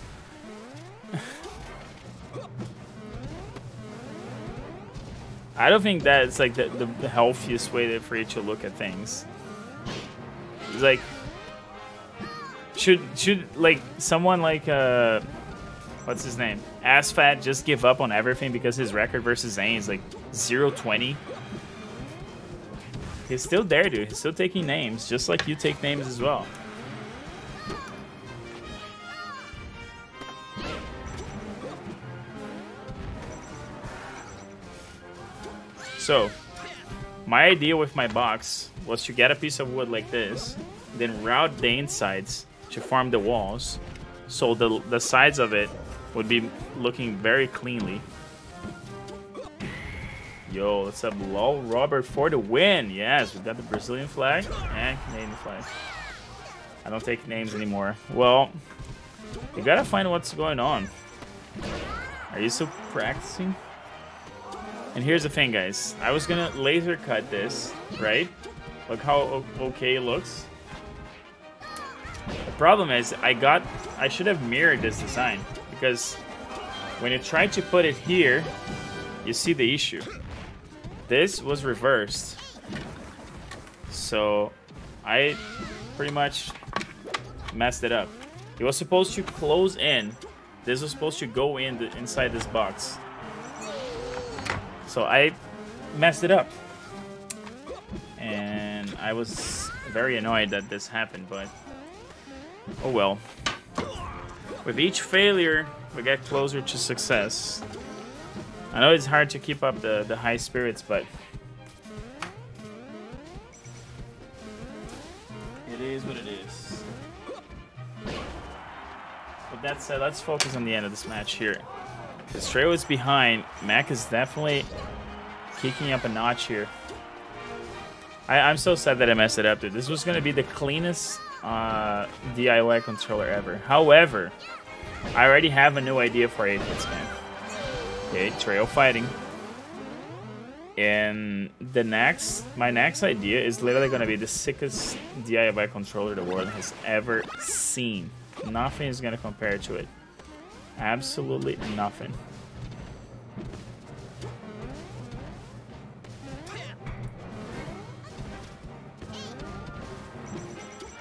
I don't think that's like the, the, the healthiest way for you to look at things. It's like should should like someone like uh what's his name? Asfat just give up on everything because his record versus Zain is like 020. He's still there, dude. He's still taking names, just like you take names as well. So, my idea with my box was to get a piece of wood like this, then route the insides to form the walls, so the, the sides of it would be looking very cleanly. Yo, what's up, lol? Robert for the win. Yes, we got the Brazilian flag and Canadian flag. I don't take names anymore. Well, you gotta find what's going on. Are you still practicing? And here's the thing, guys. I was gonna laser cut this, right? Look how okay it looks. The problem is, I got, I should have mirrored this design because when you try to put it here, you see the issue. This was reversed. So I pretty much messed it up. It was supposed to close in. This was supposed to go in the, inside this box. So I messed it up. And I was very annoyed that this happened, but oh well. With each failure, we get closer to success. I know it's hard to keep up the, the high spirits, but it is what it is. With that said, let's focus on the end of this match here. Stray was behind. Mac is definitely kicking up a notch here. I, am so sad that I messed it up, dude. This was going to be the cleanest uh, DIY controller ever. However, I already have a new idea for 8-bit scan. Okay, trail fighting. And the next, my next idea is literally gonna be the sickest DIY controller the world has ever seen. Nothing is gonna compare to it. Absolutely nothing.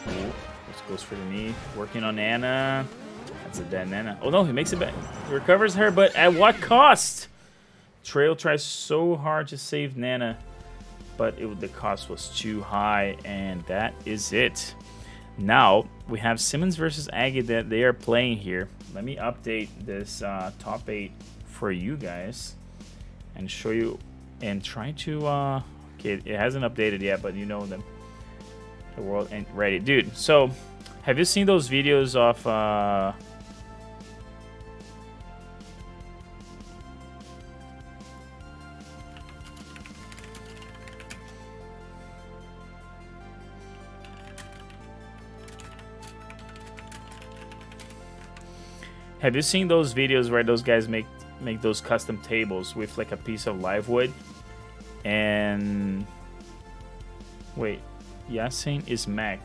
Ooh, this goes for the knee. Working on Anna. That's a dead Nana. Oh no, he makes it back. He recovers her, but at what cost? Trail tries so hard to save Nana, but it, the cost was too high, and that is it. Now we have Simmons versus Aggie that they are playing here. Let me update this uh, top eight for you guys and show you and try to. Uh, okay, it hasn't updated yet, but you know them. The world ain't ready, dude. So, have you seen those videos of? Uh, Have you seen those videos where those guys make make those custom tables with like a piece of live wood? And wait Yasin is Mac.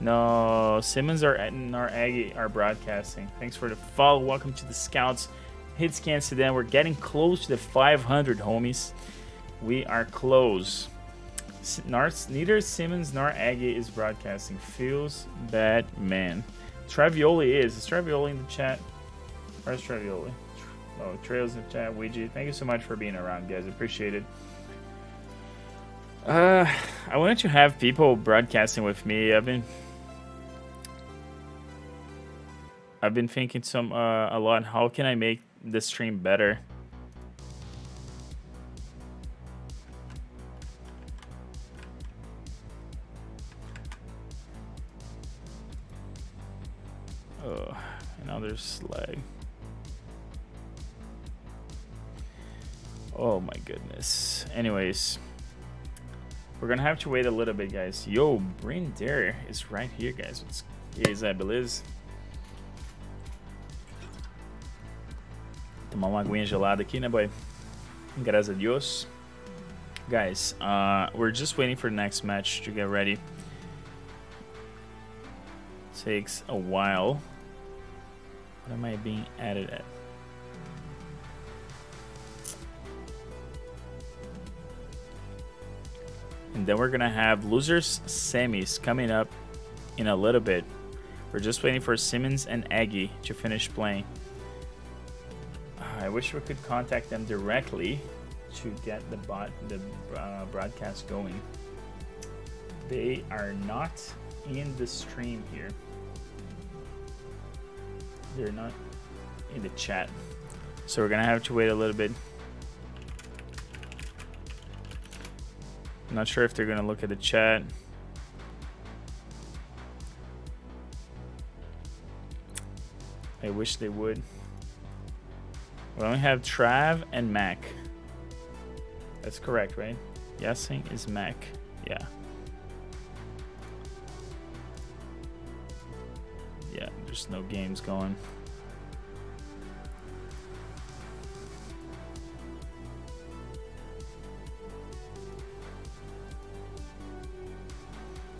No Simmons or our Aggie are broadcasting. Thanks for the follow. Welcome to the scouts. Hit to them we're getting close to the 500 homies. We are close. Neither Simmons nor Aggie is broadcasting. Feels bad man. Travioli is. Is Travioli in the chat Where's Travioli? Oh, Trails in chat, Ouija. Thank you so much for being around, guys. Appreciate it. Uh, I wanted to have people broadcasting with me. I've been, I've been thinking some uh, a lot. How can I make the stream better? Oh, now there's. Oh my goodness. Anyways, we're gonna have to wait a little bit, guys. Yo, Brain Dare is right here, guys. What's aí, Zé, beleza? Tomar uma aguinha gelada aqui, né, boy? Graças a Deus. Guys, uh, we're just waiting for the next match to get ready. Takes a while. What am I being added at? And then we're gonna have losers semis coming up in a little bit. We're just waiting for Simmons and Aggie to finish playing. I wish we could contact them directly to get the bot the uh, broadcast going. They are not in the stream here. They're not in the chat. So we're gonna have to wait a little bit. Not sure if they're going to look at the chat. I wish they would. We only have Trav and Mac. That's correct, right? Yasing is Mac. Yeah. Yeah, there's no games going.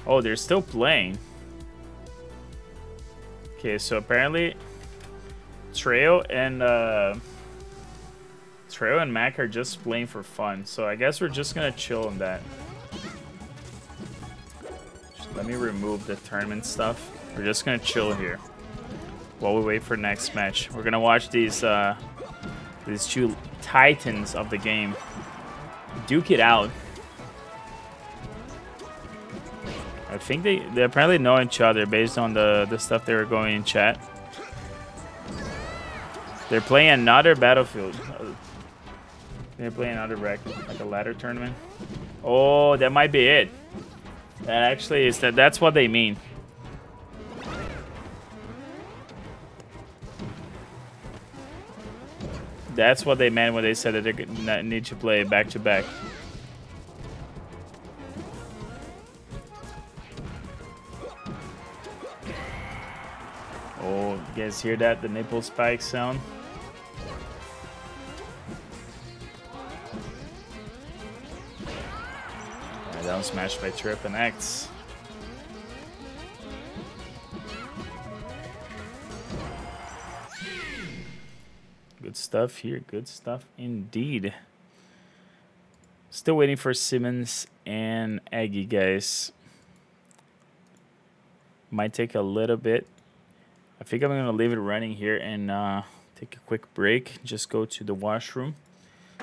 Oh, they're still playing. Okay, so apparently Trail and uh, Trail and Mac are just playing for fun. So I guess we're just gonna chill on that. Just let me remove the tournament stuff. We're just gonna chill here while we wait for next match. We're gonna watch these uh, these two titans of the game duke it out. I think they, they apparently know each other based on the, the stuff they were going in chat. They're playing another Battlefield. They're playing another bracket, like a ladder tournament. Oh, that might be it. That actually is that. That's what they mean. That's what they meant when they said that they need to play back to back. Oh, you guys hear that? The nipple spike sound? Yeah, down smash by Trip and X. Good stuff here. Good stuff indeed. Still waiting for Simmons and Aggie, guys. Might take a little bit. Think I'm gonna leave it running here and uh, take a quick break. Just go to the washroom.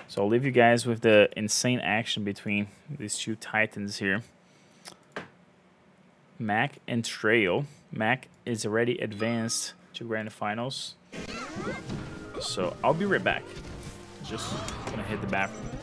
So I'll leave you guys with the insane action between these two titans here. Mac and Trail. Mac is already advanced to grand finals. So I'll be right back. Just gonna hit the bathroom.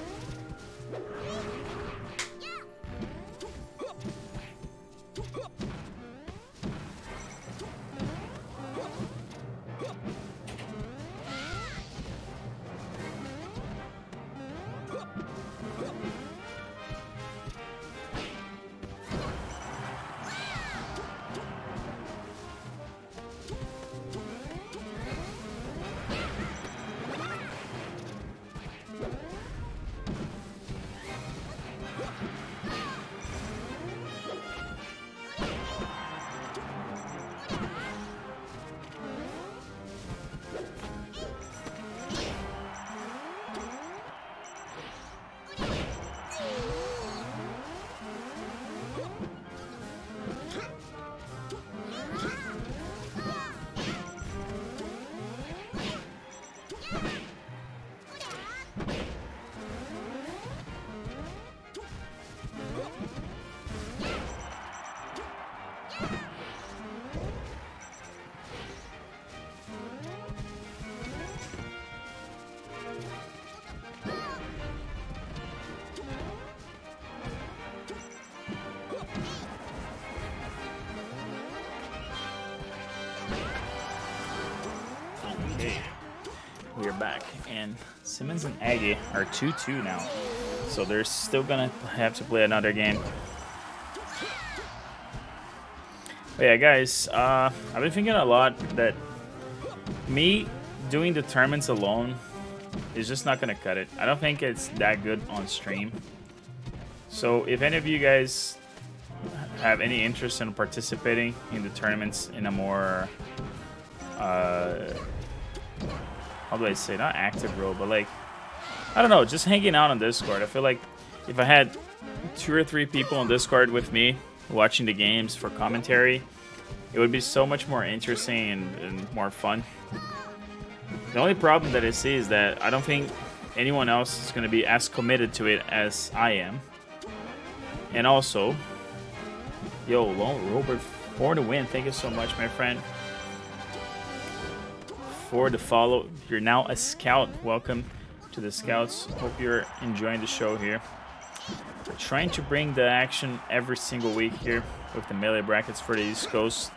Simmons and Aggie are 2-2 now, so they're still gonna have to play another game. But yeah, guys, uh, I've been thinking a lot that me doing the tournaments alone is just not gonna cut it. I don't think it's that good on stream. So if any of you guys have any interest in participating in the tournaments in a more uh, how do I say not active role, but like I don't know, just hanging out on Discord. I feel like if I had two or three people on Discord with me watching the games for commentary, it would be so much more interesting and, and more fun. The only problem that I see is that I don't think anyone else is going to be as committed to it as I am. And also, yo, Robert for the win. Thank you so much, my friend for the follow. You're now a scout. Welcome to the scouts. Hope you're enjoying the show here. Trying to bring the action every single week here with the melee brackets for the East Coast.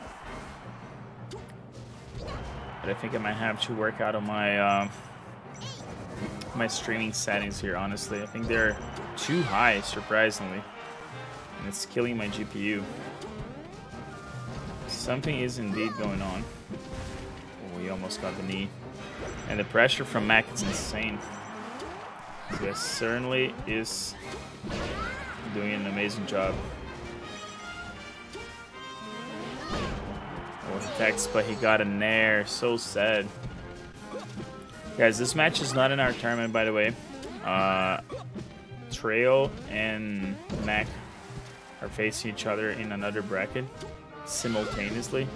But I think I might have to work out on my uh, my streaming settings here. Honestly, I think they're too high, surprisingly, and it's killing my GPU. Something is indeed going on. He almost got the knee. And the pressure from Mac is insane. Yes, certainly is doing an amazing job. Oh, he but he got a nair. So sad. Guys, this match is not in our tournament, by the way. Uh, Trail and Mac are facing each other in another bracket simultaneously.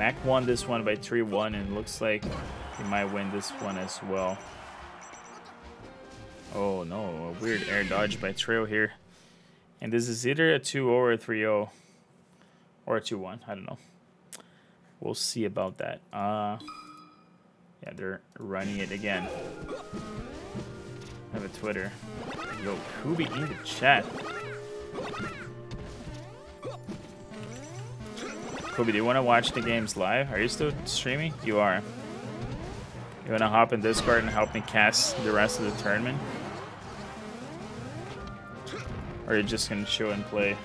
Mac won this one by 3-1 and looks like he might win this one as well. Oh no, a weird air dodge by Trail here. And this is either a 2-0 or a 3-0. Or a 2-1, I don't know. We'll see about that. Uh, yeah, they're running it again. I have a Twitter. Yo, Kubi in the chat. Kubi, do you want to watch the games live? Are you still streaming? You are. You want to hop in Discord and help me cast the rest of the tournament? Or are you just going to chill and play?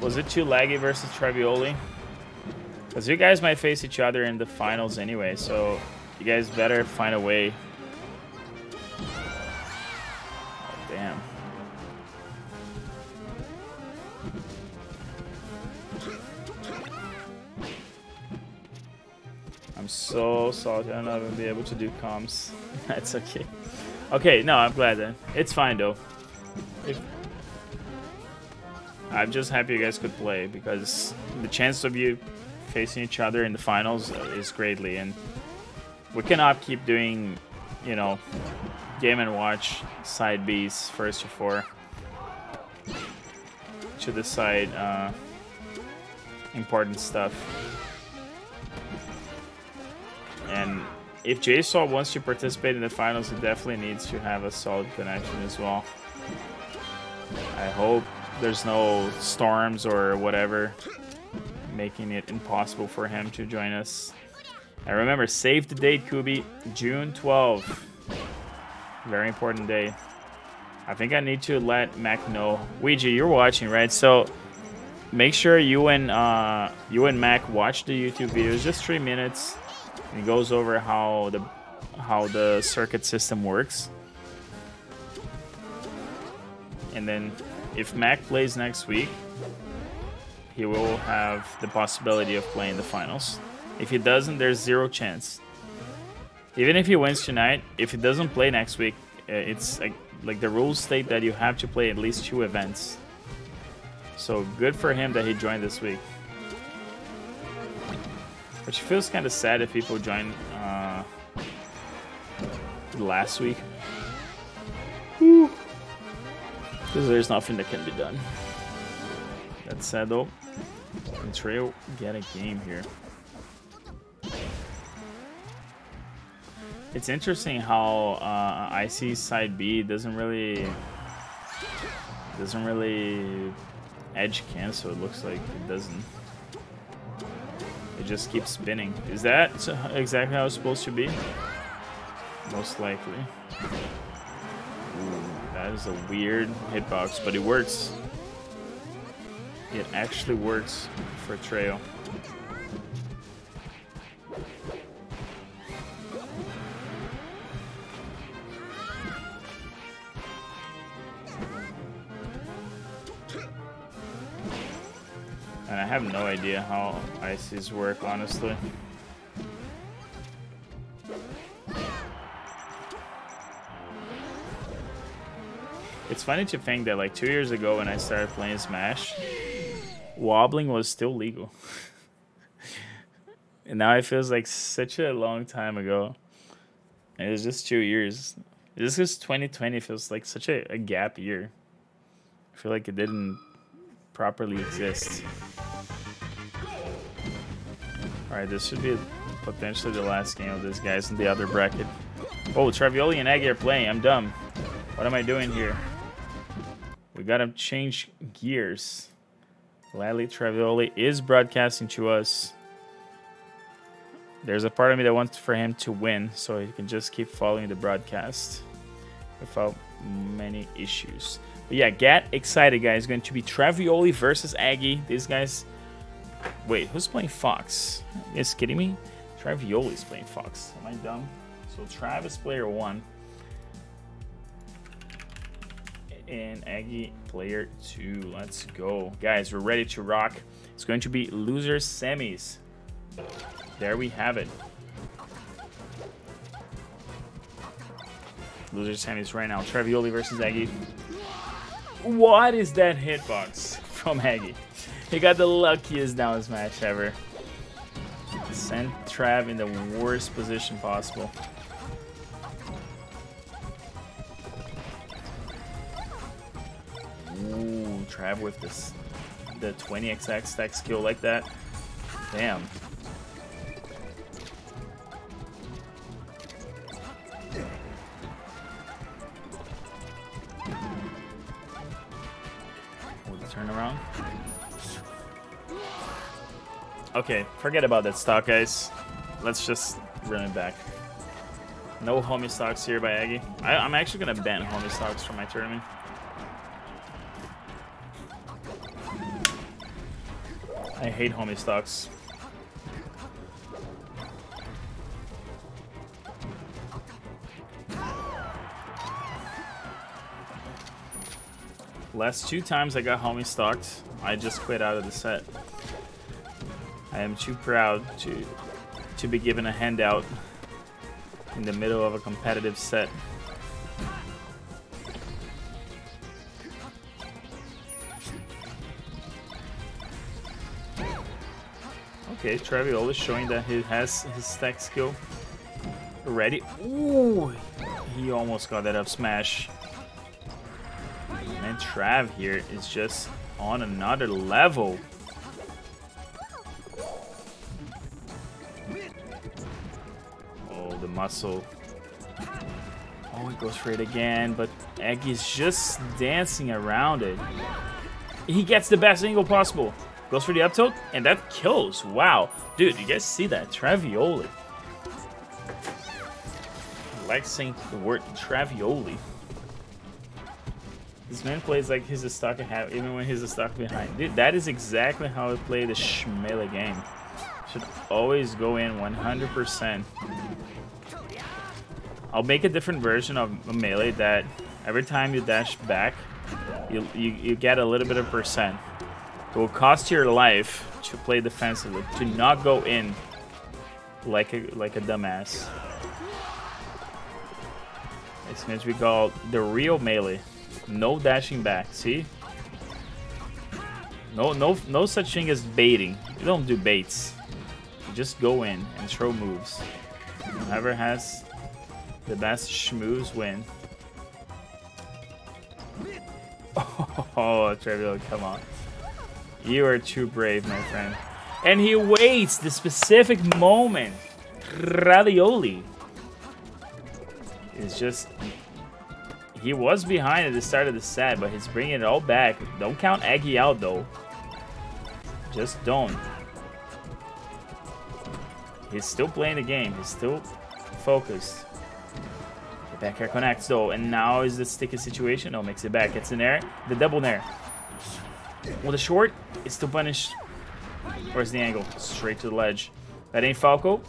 Was it too laggy versus Travioli? Because you guys might face each other in the finals anyway, so you guys better find a way I'm so salty. I'm not gonna be able to do comms. [laughs] That's okay. Okay, no, I'm glad then. It's fine though. If I'm just happy you guys could play because the chance of you facing each other in the finals is greatly and we cannot keep doing, you know, game and watch side B's first to four to decide uh, important stuff. And if JSOL wants to participate in the finals, it definitely needs to have a solid connection as well. I hope there's no storms or whatever making it impossible for him to join us. And remember, save the date, Kubi, June 12. Very important day. I think I need to let Mac know. Ouija, you're watching, right? So make sure you and uh, you and Mac watch the YouTube videos, just three minutes. It goes over how the how the circuit system works. And then if Mac plays next week, he will have the possibility of playing the finals. If he doesn't, there's zero chance. Even if he wins tonight, if he doesn't play next week, uh, it's like, like the rules state that you have to play at least two events. So good for him that he joined this week. Which feels kind of sad if people join uh, last week. Because there's nothing that can be done. That said though, can Trail get a game here. It's interesting how uh, IC side B doesn't really doesn't really edge cancel. It looks like it doesn't. It just keeps spinning. Is that exactly how it's supposed to be? Most likely. Ooh, that is a weird hitbox, but it works. It actually works for Trail. And I have no idea how ICs work, honestly. It's funny to think that like two years ago when I started playing Smash, wobbling was still legal. [laughs] and now it feels like such a long time ago. And it was just two years. This is 2020 feels like such a, a gap year. I feel like it didn't properly exist. Alright, this should be potentially the last game of this guys in the other bracket. Oh, Travioli and Aggie are playing. I'm dumb. What am I doing here? We gotta change gears. Lally Travioli is broadcasting to us. There's a part of me that wants for him to win, so he can just keep following the broadcast without many issues. But yeah, get excited, guys. It's going to be Travioli versus Aggie. These guys Wait, who's playing Fox? Are you kidding me? Travioli's playing Fox. Am I dumb? So Travis player one. And Aggie player two. Let's go. Guys, we're ready to rock. It's going to be loser semis. There we have it. Loser semis right now. Travioli versus Aggie. What is that hitbox from Aggie? He got the luckiest down smash ever. Sent Trav in the worst position possible. Ooh, Trav with this the 20xx tech skill like that. Damn. Turn around. Okay, forget about that stock, guys. Let's just run it back. No homie stocks here by Aggie. I, am actually gonna ban homie stocks from my tournament. I hate homie stocks. Last two times I got homie stalked, I just quit out of the set. I am too proud to to be given a handout in the middle of a competitive set. Okay, Travioli is showing that he has his tech skill ready. Ooh, he almost got that up smash. And Trav here is just on another level. Oh, the muscle. Oh, he goes for it again, but Aggie's just dancing around it. He gets the best angle possible. Goes for the up tilt, and that kills. Wow. Dude, you guys see that? Travioli. Like saying the word Travioli. This man plays like he's a stock ahead, even when he's a stock behind. Dude, that is exactly how I play the Schmele game. Should always go in 100%. I'll make a different version of a melee that every time you dash back, you, you, you get a little bit of percent. It will cost your life to play defensively, to not go in like a like a dumbass. It's meant to be called the real melee. No dashing back. See? No no no such thing as baiting. You don't do baits. You just go in and throw moves. Whoever has the best schmooze win. [laughs] Oh, Trivial, come on. You are too brave, my friend. And he waits the specific moment. Travioli is just... He was behind at the start of the set, but he's bringing it all back. Don't count Aggie out, though. Just don't. He's still playing the game. He's still focused. The back air connects, though. And now is the sticky situation. Oh, makes it back. It's in air. The double nair. Well, the short is still punished. Where's the angle? Straight to the ledge. That ain't Falco.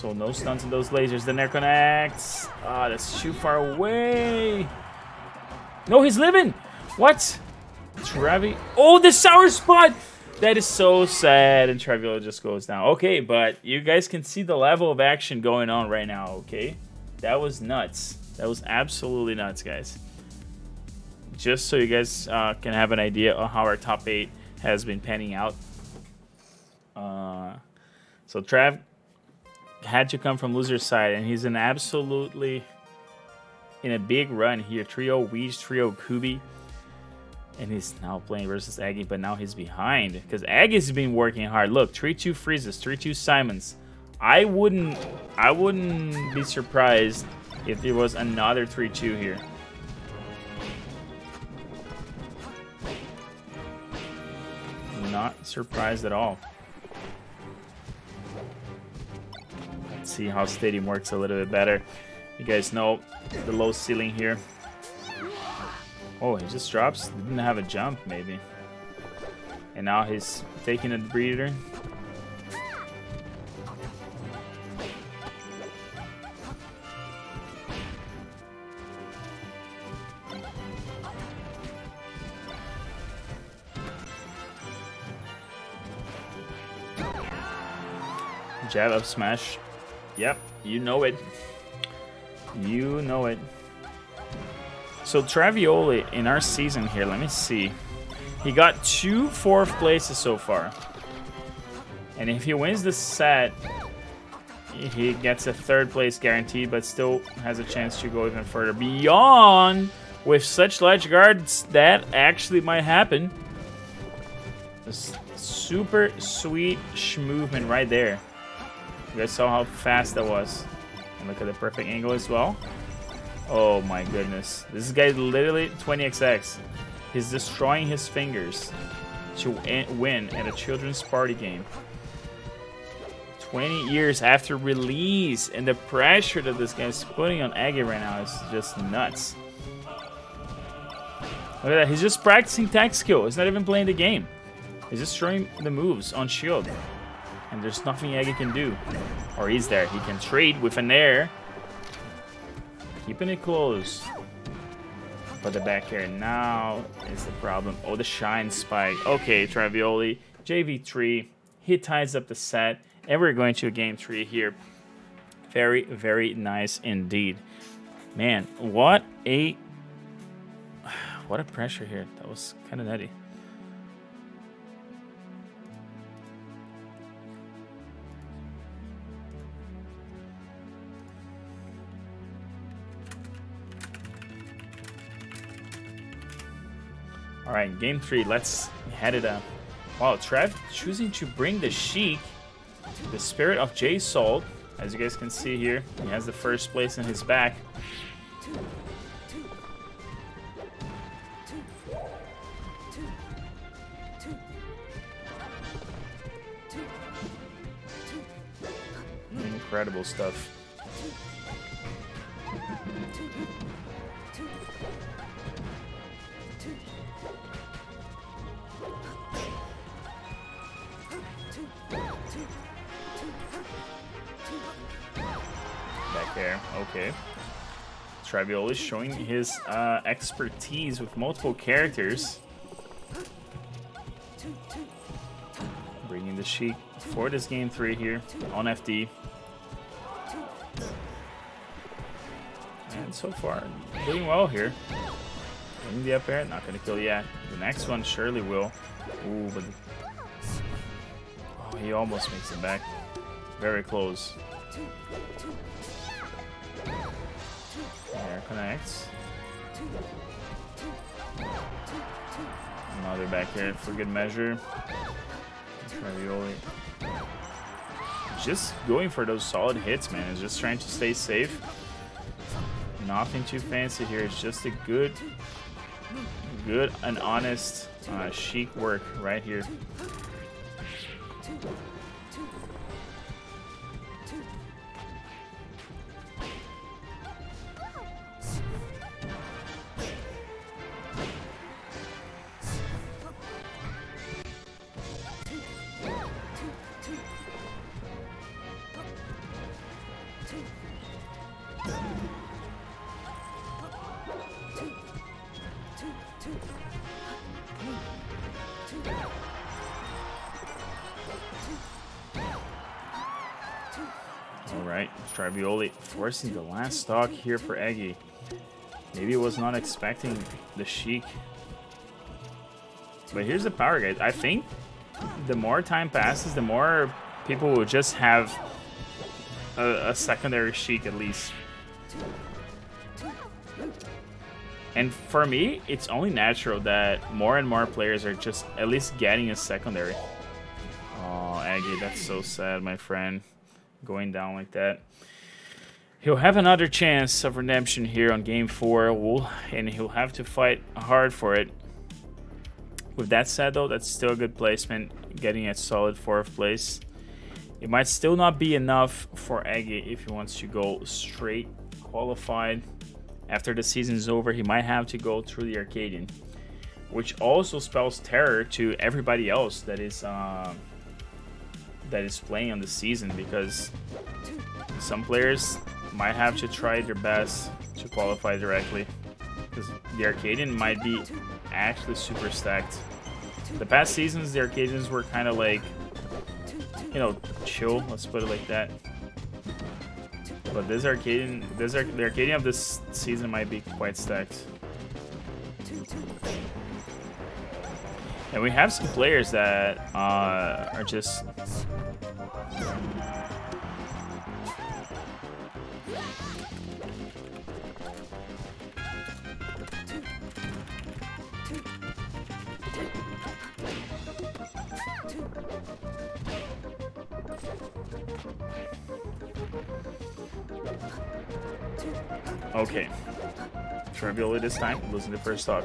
So no stunts in those lasers. The Nair connects. Ah, that's too far away. No, he's living. What? Travi. Oh, the sour spot. That is so sad. And Travioli just goes down. Okay, but you guys can see the level of action going on right now, okay? That was nuts. That was absolutely nuts, guys just so you guys uh, can have an idea of how our top eight has been panning out. Uh, so Trav had to come from loser's side, and he's an absolutely in a big run here. Trio Weege, Trio Kubi. And he's now playing versus Aggie, but now he's behind because Aggie's been working hard. Look, 3-2 Freezes, 3-2 Simmons. I wouldn't I wouldn't be surprised if there was another 3-2 here. not surprised at all. See how Stadium works a little bit better. You guys know the low ceiling here. Oh, he just drops. Didn't have a jump, maybe. And now he's taking a breather. Jab up smash. Yep, you know it. You know it. So Travioli in our season here, let me see. He got two fourth places so far. And if he wins the set, he gets a third place guaranteed, but still has a chance to go even further beyond. With such ledge guards, that actually might happen. This super sweet movement right there. You guys saw how fast that was. And look at the perfect angle as well. Oh my goodness. This guy's literally 20xx. He's destroying his fingers to win at a children's party game. 20 years after release, and the pressure that this guy is putting on Aggie right now is just nuts. Look at that, he's just practicing tech skill. He's not even playing the game. He's just showing the moves on shield. And there's nothing Aggie can do. Or is there? He can trade with an air. Keeping it close. But the back air now is the problem. Oh, the shine spike. Okay, Travioli. JV3. He ties up the set. And we're going to game three here. Very, very nice indeed. Man, what a... [sighs] What a pressure here. That was kind of nutty. All right, game three. Let's head it up. Wow, Trav choosing to bring the Sheik, the spirit of J Salt. As you guys can see here, he has the first place in his back. Incredible stuff. There, okay. Travioli showing his uh, expertise with multiple characters. Bringing the Sheik for this game three here on FD. And so far, doing well here. Getting the up air, not gonna kill yet. The next one surely will. Ooh, but oh, he almost makes it back. Very close. There connects. Another back air for good measure. Travioli. Just going for those solid hits, man. Is just trying to stay safe. Nothing too fancy here. It's just a good, good and honest uh, Sheik work right here. Forcing the last stock here for Aggie. Maybe it was not expecting the Sheik. But here's the power guide. I think the more time passes, the more people will just have a, a secondary Sheik at least. And for me, it's only natural that more and more players are just at least getting a secondary. Oh, Aggie, that's so sad, my friend. Going down like that. He'll have another chance of redemption here on game four, and he'll have to fight hard for it. With that said, though, that's still a good placement, getting a solid fourth place. It might still not be enough for Aggie if he wants to go straight qualified. After the season's over, he might have to go through the Arcadian, which also spells terror to everybody else that is uh, that is playing on the season because some players might have to try their best to qualify directly because the Arcadian might be actually super stacked. The past seasons, the Arcadians were kind of like, you know, chill. Let's put it like that. But this Arcadian, this Ar the Arcadian of this season might be quite stacked. And we have some players that uh, are just Okay. Travioli this time, losing the first stock.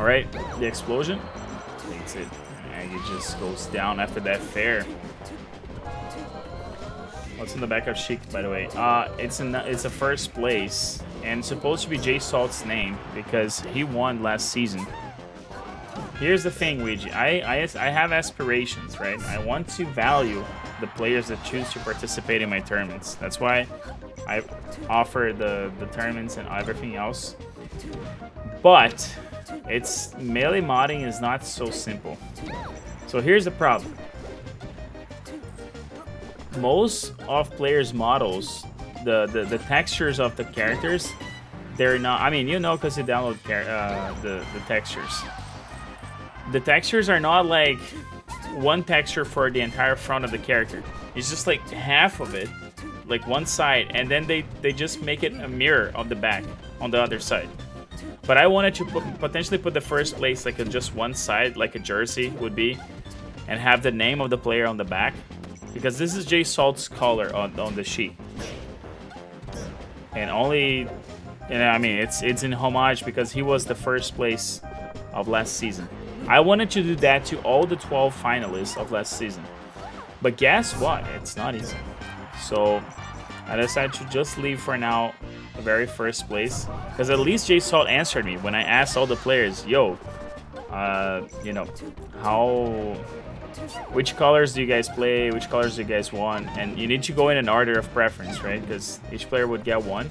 All right, the explosion takes it. And it just goes down after that fair. What's in the back of Sheik, by the way? Uh, it's in the, it's a first place, and supposed to be Jay Salt's name because he won last season. Here's the thing, Ouija. I, I I have aspirations, right? I want to value the players that choose to participate in my tournaments. That's why I offer the the tournaments and everything else. But It's melee modding is not so simple. So here's the problem. Most of players' models, the, the, the textures of the characters, they're not. I mean, you know, because you download uh, the the textures. The textures are not like one texture for the entire front of the character. It's just like half of it, like one side, and then they they just make it a mirror of the back on the other side. But I wanted to put, potentially put the first place like a, just one side, like a jersey would be, and have the name of the player on the back, because this is Jay Salt's color on on the sheet, and only and I mean, it's it's in homage because he was the first place of last season. I wanted to do that to all the 12 finalists of last season. But guess what? It's not easy. So I decided to just leave for now the very first place. Because at least Jay Salt answered me when I asked all the players, yo, uh, you know, how which colors do you guys play, which colors do you guys want, and you need to go in an order of preference, right? Because each player would get one.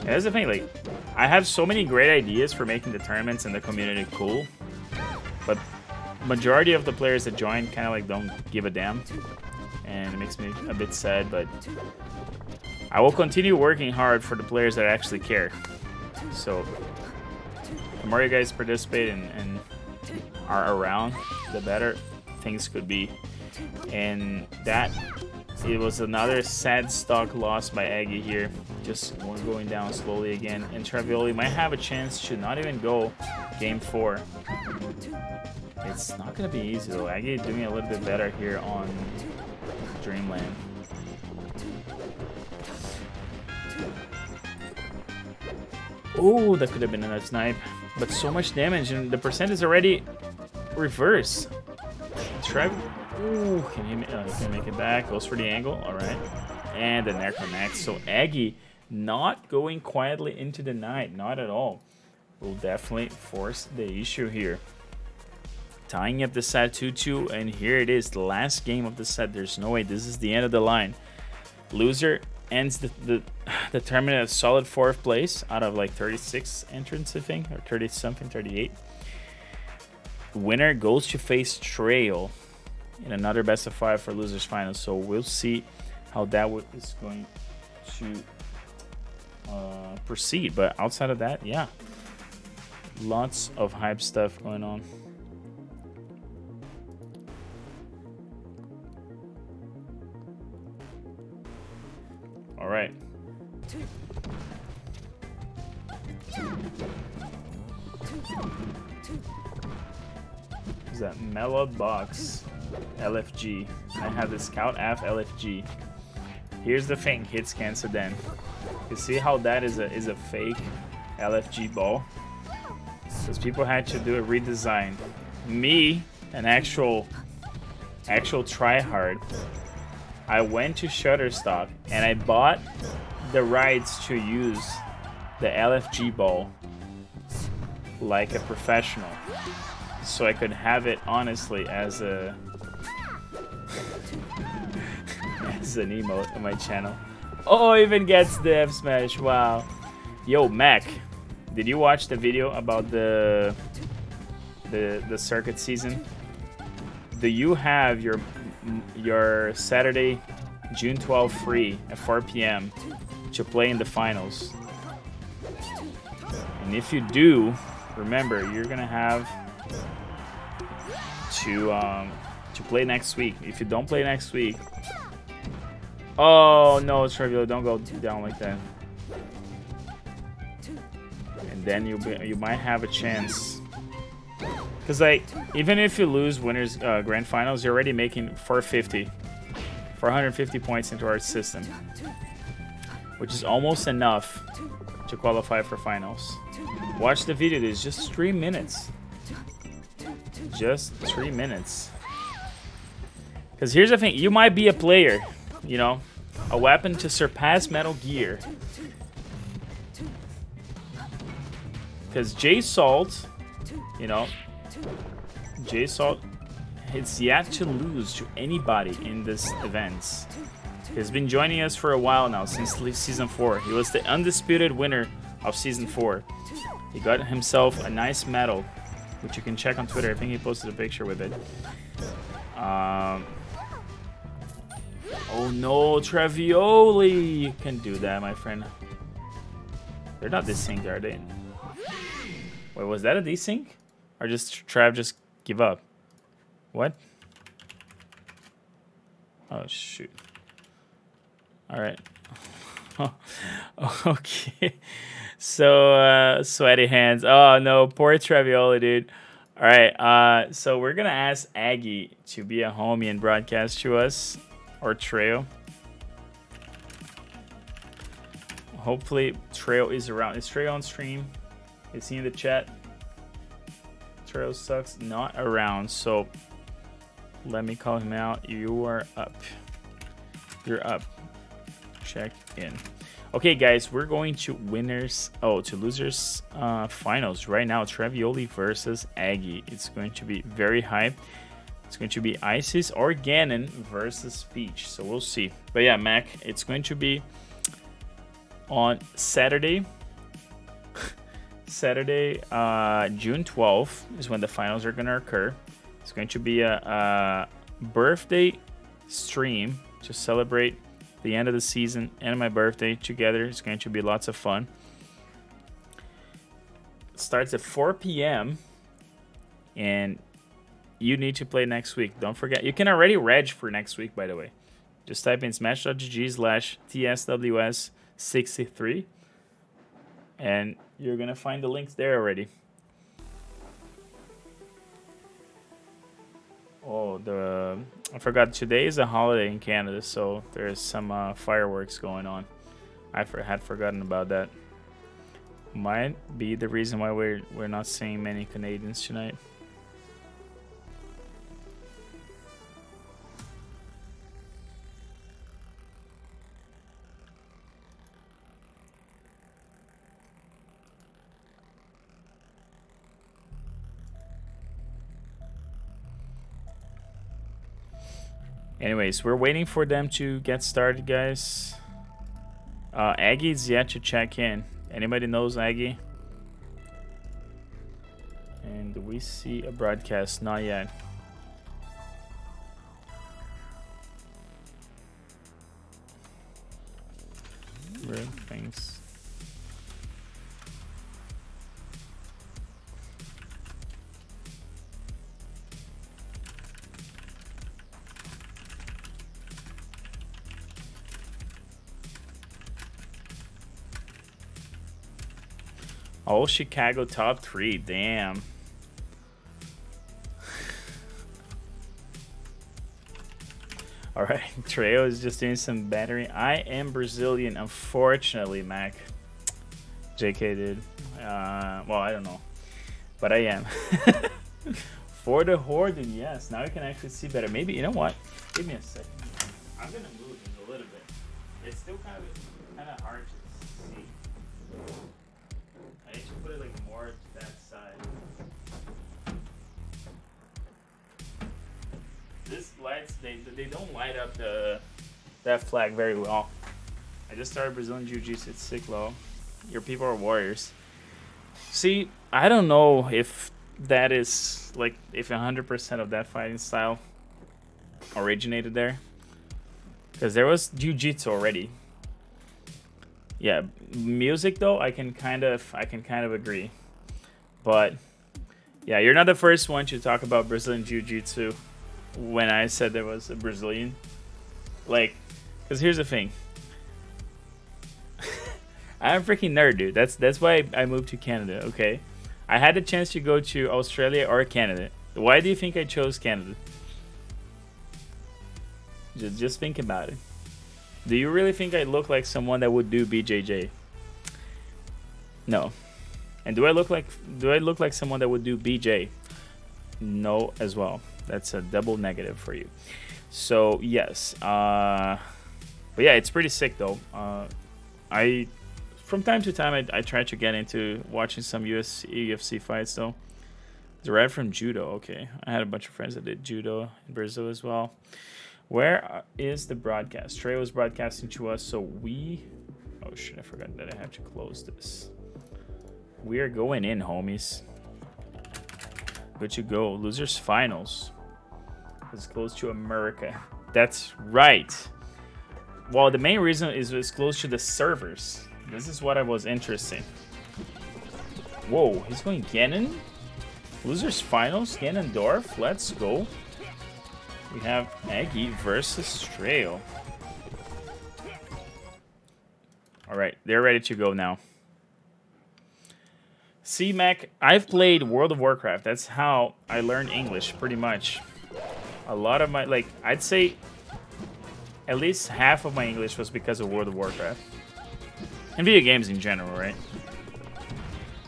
And that's the thing, like, I have so many great ideas for making the tournaments and the community cool, but majority of the players that join kind of like don't give a damn, and it makes me a bit sad, but I will continue working hard for the players that actually care. So, the more you guys participate and, and are around, the better things could be. And that it was another sad stock loss by Aggie here. Just going down slowly again. And Travioli might have a chance to not even go game four. It's not going to be easy though. Aggie doing a little bit better here on Dreamland. Oh, that could have been another snipe. But so much damage and the percent is already reverse. Try. Ooh, can he, uh, he can make it back. Goes for the angle. All right. And the connects. So Aggie not going quietly into the night. Not at all. Will definitely force the issue here. Tying up the set 2-2. And here it is. The last game of the set. There's no way. This is the end of the line. Loser ends the, the, the tournament at solid fourth place out of like 36 entrants, I think. Or 30 something, 38. Winner goes to face Trail in another best of five for losers final. So we'll see how that is going to uh, proceed. But outside of that, yeah, lots of hype stuff going on. All right. Is that Mellow Box? LFG. I have the Scout F LFG. Here's the thing, hit scan sedan. You see how that is a is a fake LFG ball? Because people had to do a redesign. Me, an actual actual tryhard, I went to Shutterstock and I bought the rights to use the LFG ball like a professional so I could have it honestly as a [laughs] as an emote on my channel. Oh, even gets the F smash. Wow. Yo, Mac, did you watch the video about the the the circuit season? Do you have your your Saturday, June 12 free at 4 p.m. to play in the finals? And if you do, remember you're gonna have to um, to play next week. If you don't play next week, oh no, Trivial, don't go down like that. And then you you might have a chance. Cause like even if you lose winners uh, grand finals, you're already making 450, 450 points into our system, which is almost enough to qualify for finals. Watch the video. It's just three minutes. Just three minutes. Because here's the thing, you might be a player, you know, a weapon to surpass Metal Gear. Because Jay Salt, you know, Jay Salt has yet to lose to anybody in this event. He's been joining us for a while now, since season 4. He was the undisputed winner of season 4. He got himself a nice medal, which you can check on Twitter. I think he posted a picture with it. Um, oh no, Travioli! You can do that, my friend. They're not desynced, are they? Wait, was that a desync? Or just Trav just give up? What? Oh, shoot. Alright. [laughs] okay. So, uh, sweaty hands. Oh, no. Poor Travioli, dude. Alright, uh, so we're gonna ask Aggie to be a homie and broadcast to us. Or Trail. Hopefully, Trail is around. Is Trail on stream? Is he in the chat? Sucks. Not around, so let me call him out. You are up. You're up. Check in. Okay, guys, we're going to winners. Oh, to losers uh, finals right now. Travioli versus Aggie. It's going to be very high. It's going to be ICs or Ganon versus Peach. So we'll see. But yeah, Mac, it's going to be on Saturday. Saturday, uh, June 12th is when the finals are going to occur. It's going to be a, a birthday stream to celebrate the end of the season and my birthday together. It's going to be lots of fun. It starts at 4 p.m. and you need to play next week. Don't forget, you can already reg for next week, by the way. Just type in smash.gg slash TSWS63 and you're to find the links there already. Oh, the I forgot today is a holiday in Canada, so there's some uh, fireworks going on. I for, had forgotten about that. Might be the reason why we're we're not seeing many Canadians tonight. Anyways, we're waiting for them to get started, guys. Uh, Aggie's yet to check in. Anybody knows Aggie? And we see a broadcast? Not yet. Weird things. Oh, Chicago top three. Damn. [laughs] All right, [laughs] Treo is just doing some battering. I am Brazilian, unfortunately, Mac. JK, dude. Uh, well, I don't know, but I am. [laughs] For the Horde, yes. Now you can actually see better. Maybe, you know what? Give me a second. I'm going they don't light up the that flag very well. I just started Brazilian Jiu-Jitsu. It's sick low. Your people are warriors. See, I don't know if that is like if 100% of that fighting style originated there. Because there was Jiu-Jitsu already yeah, music though, I can kind of I can kind of agree. But yeah, you're not the first one to talk about Brazilian Jiu-Jitsu when I said there was a Brazilian. Like, because here's the thing. [laughs] I'm a freaking nerd, dude. That's that's why I moved to Canada. Okay, I had the chance to go to Australia or Canada. Why do you think I chose Canada? Just just think about it. Do you really think I look like someone that would do BJJ? No. And do I look like do I look like someone that would do BJ? No as well. That's a double negative for you. So yes. Uh, but yeah, it's pretty sick though. Uh, I from time to time I, I try to get into watching some US UFC fights though. Derived from judo. Okay, I had a bunch of friends that did judo in Brazil as well. Where is the broadcast? Trey was broadcasting to us, so we. Oh shit! I forgot that I have to close this. We are going in, homies. Good to go. Losers finals. It's close to America. That's right. Well, the main reason is it's close to the servers. This is what I was interested. Whoa, he's going Ganon? Losers finals, Ganondorf. Let's go. We have Aggie versus Trail. Alright, they're ready to go now. See, Mac, I've played World of Warcraft. That's how I learned English, pretty much. A lot of my, like, I'd say at least half of my English was because of World of Warcraft. And video games in general, right?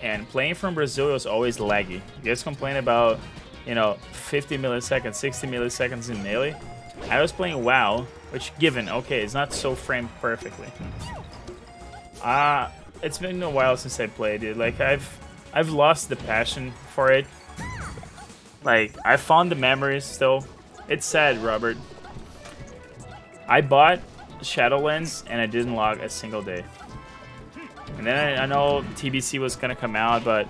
And playing from Brazil was always laggy. You guys complain about, you know, 50 milliseconds, 60 milliseconds in melee. I was playing WoW, which given, okay, it's not so framed perfectly. Uh, it's been a while since I played it. Like, I've I've lost the passion for it. Like, I found the memories still. It's sad, Robert. I bought Shadowlands and I didn't log a single day. And then I, I know TBC was gonna come out, but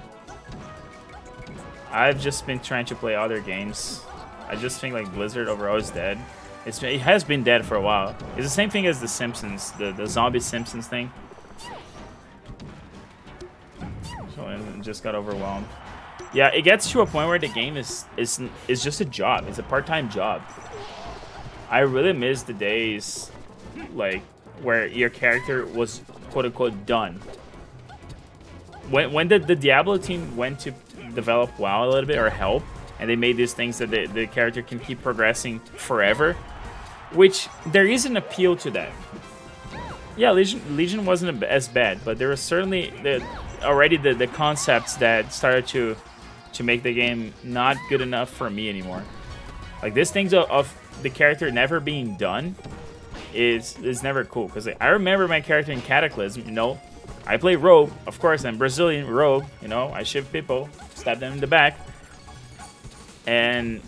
I've just been trying to play other games. I just think like Blizzard overall is dead. It's it has been dead for a while. It's the same thing as the Simpsons, the the zombie Simpsons thing. I just got overwhelmed. Yeah, it gets to a point where the game is is is just a job. It's a part-time job. I really miss the days like where your character was quote unquote done. When when the, the Diablo team went to develop WoW a little bit or help, and they made these things that the, the character can keep progressing forever, which there is an appeal to that. Yeah, Legion Legion wasn't as bad, but there was certainly the already the, the concepts that started to to make the game not good enough for me anymore. Like this things of, of the character never being done is is never cool because like, I remember my character in Cataclysm. You know, I play Rogue, of course, I'm Brazilian Rogue. You know, I shiv people, stab them in the back, and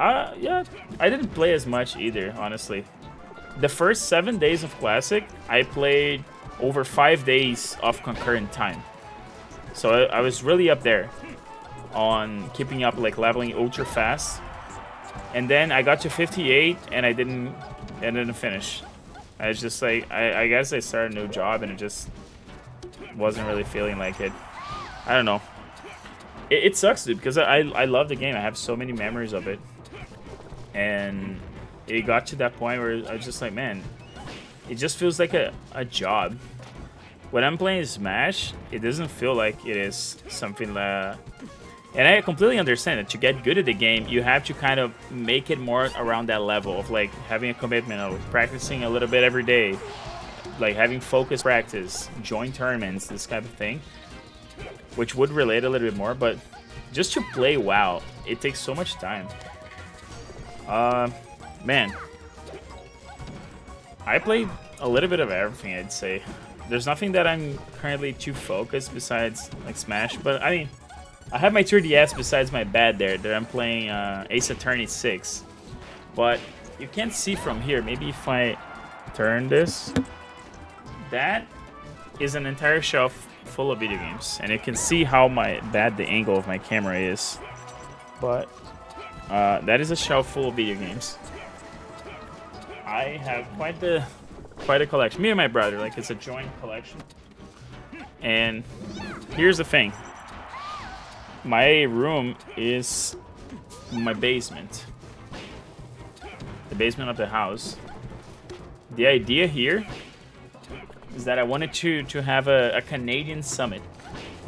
uh, yeah, I didn't play as much either, honestly. The first seven days of Classic, I played over five days of concurrent time. So I, I was really up there on keeping up, like leveling ultra fast. And then I got to 58 and I didn't, I didn't finish. I was just like, I, I guess I started a new job and it just wasn't really feeling like it. I don't know. It, it sucks, dude, because I, I love the game. I have so many memories of it. And it got to that point where I was just like, man, it just feels like a, a job. When I'm playing Smash, it doesn't feel like it is something that... And I completely understand that to get good at the game, you have to kind of make it more around that level of like having a commitment of practicing a little bit every day, like having focus practice, join tournaments, this type of thing, which would relate a little bit more. But just to play WoW, it takes so much time. Uh, man, I played a little bit of everything, I'd say. There's nothing that I'm currently too focused besides like Smash, but I mean, I have my 3DS besides my bed there that I'm playing uh, Ace Attorney 6. But you can't see from here. Maybe if I turn this, that is an entire shelf full of video games. And you can see how my bad the angle of my camera is. But uh, that is a shelf full of video games. I have quite the quite a collection. Me and my brother, like it's a joint collection. And here's the thing. My room is my basement. The basement of the house. The idea here is that I wanted to to have a, a Canadian summit.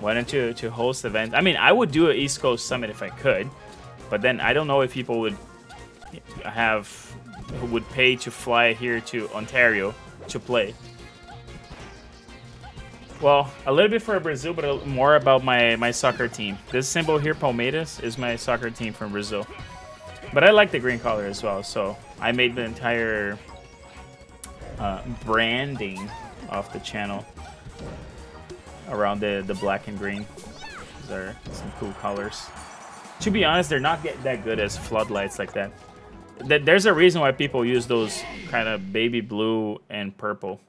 Wanted to to host events. I mean, I would do an East Coast summit if I could, but then I don't know if people would have who would pay to fly here to Ontario to play. Well, a little bit for Brazil, but a, more about my, my soccer team. This symbol here, Palmeiras, is my soccer team from Brazil. But I like the green color as well, so I made the entire uh, branding of the channel around the, the black and green. These are some cool colors. To be honest, they're not that good as floodlights like that th there's a reason why people use those kind of baby blue and purple.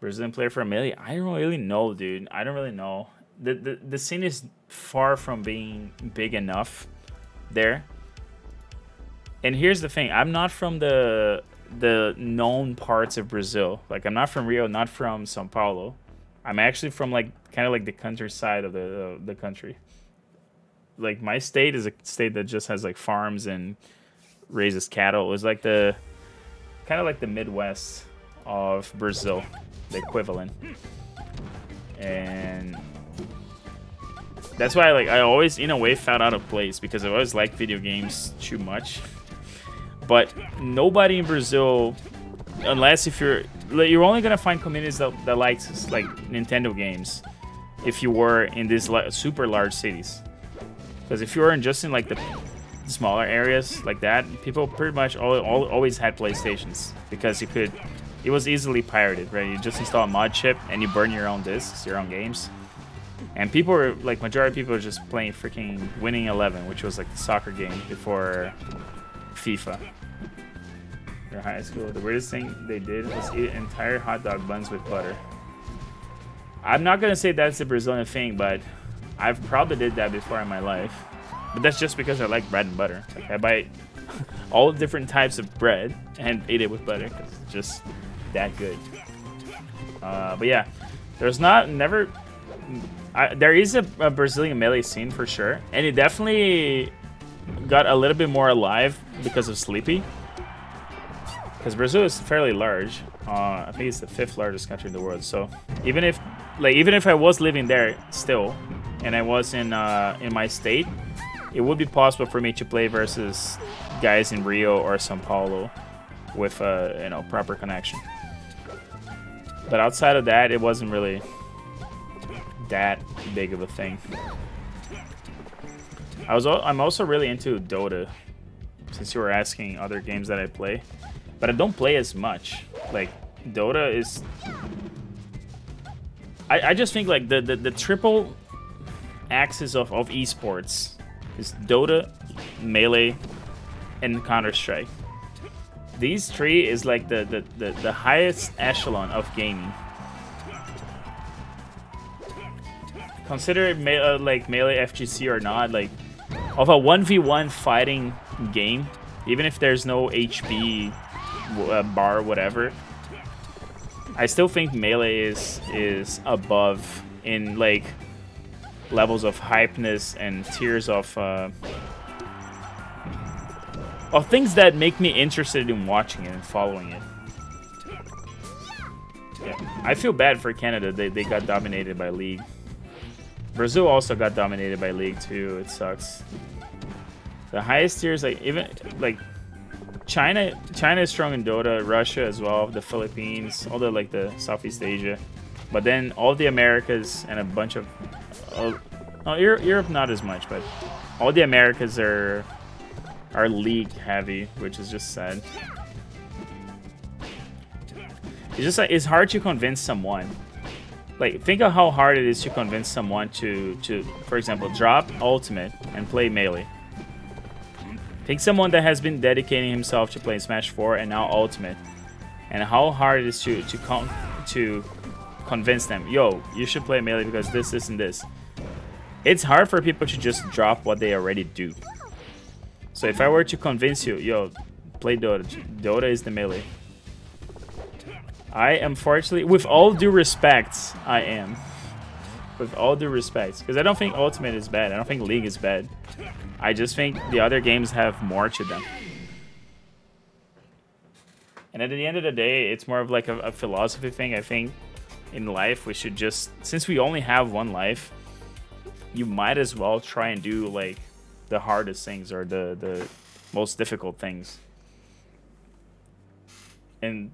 Brazilian player for a million? I don't really know, dude. I don't really know. The, the the scene is far from being big enough there. And here's the thing: I'm not from the the known parts of Brazil. Like I'm not from Rio, not from São Paulo. I'm actually from like kind of like the countryside of the uh, the country. Like my state is a state that just has like farms and raises cattle. It was like the kind of like the Midwest of Brazil, the equivalent. And that's why like I always in a way felt out of place because I always liked video games too much. But nobody in Brazil, unless if you're you're only gonna find communities that, that likes like Nintendo games, if you were in these super large cities. Because if you were in just in like the smaller areas like that, people pretty much all, all, always had PlayStations because you could, it was easily pirated, right? You just install a mod chip and you burn your own discs, your own games. And people were like, majority of people were just playing freaking Winning Eleven, which was like the soccer game before FIFA. Their high school. The weirdest thing they did was eat entire hot dog buns with butter. I'm not gonna say that's a Brazilian thing, but I've probably did that before in my life. But that's just because I like bread and butter. Like I buy all different types of bread and eat it with butter because it's just that good. Uh, but yeah, there's not never. I, there is a, a Brazilian melee scene for sure, and it definitely got a little bit more alive because of Slippi. Because Brazil is fairly large. Uh, I think it's the fifth largest country in the world. So even if, like, even if I was living there still, and I was in uh, in my state, it would be possible for me to play versus guys in Rio or São Paulo with a you know proper connection. But outside of that, it wasn't really that big of a thing. I was I'm also really into Dota, since you were asking other games that I play, but I don't play as much. Like Dota is, I, I just think like the, the the triple axis of of esports is Dota, Melee, and Counter Strike. These three is like the the, the, the highest echelon of gaming. Consider me uh, like melee FGC or not, like of a 1v1 fighting game, even if there's no HP uh, bar whatever, I still think melee is is above in like levels of hypeness and tiers of uh, of things that make me interested in watching it and following it. Yeah. I feel bad for Canada. They, they got dominated by League. Brazil also got dominated by League too. It sucks. The highest tiers, like even like China, China is strong in Dota. Russia as well. The Philippines, all the like the Southeast Asia, but then all the Americas and a bunch of, uh, oh, Europe, Europe not as much, but all the Americas are are league heavy, which is just sad. It's just like it's hard to convince someone like think of how hard it is to convince someone to to for example drop ultimate and play melee Think someone that has been dedicating himself to playing Smash 4 and now Ultimate, and how hard it is to to con to convince them, yo, you should play Melee because this, this, and this. It's hard for people to just drop what they already do. So if I were to convince you, yo, play Dota, Dota is the Melee. I unfortunately, with all due respect, I am. With all due respect. Because I don't think Ultimate is bad. I don't think League is bad. I just think the other games have more to them. And at the end of the day, it's more of like a, a philosophy thing. I think in life, we should just, since we only have one life, you might as well try and do like the hardest things or the, the most difficult things. And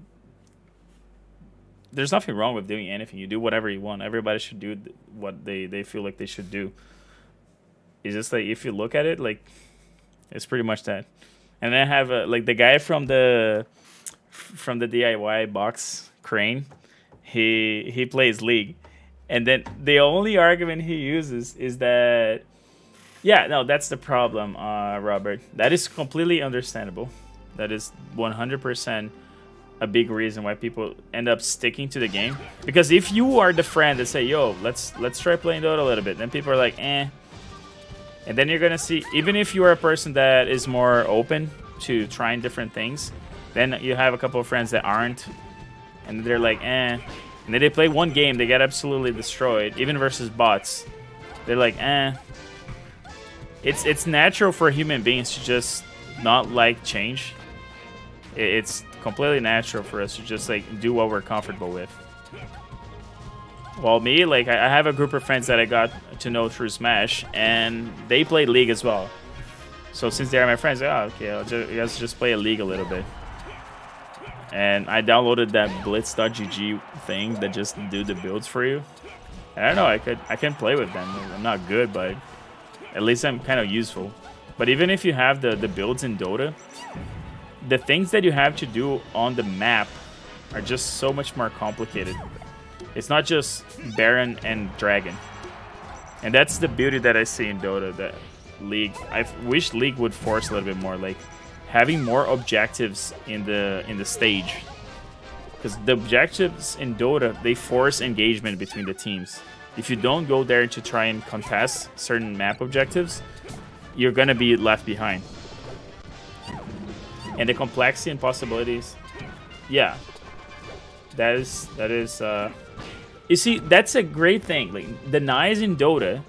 there's nothing wrong with doing anything. You do whatever you want. Everybody should do what they, they feel like they should do. It's just like if you look at it, like it's pretty much that. And then I have a, like the guy from the from the DIY box crane. He he plays League, and then the only argument he uses is that yeah, no, that's the problem, uh, Robert. That is completely understandable. That is 100% a big reason why people end up sticking to the game. Because if you are the friend that say, "Yo, let's let's try playing Dota a little bit," then people are like, "Eh." And then you're gonna see, even if you are a person that is more open to trying different things, then you have a couple of friends that aren't, and they're like, "Eh." And they play one game, they get absolutely destroyed, even versus bots. They're like, "Eh." It's it's natural for human beings to just not like change. It's completely natural for us to just like do what we're comfortable with. Well, me, like I have a group of friends that I got to know through Smash, and they play League as well. So since they are my friends, oh, okay, I'll just, let's just play a League a little bit. And I downloaded that Blitz.gg thing that just do the builds for you. I don't know, I could I can play with them. I'm not good, but at least I'm kind of useful. But even if you have the, the builds in Dota, the things that you have to do on the map are just so much more complicated. It's not just Baron and Dragon. And that's the beauty that I see in Dota, that League. I wish League would force a little bit more, like having more objectives in the in the stage. Because the objectives in Dota, they force engagement between the teams. If you don't go there to try and contest certain map objectives, you're gonna be left behind. And the complexity and possibilities, yeah, that is that is. Uh, you see, that's a great thing. Like the knives in Dota,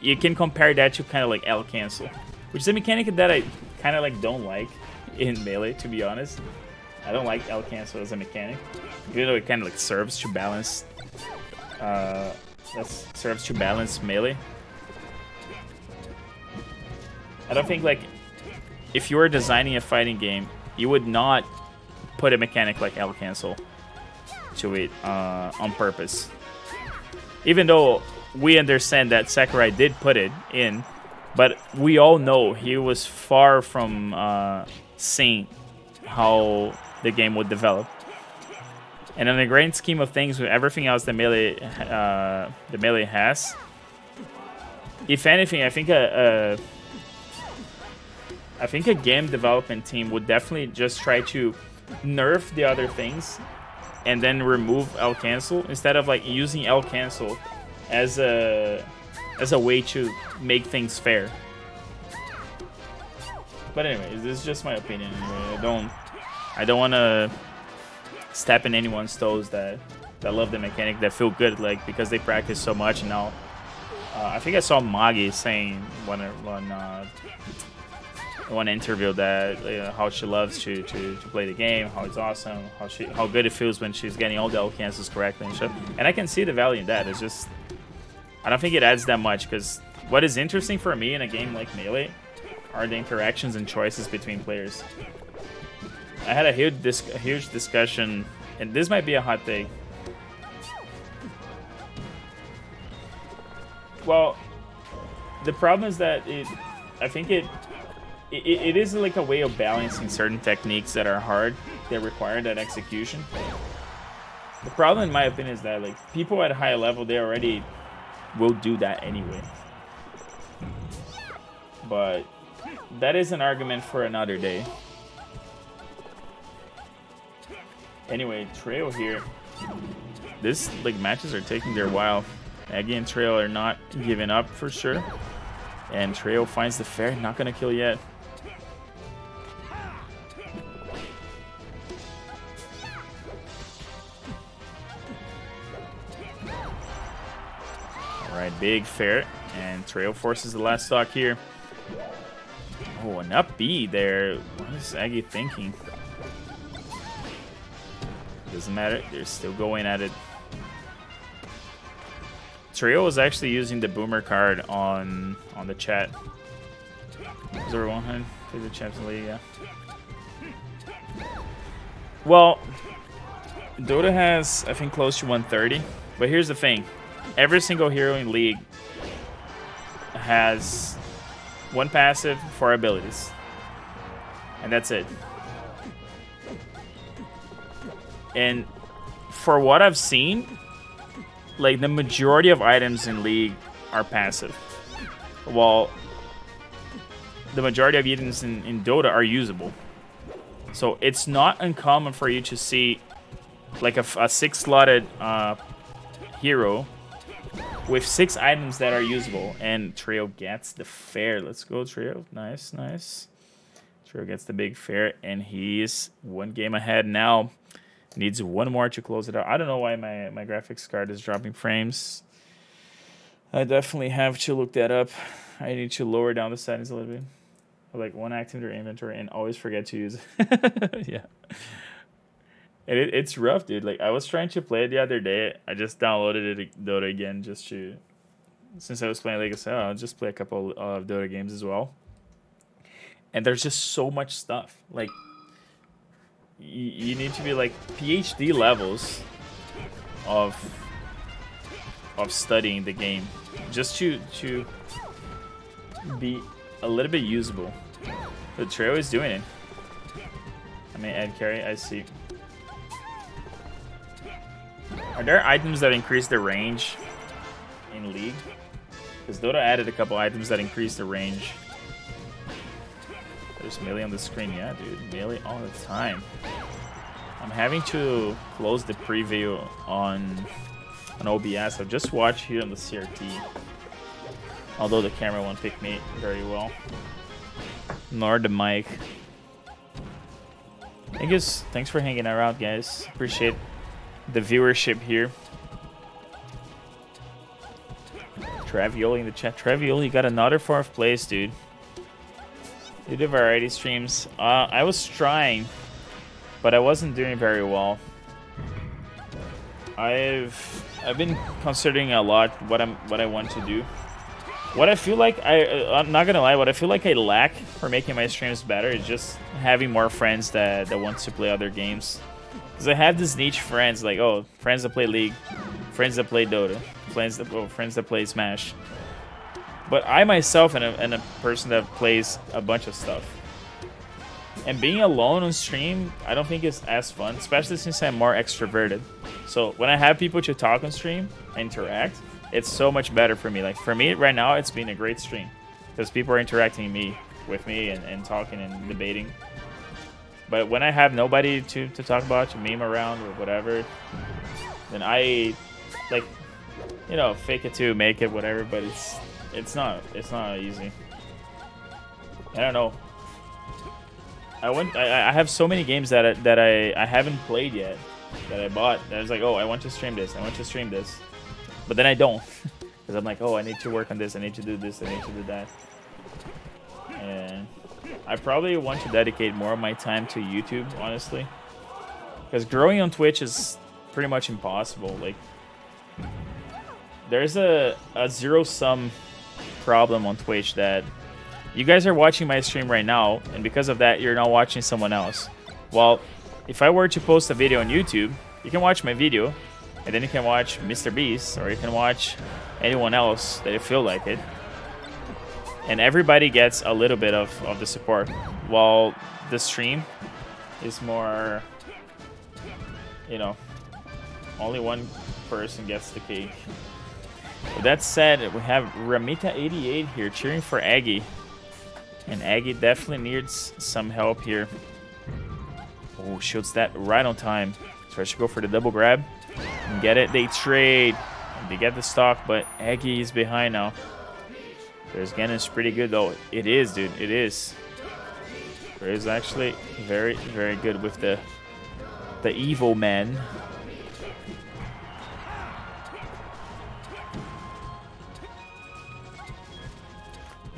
you can compare that to kind of like L cancel, which is a mechanic that I kind of like don't like in melee. To be honest, I don't like L cancel as a mechanic, even though it kind of like serves to balance. Uh, that serves to balance melee. I don't think like if you were designing a fighting game, you would not put a mechanic like L cancel to it uh, on purpose. Even though we understand that Sakurai did put it in, but we all know he was far from uh, seeing how the game would develop. And in the grand scheme of things, with everything else that Melee, uh, the Melee has, if anything, I think a, a I think a game development team would definitely just try to nerf the other things and then remove L cancel instead of like using L cancel as a as a way to make things fair. But anyway, this is just my opinion. Anyway. I don't I don't want to step in anyone's toes that that love the mechanic that feel good like because they practice so much and now uh, I think I saw Magi saying one one uh, one interview that how she loves to, to, to play the game, how it's awesome, how she how good it feels when she's getting all the L cancels correctly and shit. And I can see the value in that. It's just I don't think it adds that much because what is interesting for me in a game like Melee are the interactions and choices between players. I had a huge dis a huge discussion, and this might be a hot take. Well, the problem is that it, I think it it, it is like a way of balancing certain techniques that are hard that require that execution. The problem, in my opinion, is that like people at a high level, they already will do that anyway. But that is an argument for another day. Anyway, Trail here. This like matches are taking their while. Aggie and Trail are not giving up for sure. And Trail finds the fair, not gonna kill yet. Alright, big fair. And Trail forces the last stock here. Oh, an up B there. What is Aggie thinking? Doesn't matter. They're still going at it. Trio was actually using the boomer card on on the chat. Zero one hundred to the Champions League, yeah. Well, Dota has I think close to 130, but here's the thing: every single hero in League has one passive, four abilities, and that's it. And for what I've seen, like the majority of items in League are passive. While the majority of items in, in Dota are usable. So it's not uncommon for you to see like a, a six slotted uh, hero with six items that are usable. And Trio gets the fair. Let's go, Trio. Nice, nice. Trio gets the big fair, and he's one game ahead now. Needs one more to close it out. I don't know why my, my graphics card is dropping frames. I definitely have to look that up. I need to lower down the settings a little bit. Like one active in your inventory and always forget to use it. [laughs] yeah. And it, it's rough, dude. Like I was trying to play it the other day. I just downloaded it Dota again just to since I was playing League of Legends, I'll just play a couple of Dota games as well. And there's just so much stuff. Like you, you need to be like PhD levels of of studying the game just to to be a little bit usable. The trail is doing it. I mean, AD carry, I see. Are there items that increase the range in League? Because Dota added a couple items that increase the range. There's melee on the screen. Yeah, dude. Melee all the time. I'm having to close the preview on on OBS. I'll just watch here on the CRT. Although the camera won't pick me very well. Nor the mic. Thank you. Thanks for hanging around, guys. Appreciate the viewership here. Travioli in the chat. Travioli got another fourth place, dude. You do variety streams. Uh, I was trying, but I wasn't doing very well. I've I've been considering a lot what I'm what I want to do. What I feel like I uh, I'm not gonna lie, what I feel like I lack for making my streams better is just having more friends that that want to play other games. Because I have this niche friends like oh friends that play League, friends that play Dota, friends that oh, friends that play Smash. But I myself am a, am a person that plays a bunch of stuff. And being alone on stream, I don't think it's as fun, especially since I'm more extroverted. So when I have people to talk on stream, interact, it's so much better for me. Like for me right now, it's been a great stream because people are interacting me with me and, and talking and debating. But when I have nobody to, to talk about, to meme around or whatever, then I like, you know, fake it to make it, whatever. But it's it's not it's not easy. I don't know. I went. I, I have so many games that I, that I I haven't played yet that I bought. That I was like, oh, I want to stream this. I want to stream this, but then I don't [laughs] because I'm like, oh, I need to work on this. I need to do this. I need to do that. And I probably want to dedicate more of my time to YouTube, honestly, because growing on Twitch is pretty much impossible. Like, there's a a zero sum problem on Twitch that you guys are watching my stream right now, and because of that, you're not watching someone else. Well, if I were to post a video on YouTube, you can watch my video, and then you can watch Mr. Beast, or you can watch anyone else that you feel like it. And everybody gets a little bit of, of the support, while the stream is more, you know, only one person gets the cake. With that said, we have Ramita88 here cheering for Aggie. And Aggie definitely needs some help here. Oh, shoots that right on time. Tries to go for the double grab. And get it. They trade. They get the stock, but Aggie is behind now. There's Ganon's pretty good, though. It is, dude. It is. Is actually very, very good with the the evil man.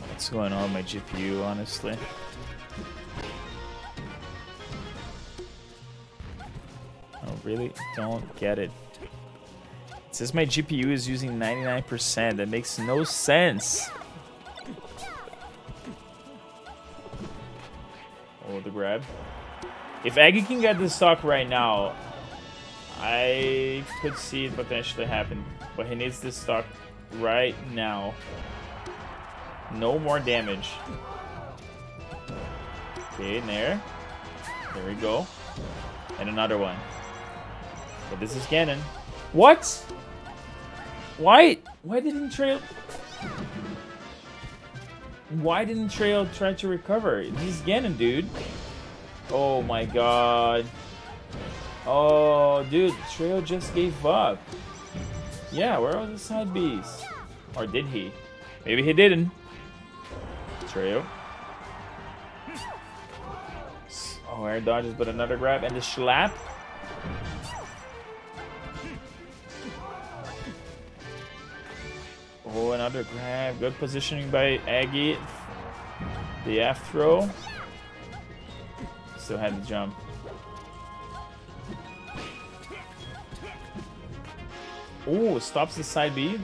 What's going on my GPU, honestly? I really don't get it. It says my GPU is using 99%. That makes no sense. Oh, the grab. If Aggie can get this stock right now, I could see it potentially happen. But he needs this stock right now. No more damage. Okay, there. There we go. And another one. But this is Ganon. What? Why? Why didn't Trail... Why didn't Trail try to recover? He's Ganon, dude. Oh my god. Oh, dude, Trail just gave up. Yeah, where are the side Bs? Or did he? Maybe he didn't. Trail. Oh, air dodges, but another grab and the slap. Oh, another grab. Good positioning by Aggie. The F throw. Still had to jump. Oh, stops the side B.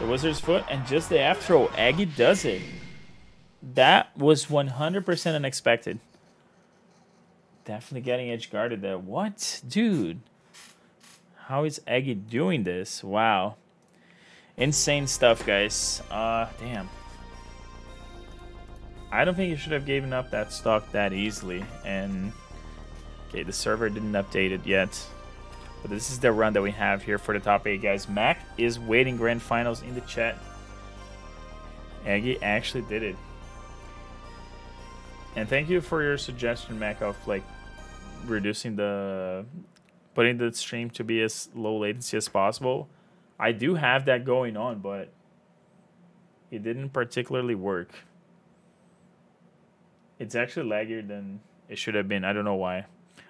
The Wizard's foot and just the F throw. Aggie does it. That was 100% unexpected. Definitely getting edge guarded there. What? Dude. How is Aggie doing this? Wow. Insane stuff, guys. Uh, damn. I don't think you should have given up that stock that easily. And, okay, the server didn't update it yet. But this is the run that we have here for the top 8, guys. Mac is waiting grand finals in the chat. Aggie actually did it. And thank you for your suggestion, Mac, of like reducing the putting the stream to be as low latency as possible. I do have that going on, but it didn't particularly work. It's actually laggier than it should have been. I don't know why.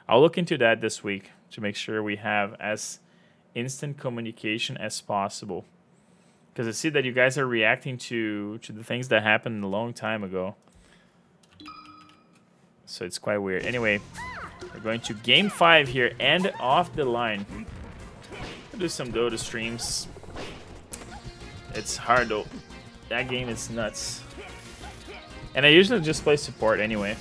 I'll look into that this week to make sure we have as instant communication as possible. Because I see that you guys are reacting to to the things that happened a long time ago. So it's quite weird. Anyway, we're going to game five here and off the line. Do some Dota streams. It's hard though. That game is nuts. And I usually just play support anyway.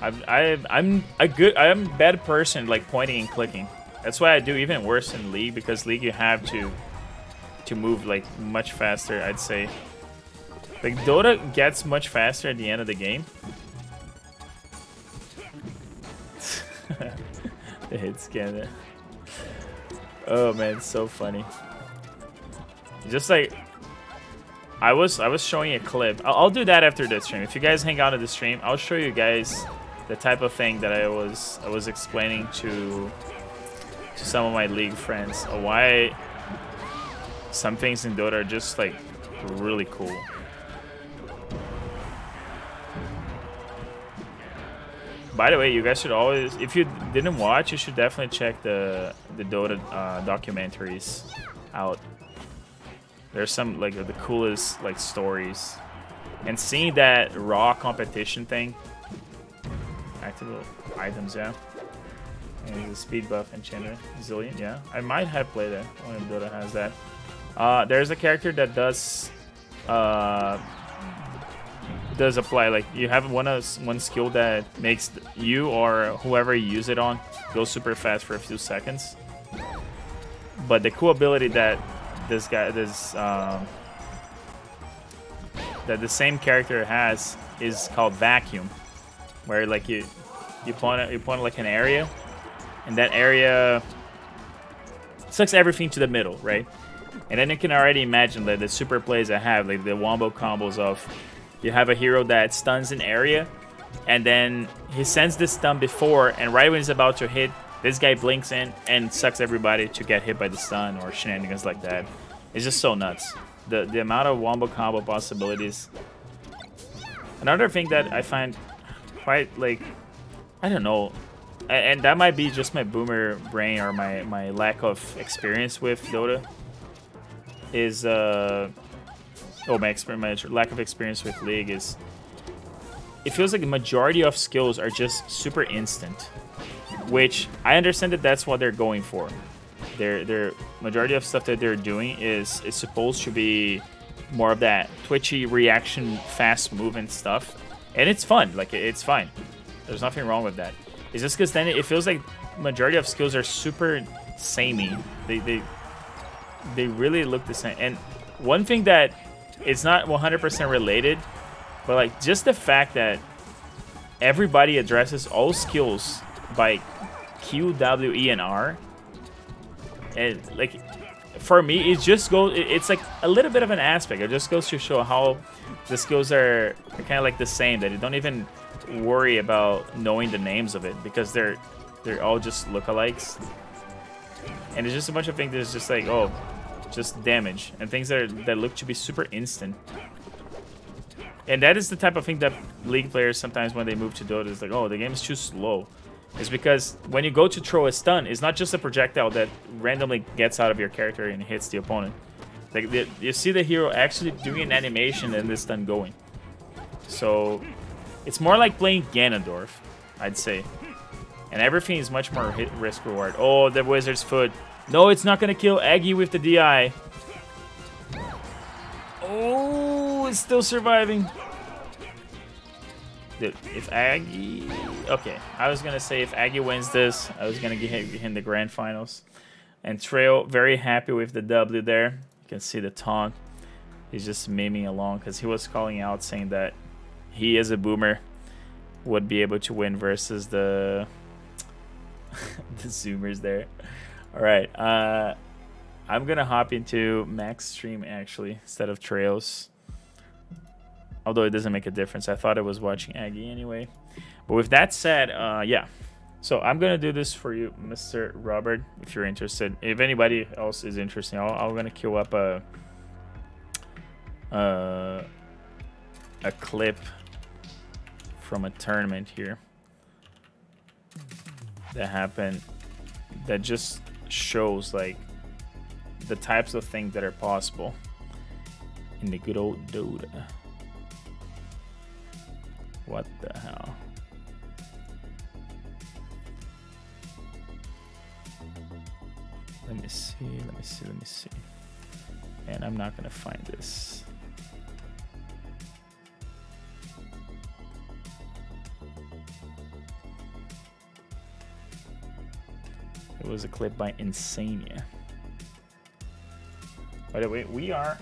I'm a good I'm a bad person like pointing and clicking. That's why I do even worse in League because League you have to to move like much faster. I'd say. Like Dota gets much faster at the end of the game. [laughs] the hit scanner. Oh man, so funny. Just like I was I was showing a clip. I'll, I'll, do that after the stream. If you guys hang out at the stream, I'll show you guys the type of thing that I was I was explaining to to some of my league friends why some things in Dota are just like really cool. By the way, you guys should always, if you didn't watch, you should definitely check the the Dota uh, documentaries out. There's some like the coolest like stories, and seeing that raw competition thing. Active items, yeah. And the speed buff enchanter, Zillion, yeah. I might have played it. Of Dota has that. Uh, there's a character that does uh, does apply. Like you have one of one skill that makes you or whoever you use it on go super fast for a few seconds. But the cool ability that this guy, this um, that the same character has is called vacuum, where like you you point you point like an area, and that area sucks everything to the middle, right? And then you can already imagine that the super plays I have, like the wombo combos of you have a hero that stuns an area, and then he sends this stun before, and right when he's about to hit, this guy blinks in and sucks everybody to get hit by the stun or shenanigans like that. It's just so nuts. The, the amount of wombo combo possibilities. Another thing that I find quite, like, I don't know, and that might be just my boomer brain or my, my lack of experience with Dota, is uh, oh my, my lack of experience with League is it feels like the majority of skills are just super instant, which I understand that that's what they're going for. Their their majority of stuff that they're doing is is supposed to be more of that twitchy reaction, fast movement stuff, and it's fun. Like it's fine. There's nothing wrong with that. It's just because then it feels like majority of skills are super samey. They they they really look the same. And one thing that it's not 100% related, but like just the fact that everybody addresses all skills by Q, W, E, and R, and like for me, it just goes. It's like a little bit of an aspect. It just goes to show how the skills are kind of like the same. That you don't even worry about knowing the names of it because they're they're all just lookalikes. And it's just a bunch of things that's just like, oh, just damage and things that are, that look to be super instant. And that is the type of thing that League players sometimes when they move to Dota is like, oh, the game is too slow. It's because when you go to throw a stun, it's not just a projectile that randomly gets out of your character and hits the opponent. Like the, you see the hero actually doing an animation and the stun going. So it's more like playing Ganondorf, I'd say. And everything is much more risk reward. Oh, the wizard's foot. No, it's not gonna kill Aggie with the DI. Oh, it's still surviving. Dude, if Aggie... Okay, I was gonna say if Aggie wins this, I was gonna get him in the grand finals. And Trail, very happy with the W there. You can see the taunt. He's just miming along because he was calling out saying that he is a boomer would be able to win versus the [laughs] the zoomers there. All right, uh, I'm gonna hop into Max stream actually instead of Trails. Although it doesn't make a difference. I thought I was watching Aggie anyway. But with that said, uh, yeah. So I'm gonna do this for you, Mr. Robert, if you're interested. If anybody else is interested, i am gonna queue up a uh, a clip from a tournament here that happened that just shows like the types of things that are possible in the good old Dota. What the hell? Let me see, let me see, let me see. And I'm not gonna find this. It was a clip by Insania. By the way, we are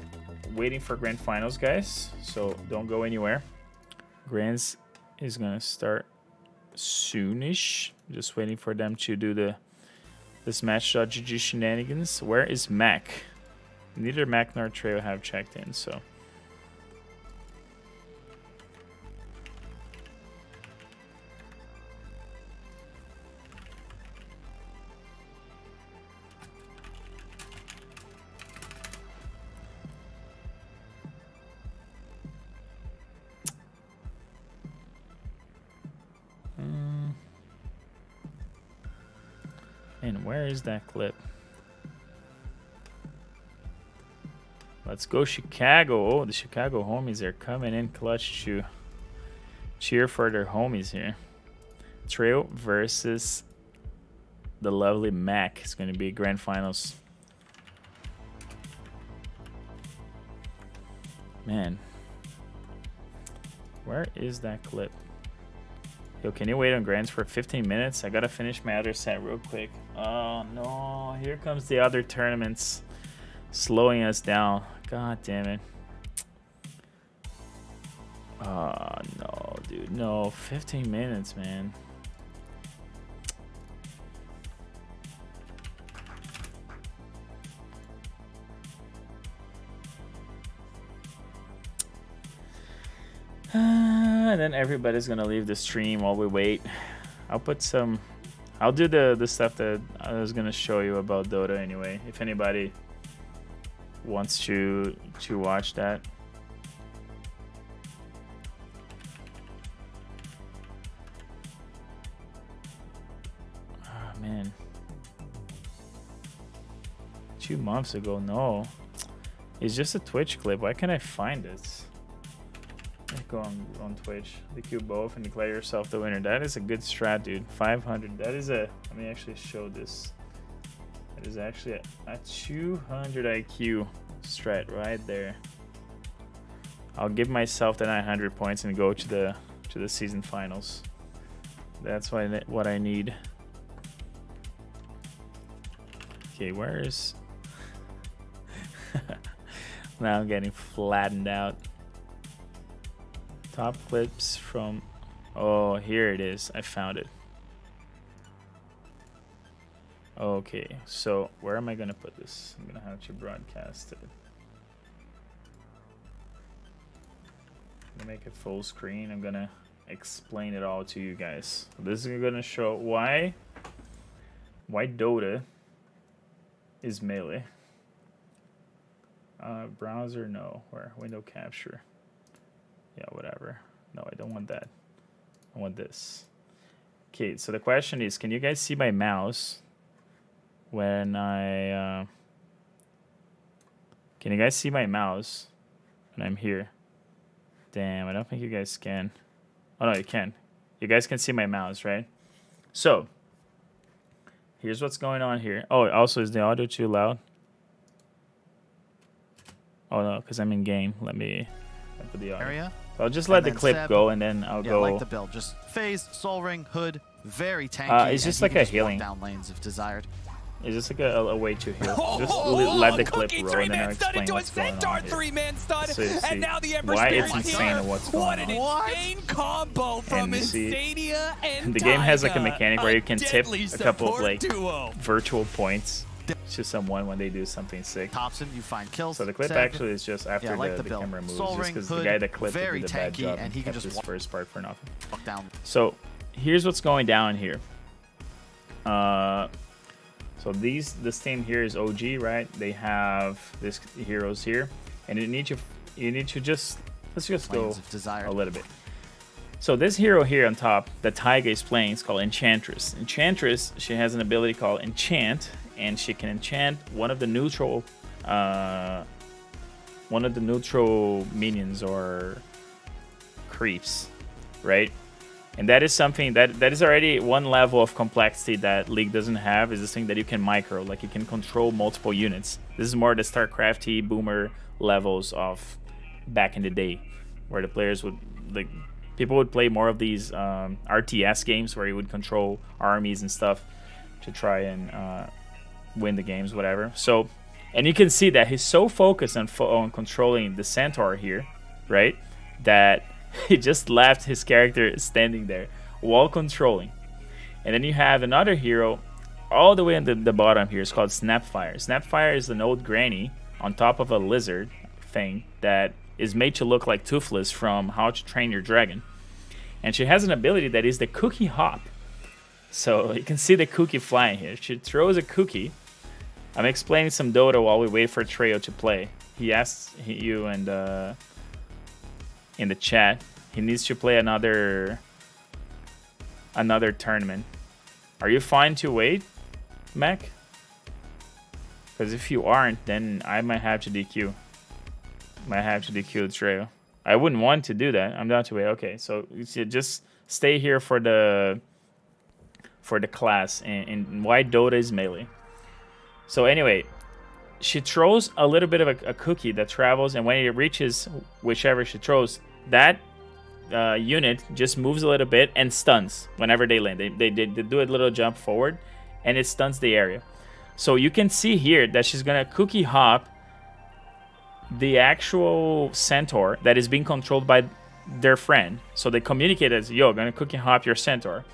waiting for grand finals, guys. So don't go anywhere. Grands is gonna start soonish. Just waiting for them to do the this smash.gg shenanigans. Where is Mac? Neither Mac nor Trail have checked in, so. Where is that clip? Let's go Chicago. Oh, the Chicago homies are coming in clutch to cheer for their homies here. Trail versus the lovely Mac. It's going to be grand finals. Man. Where is that clip? Yo, can you wait on Grants for 15 minutes? I gotta finish my other set real quick. Oh no, here comes the other tournaments slowing us down. God damn it. Oh no, dude. No, 15 minutes, man. [sighs] and then everybody's gonna leave the stream while we wait. I'll put some. I'll do the the stuff that I was gonna show you about Dota anyway. If anybody wants to to watch that. Oh man. Two months ago, no. It's just a Twitch clip. Why can't I find it? Go on, on Twitch, queue both, and declare yourself the winner. That is a good strat, dude. 500. That is a. Let me actually show this. That is actually a, a 200 IQ strat right there. I'll give myself the 900 points and go to the to the season finals. That's I, what I need. Okay, where is... [laughs] now I'm getting flattened out. Top clips from... Oh, here it is. I found it. Okay, so where am I going to put this? I'm going to have to broadcast it. Going to make it full screen. I'm going to explain it all to you guys. This is gonna show why why Dota is melee. Uh, browser, no. Where window capture. Yeah, whatever. No, I don't want that. I want this. Okay, so the question is, can you guys see my mouse when I? Uh, can you guys see my mouse when I'm here? Damn, I don't think you guys can. Oh no, you can. You guys can see my mouse, right? So, here's what's going on here. Oh, also, is the audio too loud? Oh no, because I'm in game. Let me put the audio. area. I'll just let the clip Seb- go and then I'll Yeah, go. like the build. Just phase, soul ring, hood, very tanky. Uh, it's just like a healing. down lanes if desired. Is this like a, a way to heal? Oh, [laughs] Just oh, oh, let the clip roll and then I'll explain into a what's going Centaur on three-man stun, So see and now the Ember why Spirit it's is insane and what's What going an on. insane combo from Insania and the game has like a mechanic where you can tip a couple of like duo. virtual points to someone when they do something sick. Topson, you find kills. So the clip actually is just after Yeah, like the, the the camera moves, Soul just because the guy that clipped very did a bad job and he can just walk- first part for nothing. down. So here's what's going down here. Uh, so these this team here is OG, right? They have this heroes here, and you need to you need to just let's just go Lanes if desired. a little bit. So this hero here on top that Taiga is playing is called Enchantress. Enchantress, she has an ability called Enchant, and she can enchant one of the neutral, uh, one of the neutral minions or creeps, right? And that is something that that is already one level of complexity that League doesn't have. Is this thing that you can micro, like you can control multiple units. This is more the StarCrafty boomer levels of back in the day, where the players would like people would play more of these um, RTS games where you would control armies and stuff to try and uh, win the games, whatever. So, and you can see that he's so focused on fo- on controlling the centaur here, right? That [laughs] he just left his character standing there while controlling. And then you have another hero all the way in the, the bottom here. It's called Snapfire. Snapfire is an old granny on top of a lizard thing that is made to look like Toothless from How to Train Your Dragon. And she has an ability that is the cookie hop. So you can see the cookie flying here. She throws a cookie. I'm explaining some Dota while we wait for Treo to play. He asks you and uh, in the chat. He needs to play another another tournament. Are you fine to wait, Mac? Because if you aren't, then I might have to DQ. Might have to DQ Treo. I wouldn't want to do that. I'm down to wait. Okay, so just stay here for the for the class and, and why Dota is melee. So anyway, she throws a little bit of a, a cookie that travels, and when it reaches whichever she throws, that uh, unit just moves a little bit and stuns whenever they land. They, they, they, do a little jump forward, and it stuns the area. So you can see here that she's gonna cookie hop the actual centaur that is being controlled by their friend. So they communicate as, "Yo, gonna cookie hop your centaur."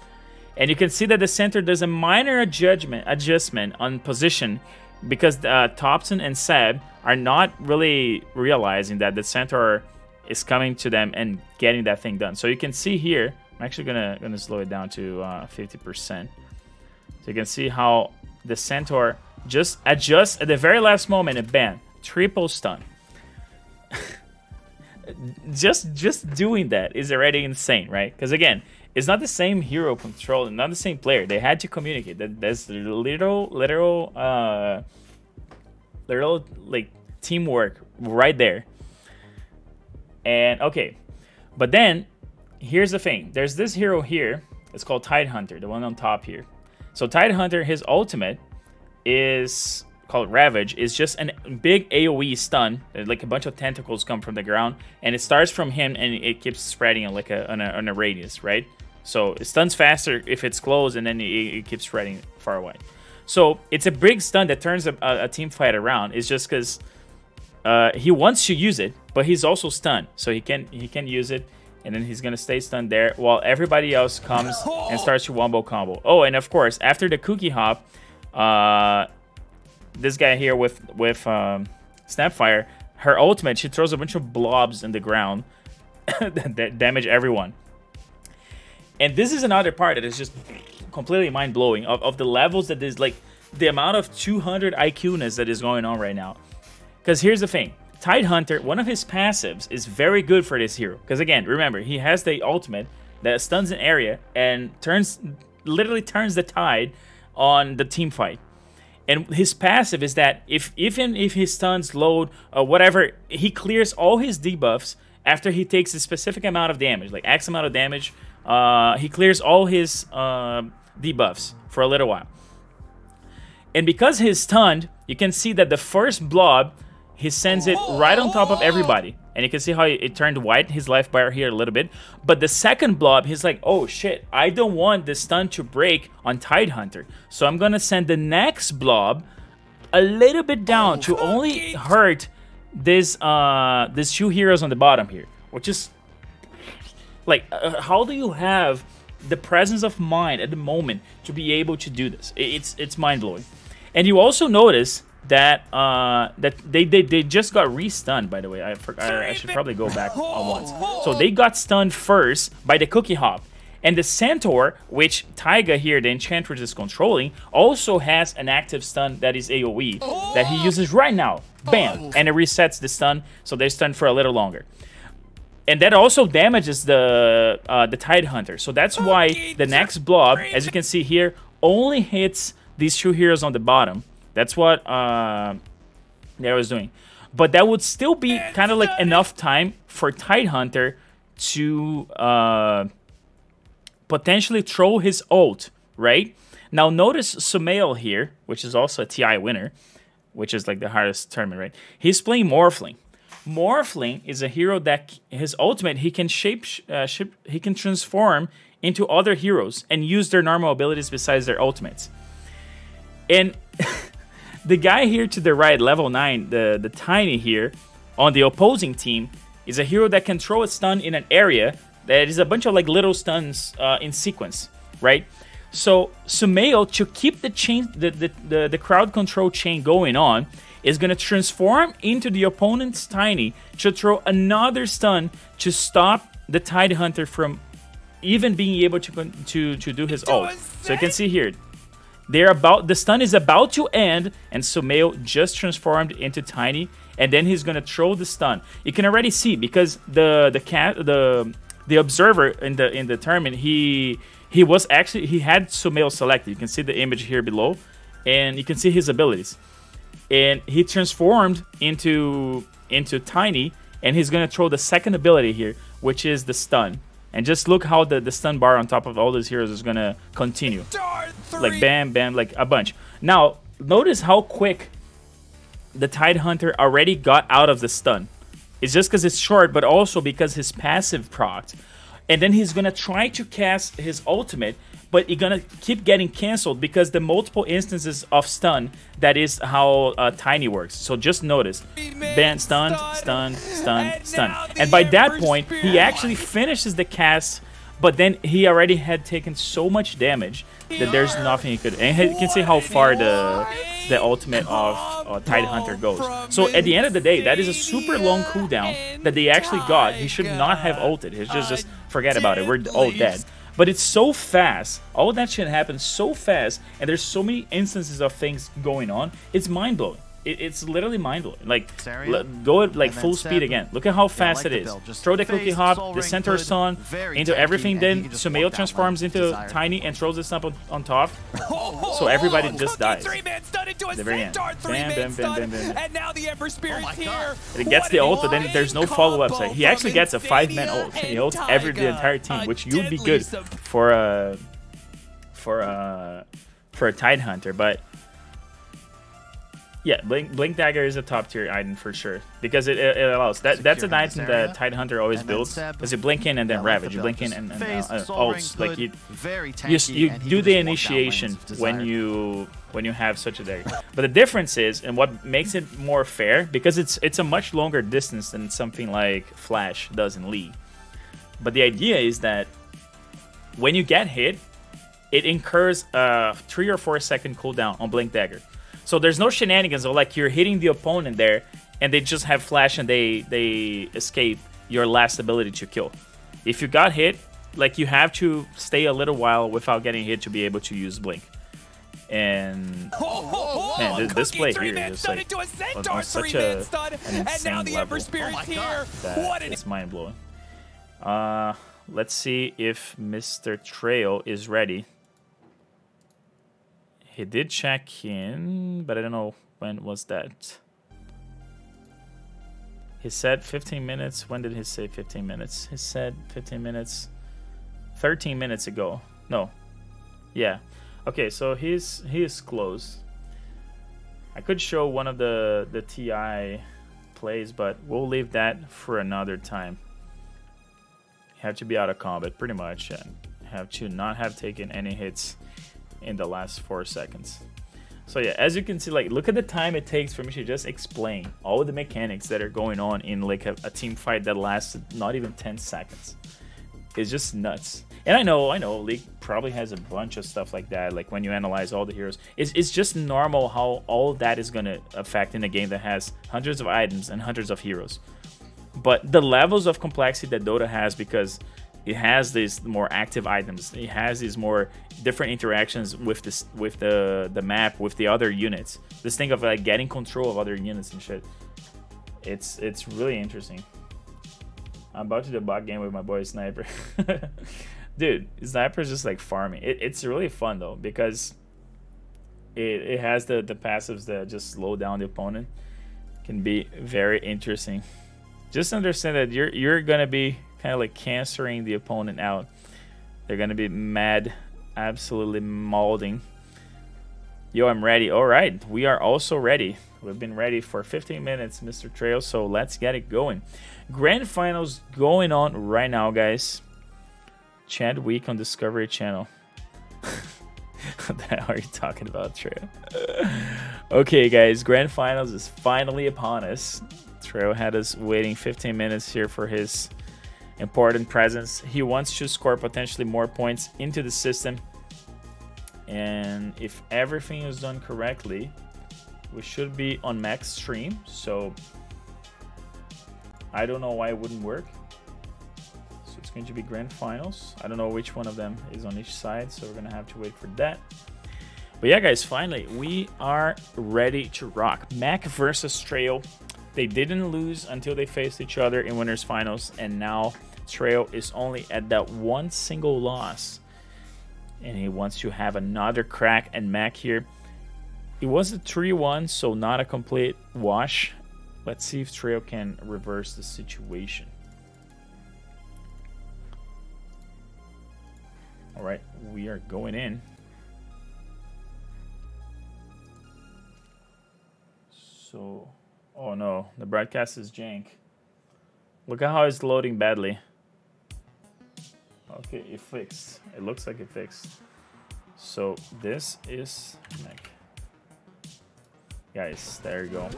And you can see that the center does a minor adjustment adjustment on position because uh, Topson and Ceb are not really realizing that the center is coming to them and getting that thing done. So you can see here, I'm actually gonna gonna slow it down to uh, 50%. So you can see how the centaur just adjusts at the very last moment and bam, triple stun. [laughs] just just doing that is already insane, right? Because again, it's not the same hero control, not the same player. They had to communicate. That that's little little uh little like teamwork right there. And okay, but then here's the thing. There's this hero here. It's called Tide Hunter, the one on top here. So Tide Hunter, his ultimate is called Ravage. is just a big AOE stun. Like a bunch of tentacles come from the ground, and it starts from him, and it keeps spreading like a on a, on a radius, right? So it stuns faster if it's close, and then it, it keeps spreading far away. So it's a big stun that turns a, a, team fight around. It's just because uh, he wants to use it, but he's also stunned, so he can he can use it, and then he's gonna stay stunned there while everybody else comes and [laughs] starts to wombo combo. Oh, and of course after the cookie hop, uh, this guy here with with um, Snapfire, her ultimate, she throws a bunch of blobs in the ground [laughs] that damage everyone. And this is another part that is just completely mind blowing of, of the levels that is like the amount of 200 IQ-ness that is going on right now. Because here's the thing. Tide Hunter, one of his passives is very good for this hero. Because again, remember, he has the ultimate that stuns an area and turns, literally turns the tide on the team fight. And his passive is that if even if his stuns load or whatever, he clears all his debuffs after he takes a specific amount of damage, like X amount of damage. Uh, he clears all his uh, debuffs for a little while. And because he's stunned, you can see that the first blob, he sends it right on top of everybody. And you can see how it turned white, his life bar here a little bit. But the second blob, he's like, oh shit, I don't want the stun to break on Tide Hunter. So I'm gonna send the next blob a little bit down to only hurt this uh these two heroes on the bottom here. Which is like uh, how do you have the presence of mind at the moment to be able to do this? It's it's mind-blowing. And you also notice that uh, that they, they they just got re-stunned. By the way, I forgot. I should probably go back on once. So they got stunned first by the Cookie Hop, and the Centaur, which Taiga here, the Enchantress, is controlling, also has an active stun that is AOE that he uses right now. Bam, and it resets the stun, so they're stunned for a little longer. And that also damages the uh, the Tide Hunter. So that's why the next blob, as you can see here, only hits these two heroes on the bottom. That's what uh, they was doing. But that would still be kind of like enough time for Tide Hunter to uh, potentially throw his ult, right? Now notice Sumail here, which is also a TI winner, which is like the hardest tournament, right? He's playing Morphling. Morphling is a hero that his ultimate he can shape, uh, he can transform into other heroes and use their normal abilities besides their ultimates. And [laughs] the guy here to the right, level 9, the, the Tiny here, on the opposing team, is a hero that can throw a stun in an area that is a bunch of like little stuns uh, in sequence, right? So Sumail, to keep the chain, the, the, the, the crowd control chain going on, is going to transform into the opponent's Tiny to throw another stun to stop the Tide Hunter from even being able to to, to do his ult. So you can see here, they're about the stun is about to end, and Sumail just transformed into Tiny, and then he's gonna throw the stun. You can already see because the the cat the the observer in the in the tournament he he was actually he had Sumail selected. You can see the image here below, and you can see his abilities. And he transformed into into Tiny, and he's gonna throw the second ability here, which is the stun. And just look how the, the stun bar on top of all those heroes is gonna continue. Like bam, bam, like a bunch. Now, notice how quick the Tide Hunter already got out of the stun. It's just because it's short, but also because his passive procced. And then he's gonna try to cast his ultimate, but he's gonna keep getting cancelled because the multiple instances of stun, that is how uh, Tiny works. So just notice. Ban, stun, stun, stun, stun. And by that point, he actually finishes the cast, but then he already had taken so much damage that there's nothing he could... And you can see how far the the ultimate of uh, Tide Hunter goes. So at the end of the day, that is a super long cooldown that they actually got. He should not have ulted. He's just, just forget about it. We're all dead. But it's so fast. All that shit happens so fast, and there's so many instances of things going on. It's mind blowing. It, it's literally mind blowing. Like Saria, go at like and then full speed again. Look at how fast like it the build. Just Throw the cookie hop, the center Hood, stun into everything. Then can just Sumail transforms into tiny and throws this up on, on top. [laughs] So everybody just dies. Three-man stun into a The very end. Centaur Bam, three-man bam, bam, stun, bam, bam. And now the Ember Spirit's oh my here. And it gets What the a ult, but then there's no follow-up. combo So he actually gets a five-man Insania ult. He and ults every the entire team, A which would be good for a for a for a Tide Hunter. But yeah, Blink Blink Dagger is a top tier item for sure because it, it, it allows that that's an Secure item that Tide Hunter always builds because you blink in and then Yeah, ravage. You blink in and, and phase, uh, uh, ults like you very tanky, you, you do the just walk down initiation when you when you have such a dagger. But the difference is, and what makes it more fair, because it's it's a much longer distance than something like Flash does in League. But the idea is that when you get hit, it incurs a three or four second cooldown on Blink Dagger. So there's no shenanigans of like you're hitting the opponent there, and they just have flash and they they escape your last ability to kill. If you got hit, like you have to stay a little while without getting hit to be able to use blink. And Man, this- this play three here stun like into a on- centaur on such three man a- stun, an and now insane the Ember level. Spirit's Oh my here. God. What an it's mind blowing. Uh, let's see if Mr. Trail is ready. He did check in, but I don't know when was that. He said 15 minutes. When did he say 15 minutes? He said 15 minutes 13 minutes ago. No. Yeah. Okay, so he's he is close. I could show one of the the TI plays, but we'll leave that for another time. Have to be out of combat pretty much and have to not have taken any hits in the last four seconds. So yeah, as you can see, like look at the time it takes for me to just explain all the mechanics that are going on in like a, a team fight that lasts not even 10 seconds. It's just nuts. And I know, I know, League probably has a bunch of stuff like that. Like when you analyze all the heroes, it's, it's just normal how all that is gonna affect in a game that has hundreds of items and hundreds of heroes. But the levels of complexity that Dota has because it has these more active items. It has these more different interactions with this with the the map with the other units. This thing of like getting control of other units and shit. It's it's really interesting. I'm about to do a bot game with my boy Sniper. [laughs] Dude, sniper is just like farming. It, it's really fun though because it, it has the, the passives that just slow down the opponent. Can be very interesting. Just understand that you're you're gonna be kind of like cancering the opponent out. They're gonna be mad, absolutely molding. Yo, I'm ready. All right, we are also ready. We've been ready for 15 minutes, Mr. Trail. So let's get it going. Grand finals going on right now, guys. Chad Week on Discovery Channel. [laughs] what the hell are you talking about, Trail? [laughs] okay, guys, grand finals is finally upon us. Trail had us waiting 15 minutes here for his important presence. He wants to score potentially more points into the system. And if everything is done correctly, we should be on max stream. So I don't know why it wouldn't work. So it's going to be grand finals. I don't know which one of them is on each side, so we're gonna have to wait for that. But yeah, guys, finally we are ready to rock. Mac versus Trail. They didn't lose until they faced each other in winners finals, and now Trail is only at that one single loss. And he wants to have another crack and Mac here. It was a 3-1, so not a complete wash. Let's see if Trail can reverse the situation. All right, we are going in. So, oh no, the broadcast is jank. Look at how it's loading badly. Okay, it fixed. It looks like it fixed. So this is Mac. Guys, there you go.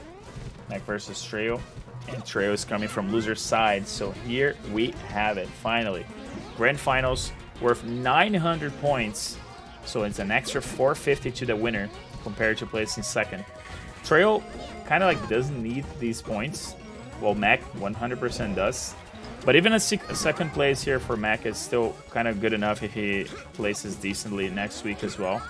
Mac versus Trail. And Trail is coming from loser side. So here we have it, finally. Grand finals worth 900 points. So it's an extra 450 to the winner compared to placing second. Trail kind of like doesn't need these points. Well, Mac 100% does. But even a, sec a, second place here for Mac is still kind of good enough if he places decently next week as well.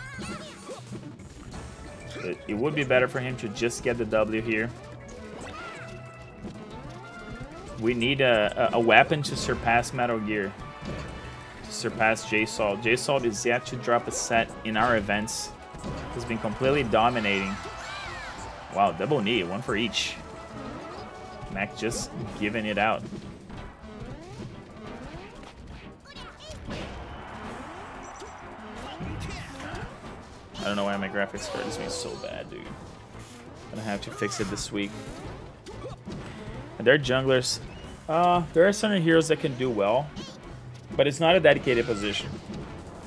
It, it would be better for him to just get the W here. We need a, a, a weapon to surpass Metal Gear. To surpass J-Salt. J-Salt is yet to drop a set in our events. He's been completely dominating. Wow, double knee, one for each. Mac just giving it out. I don't know why my graphics card is being so bad, dude. Gonna have to fix it this week. And they're junglers. Uh, there are certain heroes that can do well, but it's not a dedicated position.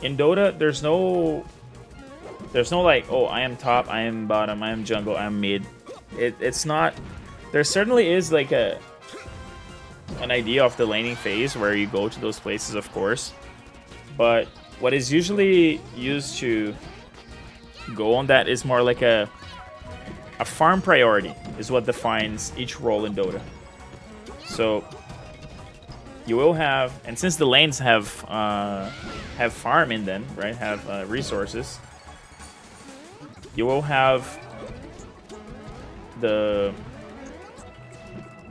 In Dota, there's no, there's no like, oh, I am top, I am bottom, I am jungle, I am mid. It, it's not. There certainly is like a, an idea of the laning phase where you go to those places, of course, but what is usually used to go on that is more like a a farm priority is what defines each role in Dota. So you will have, and since the lanes have uh, have farm in them, right, have uh, resources, you will have the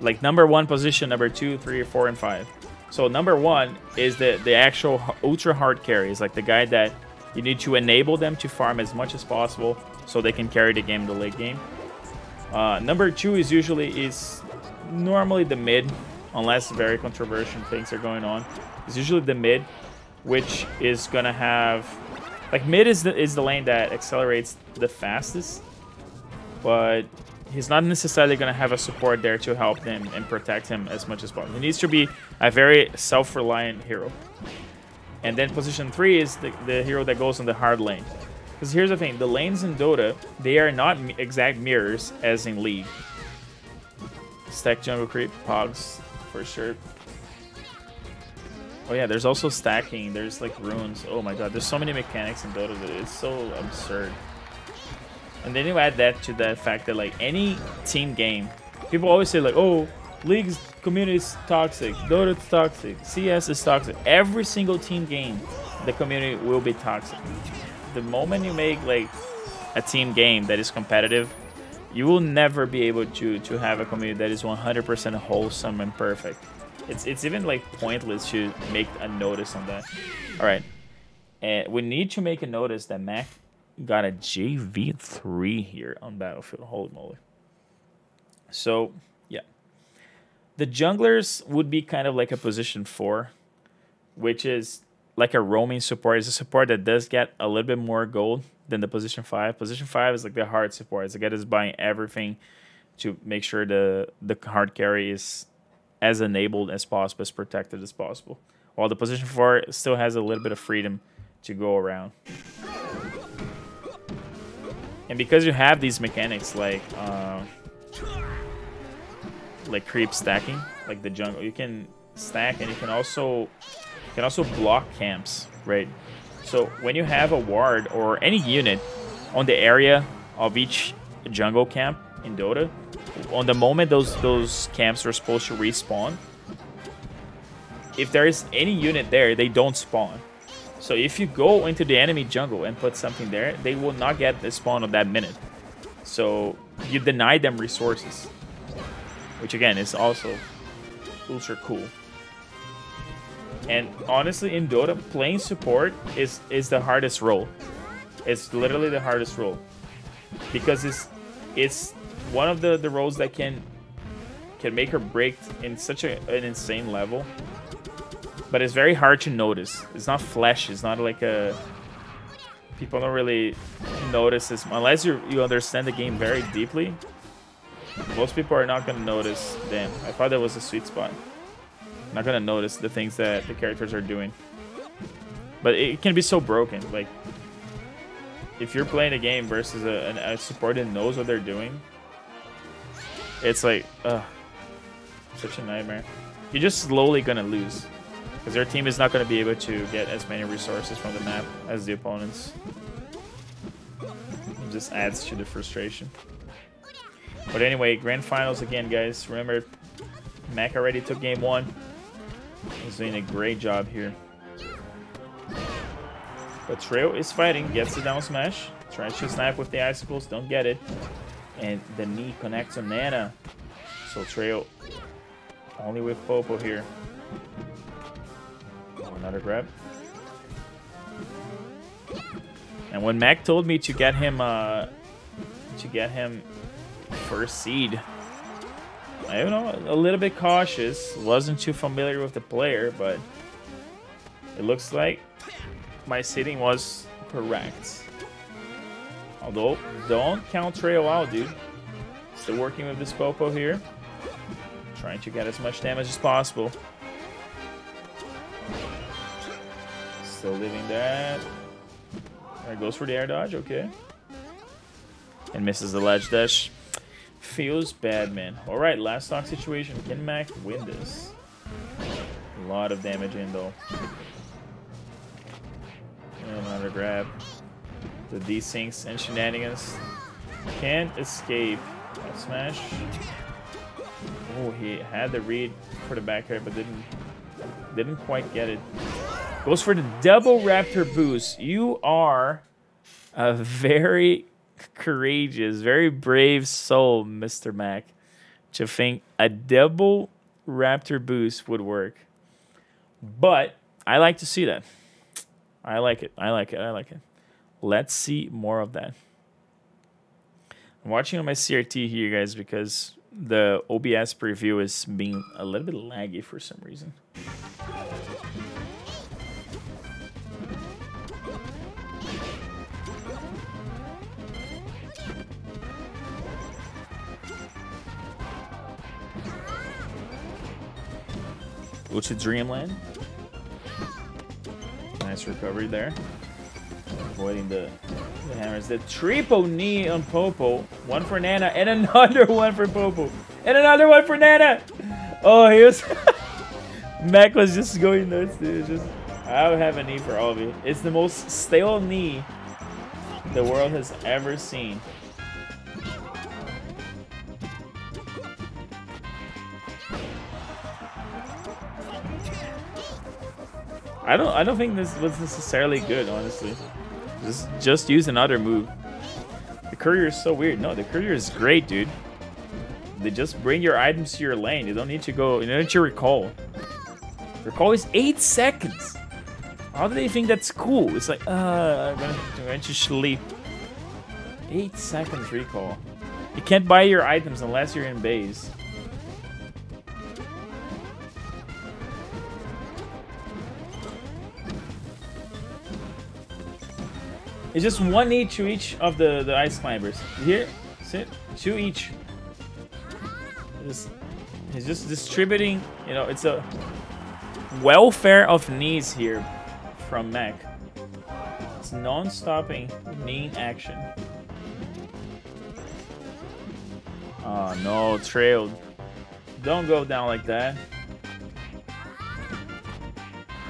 like number one position, number two, three, four, and five. So number one is the the actual ultra hard carries, like the guy that you need to enable them to farm as much as possible so they can carry the game the late game. Uh, number two is usually is normally the mid, unless very controversial things are going on. It's usually the mid, which is gonna have like mid is the is the lane that accelerates the fastest, but he's not necessarily gonna have a support there to help him and protect him as much as possible. He needs to be a very self-reliant hero. And then position three is the, the hero that goes on the hard lane. Because here's the thing, the lanes in Dota, they are not exact mirrors as in League. Stack jungle creep, pogs, for sure. Oh yeah, there's also stacking, there's like runes. Oh my god, there's so many mechanics in Dota that it's so absurd. And then you add that to the fact that like any team game, people always say like, oh, League's community is toxic, Dota is toxic, CS is toxic. Every single team game, the community will be toxic. The moment you make like a team game that is competitive, you will never be able to to have a community that is 100% wholesome and perfect. It's it's even like pointless to make a notice on that. All right, and we need to make a notice that Mac got a JV3 here on Battlefield. Holy moly! So the junglers would be kind of like a position four, which is like a roaming support. It's a support that does get a little bit more gold than the position five. Position five is like the hard support. It's the guy that's buying everything to make sure the the hard carry is as enabled as possible, as protected as possible. While the position four still has a little bit of freedom to go around. And because you have these mechanics like uh, like creep stacking, like the jungle, you can stack and you can also you can also block camps, right? So when you have a ward or any unit on the area of each jungle camp in Dota, on the moment those those camps are supposed to respawn, if there is any unit there, they don't spawn. So if you go into the enemy jungle and put something there, they will not get the spawn of that minute. So you deny them resources, which again is also ultra cool. And honestly, in Dota, playing support is is the hardest role. It's literally the hardest role because it's it's one of the the roles that can can make or break in such a, an insane level. But it's very hard to notice. It's not flesh. It's not like a people don't really notice this unless you you understand the game very deeply. Most people are not gonna notice. Damn, I thought that was a sweet spot not gonna notice the things that the characters are doing. But it can be so broken. Like, if you're playing a game versus a, a support that knows what they're doing, it's like, ugh, such a nightmare. You're just slowly gonna lose. Because their team is not gonna be able to get as many resources from the map as the opponents. It just adds to the frustration. But anyway, grand finals again, guys. Remember, Mac already took game one. He's doing a great job here. But Trail is fighting, gets the down smash, tries to snap with the icicles, don't get it. And the knee connects on Nana. So Trail only with Popo here. Another grab. And when Mac told me to get him uh to get him first seed, I don't know, a little bit cautious. Wasn't too familiar with the player, but it looks like my seating was correct. Although, don't count Trail out, dude. Still working with this Popo here. Trying to get as much damage as possible. Still living that. There goes for the air dodge, okay. And misses the ledge dash. Feels bad, man. Alright, last stock situation. Can Mac win this? A lot of damage in, though. And another grab. The desyncs and shenanigans. Can't escape. That smash. Oh, he had the read for the back air, but didn't Didn't quite get it. Goes for the double Raptor boost. You are a very courageous, very brave soul, Mr. Mac, to think a double Raptor boost would work. But I like to see that. I like it. I like it. I like it. Let's see more of that. I'm watching on my CRT here, guys, because the OBS preview is being a little bit laggy for some reason. Go to Dreamland. Nice recovery there. Avoiding the, the hammers. The triple knee on Popo. One for Nana and another [laughs] one for Popo. And another one for Nana. Oh, he was... [laughs] Mac was just going nuts, dude. Just, I would have a knee for all of you. It's the most stale knee the world has ever seen. I don't I don't think this was necessarily good, honestly. Just just use another move. The courier is so weird. No, the courier is great, dude. They just bring your items to your lane. You don't need to go. You don't need to recall. Recall is eight seconds. How do they think that's cool? It's like, uh, I'm gonna, I'm going to sleep. Eight seconds recall. You can't buy your items unless you're in base. It's just one each to each of the, the ice climbers. Here, sit, two each. Just, he's just distributing, you know, it's a welfare of knees here from Mac. It's non-stopping knee action. Oh no, trailed. Don't go down like that.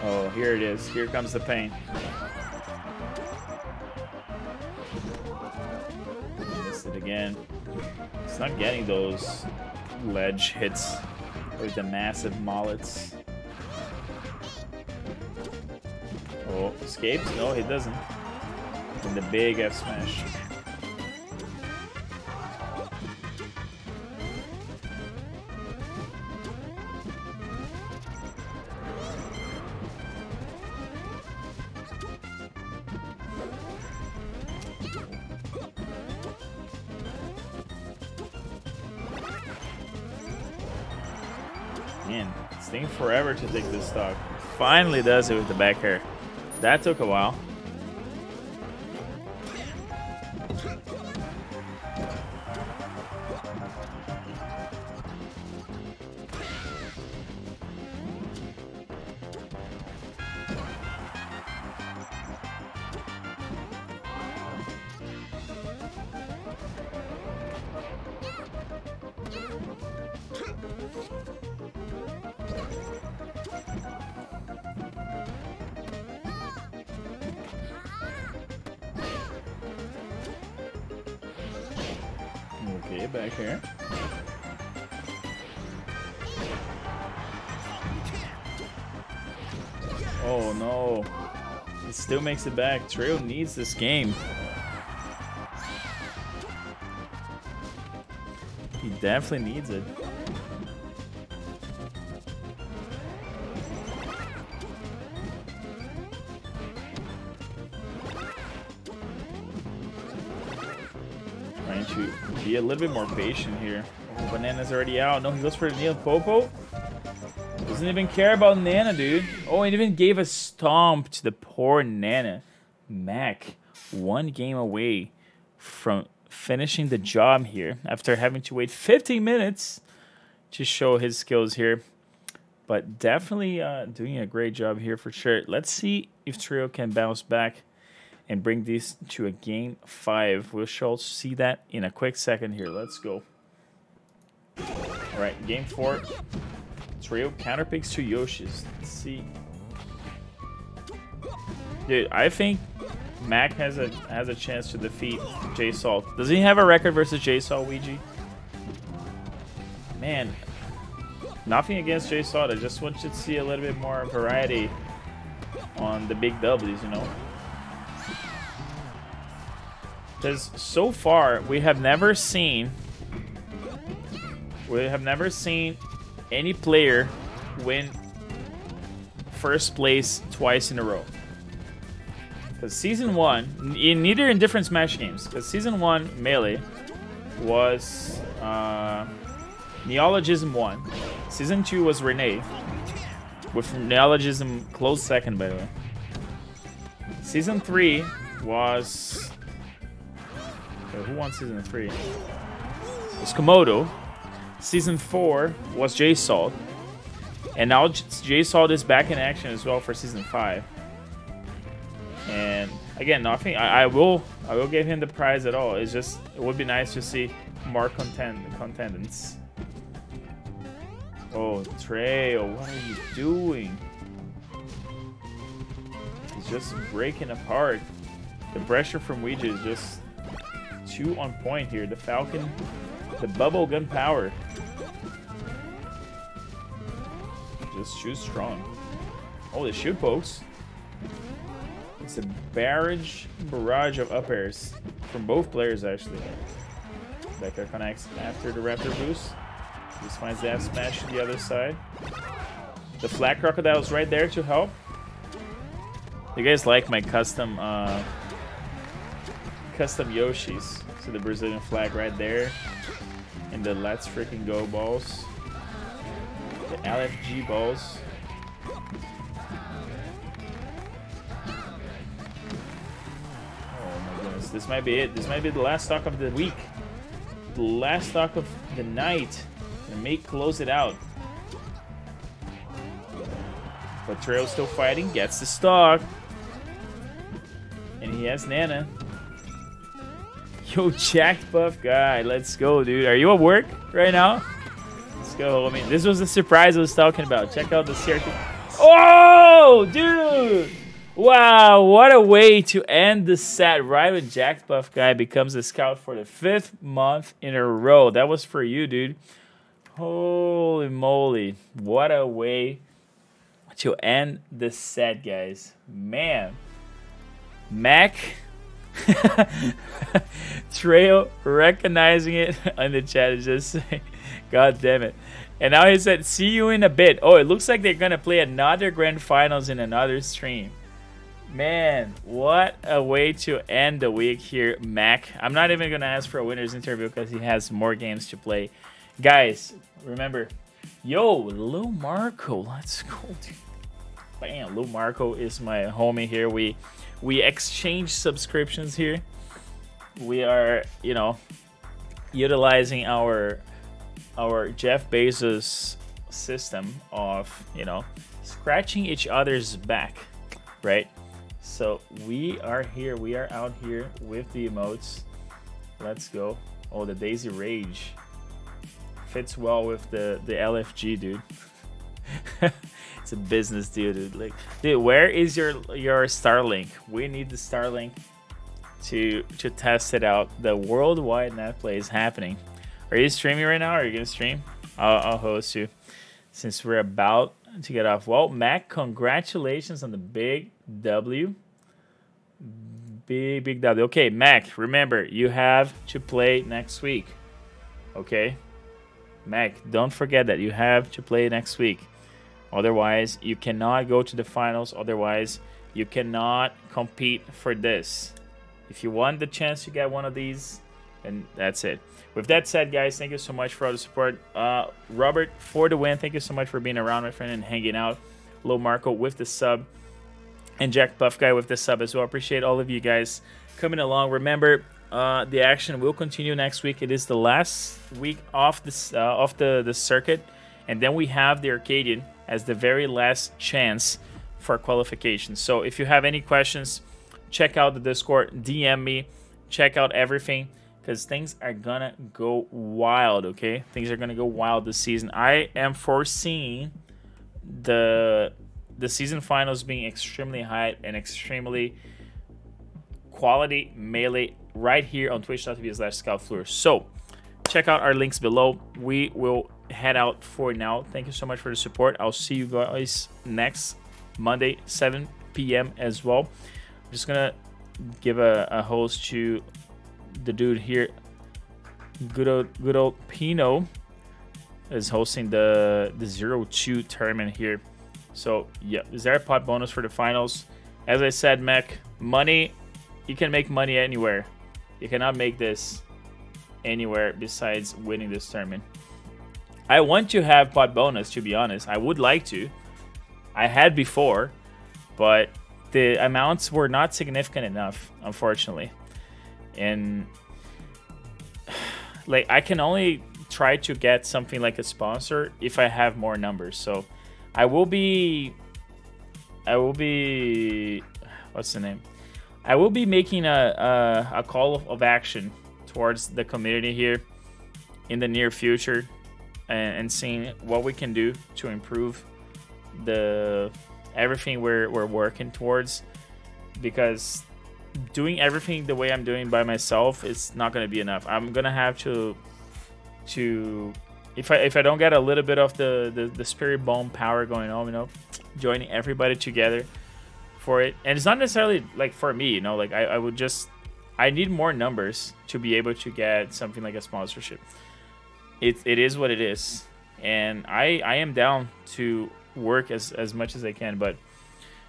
Oh, here it is. Here comes the pain. It again. It's not getting those ledge hits with the massive mullets. Oh, escapes? No, he doesn't. And the big F smash. Forever to take this stock. Finally does it with the back air. That took a while. Makes it back. Trio needs this game. He definitely needs it. Trying to be a little bit more patient here. Oh, Banana's already out. No, he goes for the Neil Popo. Doesn't even care about Nana, dude. Oh, and even gave a stomp to the poor Nana. Mac, one game away from finishing the job here after having to wait 15 minutes to show his skills here. But definitely uh, doing a great job here for sure. Let's see if Trio can bounce back and bring this to a game five. We shall see that in a quick second here. Let's go. All right, game four. Trio counterpicks to Yoshi's. Let's see. Dude, I think Mac has a has a chance to defeat J Salt. Does he have a record versus J Salt, Ouija? Man, Nothing against Jay Salt. I just want you to see a little bit more variety on the big W's, you know. Because so far, we have never seen... We have never seen any player win first place twice in a row. Because season one, in, neither in different Smash games, because season one Melee was uh, Neologism 1. Season 2 was Renee, with Neologism close second, by the way. Season 3 was. Okay, who won season 3? It was Komodo. Season 4 was J Salt. And now J Salt is back in action as well for season 5. And again, nothing. I, I will I will give him the prize at all. It's just it would be nice to see more content contendants. Oh, Trail, what are you doing? He's just breaking apart. The pressure from Ouija is just too on point here. The Falcon, the bubble gun power. Just too strong. Oh, the shoot pokes. It's a barrage, barrage of up airs from both players, actually. Becker connects after the Raptor boost. Just finds the F smash to the other side. The Flat Crocodile is right there to help. You guys like my custom uh, custom Yoshis. So the Brazilian flag right there. And the Let's Freaking Go balls. The LFG balls. This might be it. This might be the last stock of the week. The last stock of the night. And may close it out. But Trail's still fighting. Gets the stock. And he has Nana. Yo, jacked buff guy. Let's go, dude. Are you at work right now? Let's go. I mean, this was the surprise I was talking about. Check out the circuit. Oh, dude! Wow, what a way to end the set when Jack Buff Guy becomes a scout for the fifth month in a row. That was for you, dude. Holy moly. What a way to end the set, guys. Man. Mac. [laughs] Trail recognizing it [laughs] on the chat is just saying, God damn it. And now he said, see you in a bit. Oh, it looks like they're going to play another grand finals in another stream. Man, what a way to end the week here, Mac. I'm not even going to ask for a winner's interview because he has more games to play. Guys, remember, yo, Lil Marco, let's go, dude. Bam, Lil Marco is my homie here. We we exchange subscriptions here. We are, you know, utilizing our our Jeff Bezos system of, you know, scratching each other's back, right? So we are here. We are out here with the emotes. Let's go. Oh, the Daisy Rage fits well with the the LFG, dude. [laughs] it's a business deal, dude. Like, dude, where is your your Starlink? We need the Starlink to to test it out. The worldwide net play is happening. Are you streaming right now? Are you gonna stream? I'll, I'll host you since we're about to get off. Well, Mac, congratulations on the big W. Big, big W. Okay, Mac, remember, you have to play next week. Okay? Mac, don't forget that you have to play next week. Otherwise, you cannot go to the finals. Otherwise, you cannot compete for this. If you want the chance to get one of these, then that's it. With that said, guys, thank you so much for all the support. Uh, Robert, for the win, thank you so much for being around, my friend, and hanging out. Low Marco with the sub and Jack Buff Guy with the sub as well. Appreciate all of you guys coming along. Remember, uh, the action will continue next week. It is the last week off this uh, off the the circuit, and then we have the Arcadian as the very last chance for qualification. So if you have any questions, check out the Discord, DM me, check out everything because things are gonna go wild. Okay, things are gonna go wild this season. I am foreseeing the the season finals being extremely high and extremely quality melee right here on twitch.tv slash scoutfluor. So check out our links below. We will head out for now. Thank you so much for the support. I'll see you guys next Monday, 7 p.m. as well. I'm just gonna give a, a host to the dude here, good old good old Pino is hosting the the zero two tournament here. So yeah, is there a pot bonus for the finals? As I said, Mech, money you can make money anywhere. You cannot make this anywhere besides winning this tournament. I want to have pot bonus to be honest. I would like to. I had before, but the amounts were not significant enough, unfortunately. And [sighs] like I can only try to get something like a sponsor if I have more numbers. So I will be I will be what's the name? I will be making a a, a call of action towards the community here in the near future and, and seeing what we can do to improve the everything we're, we're working towards because doing everything the way I'm doing by myself is not going to be enough. I'm going to have to to if I if I don't get a little bit of the, the the spirit bomb power going on, you know, joining everybody together for it. And it's not necessarily like for me, you know, like I, I would just I need more numbers to be able to get something like a sponsorship. It it is what it is. And I I am down to work as as much as I can, but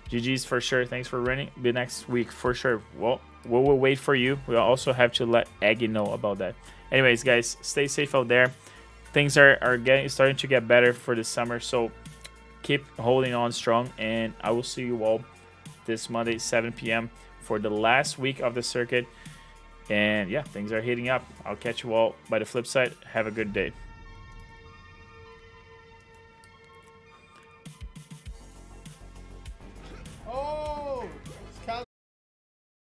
GG's for sure. Thanks for running the next week for sure. Well, we will wait for you. We'll also have to let Aggie know about that. Anyways, guys, stay safe out there. Things are, are getting starting to get better for the summer, so keep holding on strong. And I will see you all this Monday, 7 p.m. for the last week of the circuit. And yeah, things are heating up. I'll catch you all by the flip side. Have a good day.